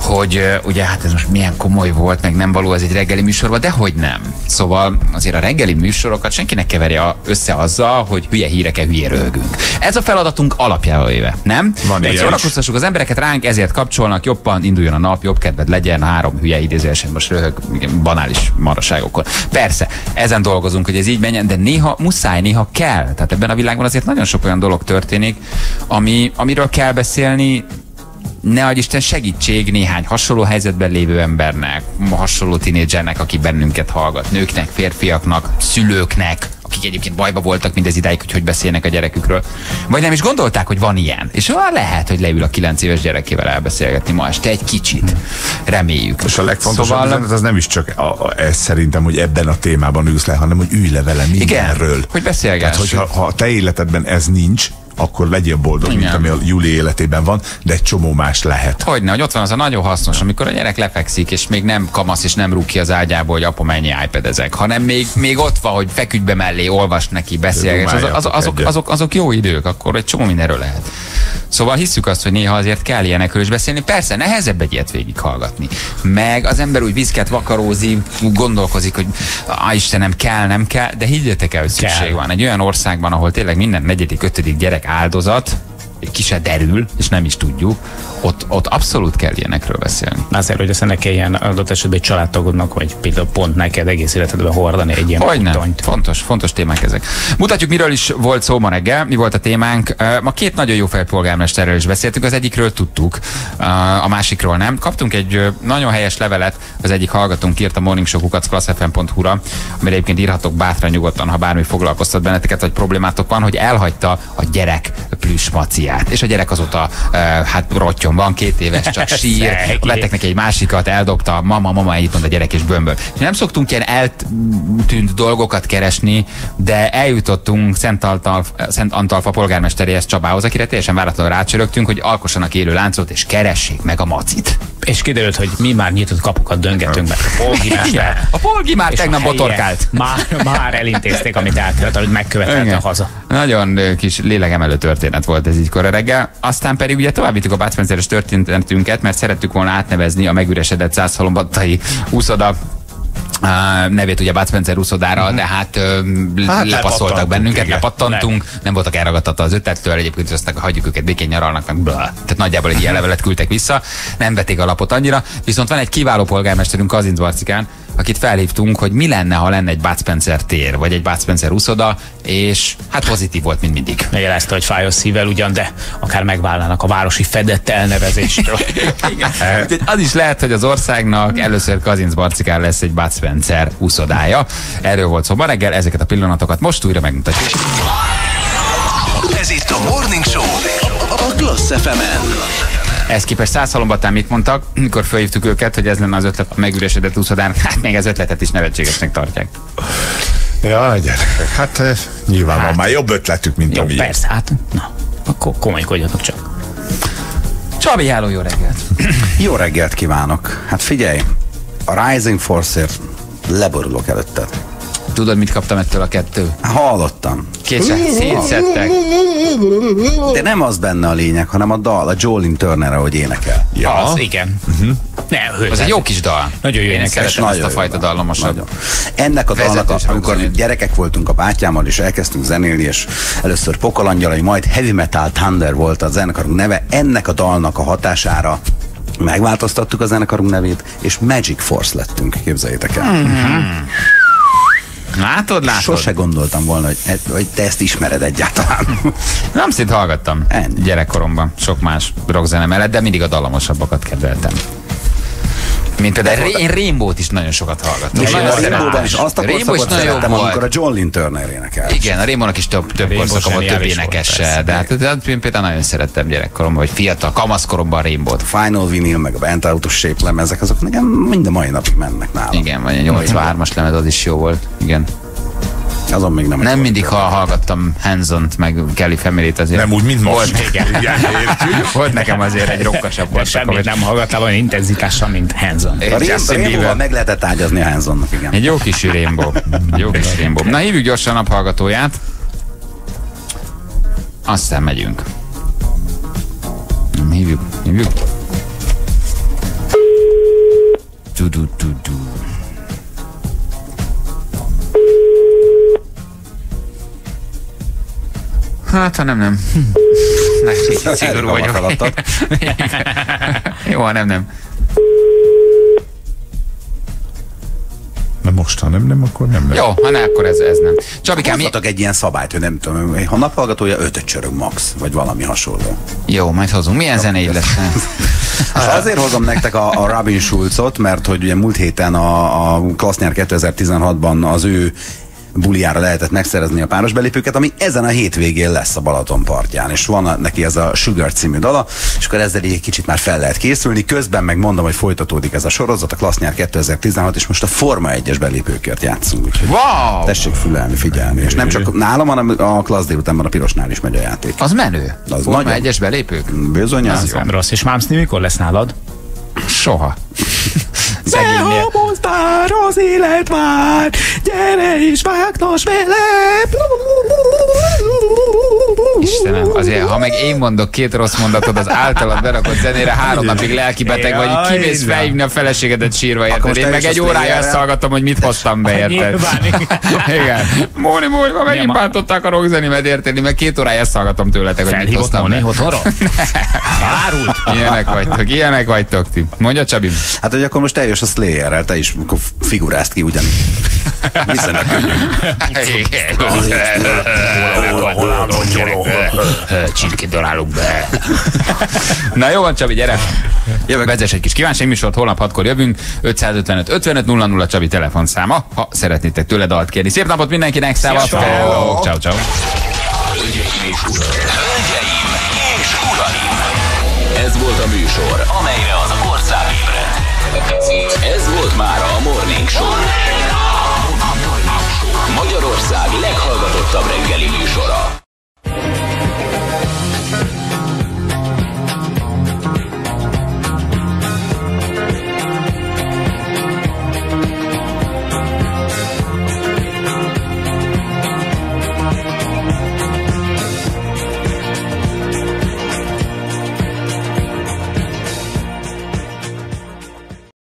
hogy ugye hát ez most milyen komoly volt, meg nem való ez egy reggeli műsorban, de hogy nem. Szóval azért a reggeli műsorokat senki ne keverje össze azzal, hogy hülye híreke hülye röhögünk. Ez a feladatunk alapjával véve, nem? Van ilyen szórakoztassuk az embereket ránk, ezért kapcsolnak, jobban induljon a nap, jobb kedved legyen, három hülye idézőesen most röhög banális maraságokon. Persze, ezen dolgozunk, hogy ez így menjen, de néha muszáj, néha kell. Tehát ebben a világban azért nagyon sok olyan dolog történik, ami, amiről kell beszélni, ne adj Isten segítség néhány hasonló helyzetben lévő embernek, hasonló tinédzsernek, aki bennünket hallgat, nőknek, férfiaknak, szülőknek, akik egyébként bajba voltak mindez idáig, hogy hogy beszélnek a gyerekükről. Vagy nem is gondolták, hogy van ilyen. És ah, lehet, hogy leül a 9 éves gyerekével elbeszélgetni ma este egy kicsit. Reméljük. És a legfontosabb Szóval- üzenet az nem is csak a, a, ez szerintem, hogy ebben a témában ülsz le, hanem hogy ülj le vele mindenről. hogy beszélgessünk. Tehát, hogyha ha a te életedben ez nincs, akkor legyél boldog, mint Igen. ami a Júli életében van, de egy csomó más lehet. Hogyne, hogy ott van az a nagyon hasznos, amikor a gyerek lefekszik, és még nem kamasz, és nem rúg ki az ágyából, hogy apa mennyi iPad-ezek, hanem még, még ott van, hogy feküdj be mellé, olvas neki, beszélges. Az, az, azok, azok, azok jó idők, akkor egy csomó mindenről lehet. Szóval hisszük azt, hogy néha azért kell ilyenekről is beszélni. Persze, nehezebb egy ilyet végighallgatni. Meg az ember úgy viszket vakarózik, gondolkozik, hogy á, Istenem, kell, nem kell, de higgyetek el, hogy szükség Kell. van. Egy olyan országban, ahol tényleg minden negyedik, ötödik gyerek áldozat, ki se derül, és nem is tudjuk, ott, ott abszolút kell ilyenekről beszélni. Azért, hogy aztán ne kelljen adott esetben egy családtagodnak, vagy például pont neked egész életedben hordani egy ilyen Hogy nem? putonyt. Fontos, fontos témák ezek. Mutatjuk, miről is volt szó ma reggel, mi volt a témánk. Ma két nagyon jó fejpolgármesterről is beszéltünk, az egyikről tudtuk, a másikról nem. Kaptunk egy nagyon helyes levelet, az egyik hallgatónk írt a morningshow.classfm.hu-ra, amire egyébként írhatok bátran nyugodtan, ha bármi foglalkoztat benneteket, vagy problémátok van, hogy elhagyta a gyerek plüsmaciát. És a gyerek azóta ö, hát rottyom van, két éves, csak (laughs) sír, vettek neki egy másikat, eldobta, mama, mama, így mond a gyerek és bömböl. És nem szoktunk ilyen eltűnt dolgokat keresni, de eljutottunk Szent, Antal, Szent Antalfa polgármesteréhez Csabához, akire teljesen váratlanul rácsörögtünk, hogy alkossanak élő láncot, és keressék meg a macit. És kiderült, hogy mi már nyitott kapukat döngetünk be. A polgimester. A tegnap botorkált. Már, már elintézték, amit elkövetett, amit megkövetelte Igen. haza. Nagyon kis lélegemelő történet volt ez így kora reggel. Aztán pedig ugye tovább vittük a Bud Spencer-es történetünket, mert szerettük volna átnevezni a megüresedett százhalombattai úszoda nevét ugye Bud Spencer úszodára, de hát, Hát hát lepattantunk, bennünket, igen. lepattantunk, nem voltak elragadtatva az ötlettől, egyébként aztán hagyjuk őket békén nyaralnak, meg blah. Tehát nagyjából egy ilyen (laughs) levelet küldtek vissza, nem vették a lapot annyira, viszont van egy kiváló polgármesterünk Kazinc Barcikán, akit felhívtunk, hogy mi lenne, ha lenne egy Bud Spencer tér, vagy egy Bud Spencer úszoda, és hát pozitív volt, mint mindig. Jelezte, hogy fájos szívvel ugyan, de akár megválnának a városi fedett elnevezéstől. (laughs) Igen. Úgyhogy az is lehet, hogy az országnak először Kazinc Barcikán lesz egy Bud Spencer úszodája. Erről volt szó ma reggel, ezeket a pillanatokat most újra megmutatjuk. Ez itt a Morning Show a Klassz fm Ez képest százhalombatán mit mondtak, mikor felhívtuk őket, hogy ez lenne az ötlet a megüresedett úszodán, hát még az ötletet is nevetségesnek tartják. Ja, gyerekek, hát eh, nyilván hát, van már jobb ötletük, mint Jó, a miénk. persze, hát na, akkor komolykodjatok csak. Csabi, háló, jó reggelt! Jó reggelt kívánok! Hát figyelj, a Rising Force-ért leborulok előtted. Tudod, mit kaptam ettől a kettő? Hallottam. Kétszer szétszettek. De nem az benne a lényeg, hanem a dal, a Jolene Turner, ahogy énekel. Ja. Az, igen. Uh-huh. Ne, Az egy jó kis dal. Nagyon jó Én énekes. szeretem ezt a fajta dallamosabb. Nagyon. Ennek a dalnak, amikor hangzani. gyerekek voltunk a bátyámmal, és elkezdtünk zenélni, és először Pokolangyalai, majd Heavy Metal Thunder volt a zenekarunk neve, ennek a dalnak a hatására megváltoztattuk a zenekarunk nevét, és Magic Force lettünk, képzeljétek el. Hmm. Látod, látod? Sose gondoltam volna, hogy, hogy te ezt ismered egyáltalán. (laughs) Nem szint hallgattam Ennyi. gyerekkoromban, sok más rockzene mellett, de mindig a dallamosabbakat kedveltem. Mint például én Rainbow-t is nagyon sokat hallgattam. És én a Rainbow-ban szeretem. is azt a Rainbow is nagyon szerettem, amikor a volt. Jolene Turner énekel. Igen, a Rainbow-nak is több, több korszaka volt, több zseniális volt, énekesse, persze. de hát de hát én például nagyon szerettem gyerekkoromban, vagy fiatal, kamaszkoromban Rainbow-t. Final Vinyl, meg a Bent Autos Shape lemezek, azok nekem mind a mai napig mennek nálam. Igen, vagy a 83-as lemez az is jó volt. Igen. Azon még nem. Nem mindig, ha hallgattam Hanson-t, meg Kelly Family-t azért. Nem úgy, mint most. Volt, Igen, értjük. (laughs) volt nekem azért egy rokkasabb korszak, semmit nem hallgattál olyan intenzitással, mint Hanson. Bieber. meg lehetett ágyazni a Hansonnak, igen. Egy jó kis Rainbow. Egy jó kis Rainbow. Na hívjuk gyorsan a naphallgatóját. Aztán megyünk. Hívjuk, hívjuk. Du-du, du-du. Hát, ha nem, nem. (laughs) Kicsit szigorú vagyok. (laughs) Jó, ha nem, nem. Na most. ha nem, nem, akkor nem. nem. Jó, ha ne, akkor ez, ez nem. Csabikám, mi... Egy ilyen szabályt, hogy nem tudom, ha naphallgatója ötöt csörög max, vagy valami hasonló. Jó, majd hozunk. Milyen zenéid lesz? (laughs) És azért hozom nektek a, a Robin Schulzot, mert hogy ugye múlt héten a, a Klassnyár 2016-ban az ő buliára lehetett megszerezni a páros belépőket, ami ezen a hétvégén lesz a Balaton partján, és van a, neki ez a Sugar című dala, és akkor ezzel így egy kicsit már fel lehet készülni, közben meg mondom, hogy folytatódik ez a sorozat, a Klassznyár 2016, és most a Forma 1-es belépőkért játszunk. Úgyhogy wow! Tessék fülelni, figyelni, és nem csak nálam, hanem a Klassz délutánban a Pirosnál is megy a játék. Az menő. Az Forma nagyon- egyes belépők? Bizony, Ez az nem rossz. És Mámszni mikor lesz nálad? Soha. Szegénynél. már az élet már, gyere és vágtas velem. Istenem, azért, ha meg én mondok két rossz mondatot az általad berakott zenére, három napig lelkibeteg vagy, kimész felhívni a feleségedet sírva, érted? Én te meg egy azt órája ezt hallgatom, hogy mit hoztam be, érted? Nyilván, (laughs) Igen. Móni, Móni, ma megint bántották a rockzenémet, érted? Én meg két órája ezt hallgatom tőletek, hogy mit hoztam be. (laughs) Árult. Ilyenek vagytok, ilyenek vagytok ti. Mondja Csabi. Hát, hogy akkor most eljössz a Slayer-rel, te is figurázt ki ugyanígy. Viszonylag könnyű. Csirkét darálunk be. Na jó van, Csabi, gyere. Jövök. Vezess egy kis kívánság műsort, holnap hatkor jövünk. 555 55 00 Csabi telefonszáma, ha szeretnétek tőle dalt kérni. Szép napot mindenkinek, szevasztok! Ciao. Ciao, ciao. Hölgyeim és uraim! Hölgyeim és uraim! Ez volt a műsor, amelyre az már a Morning Show. Magyarország leghallgatottabb reggeli műsora.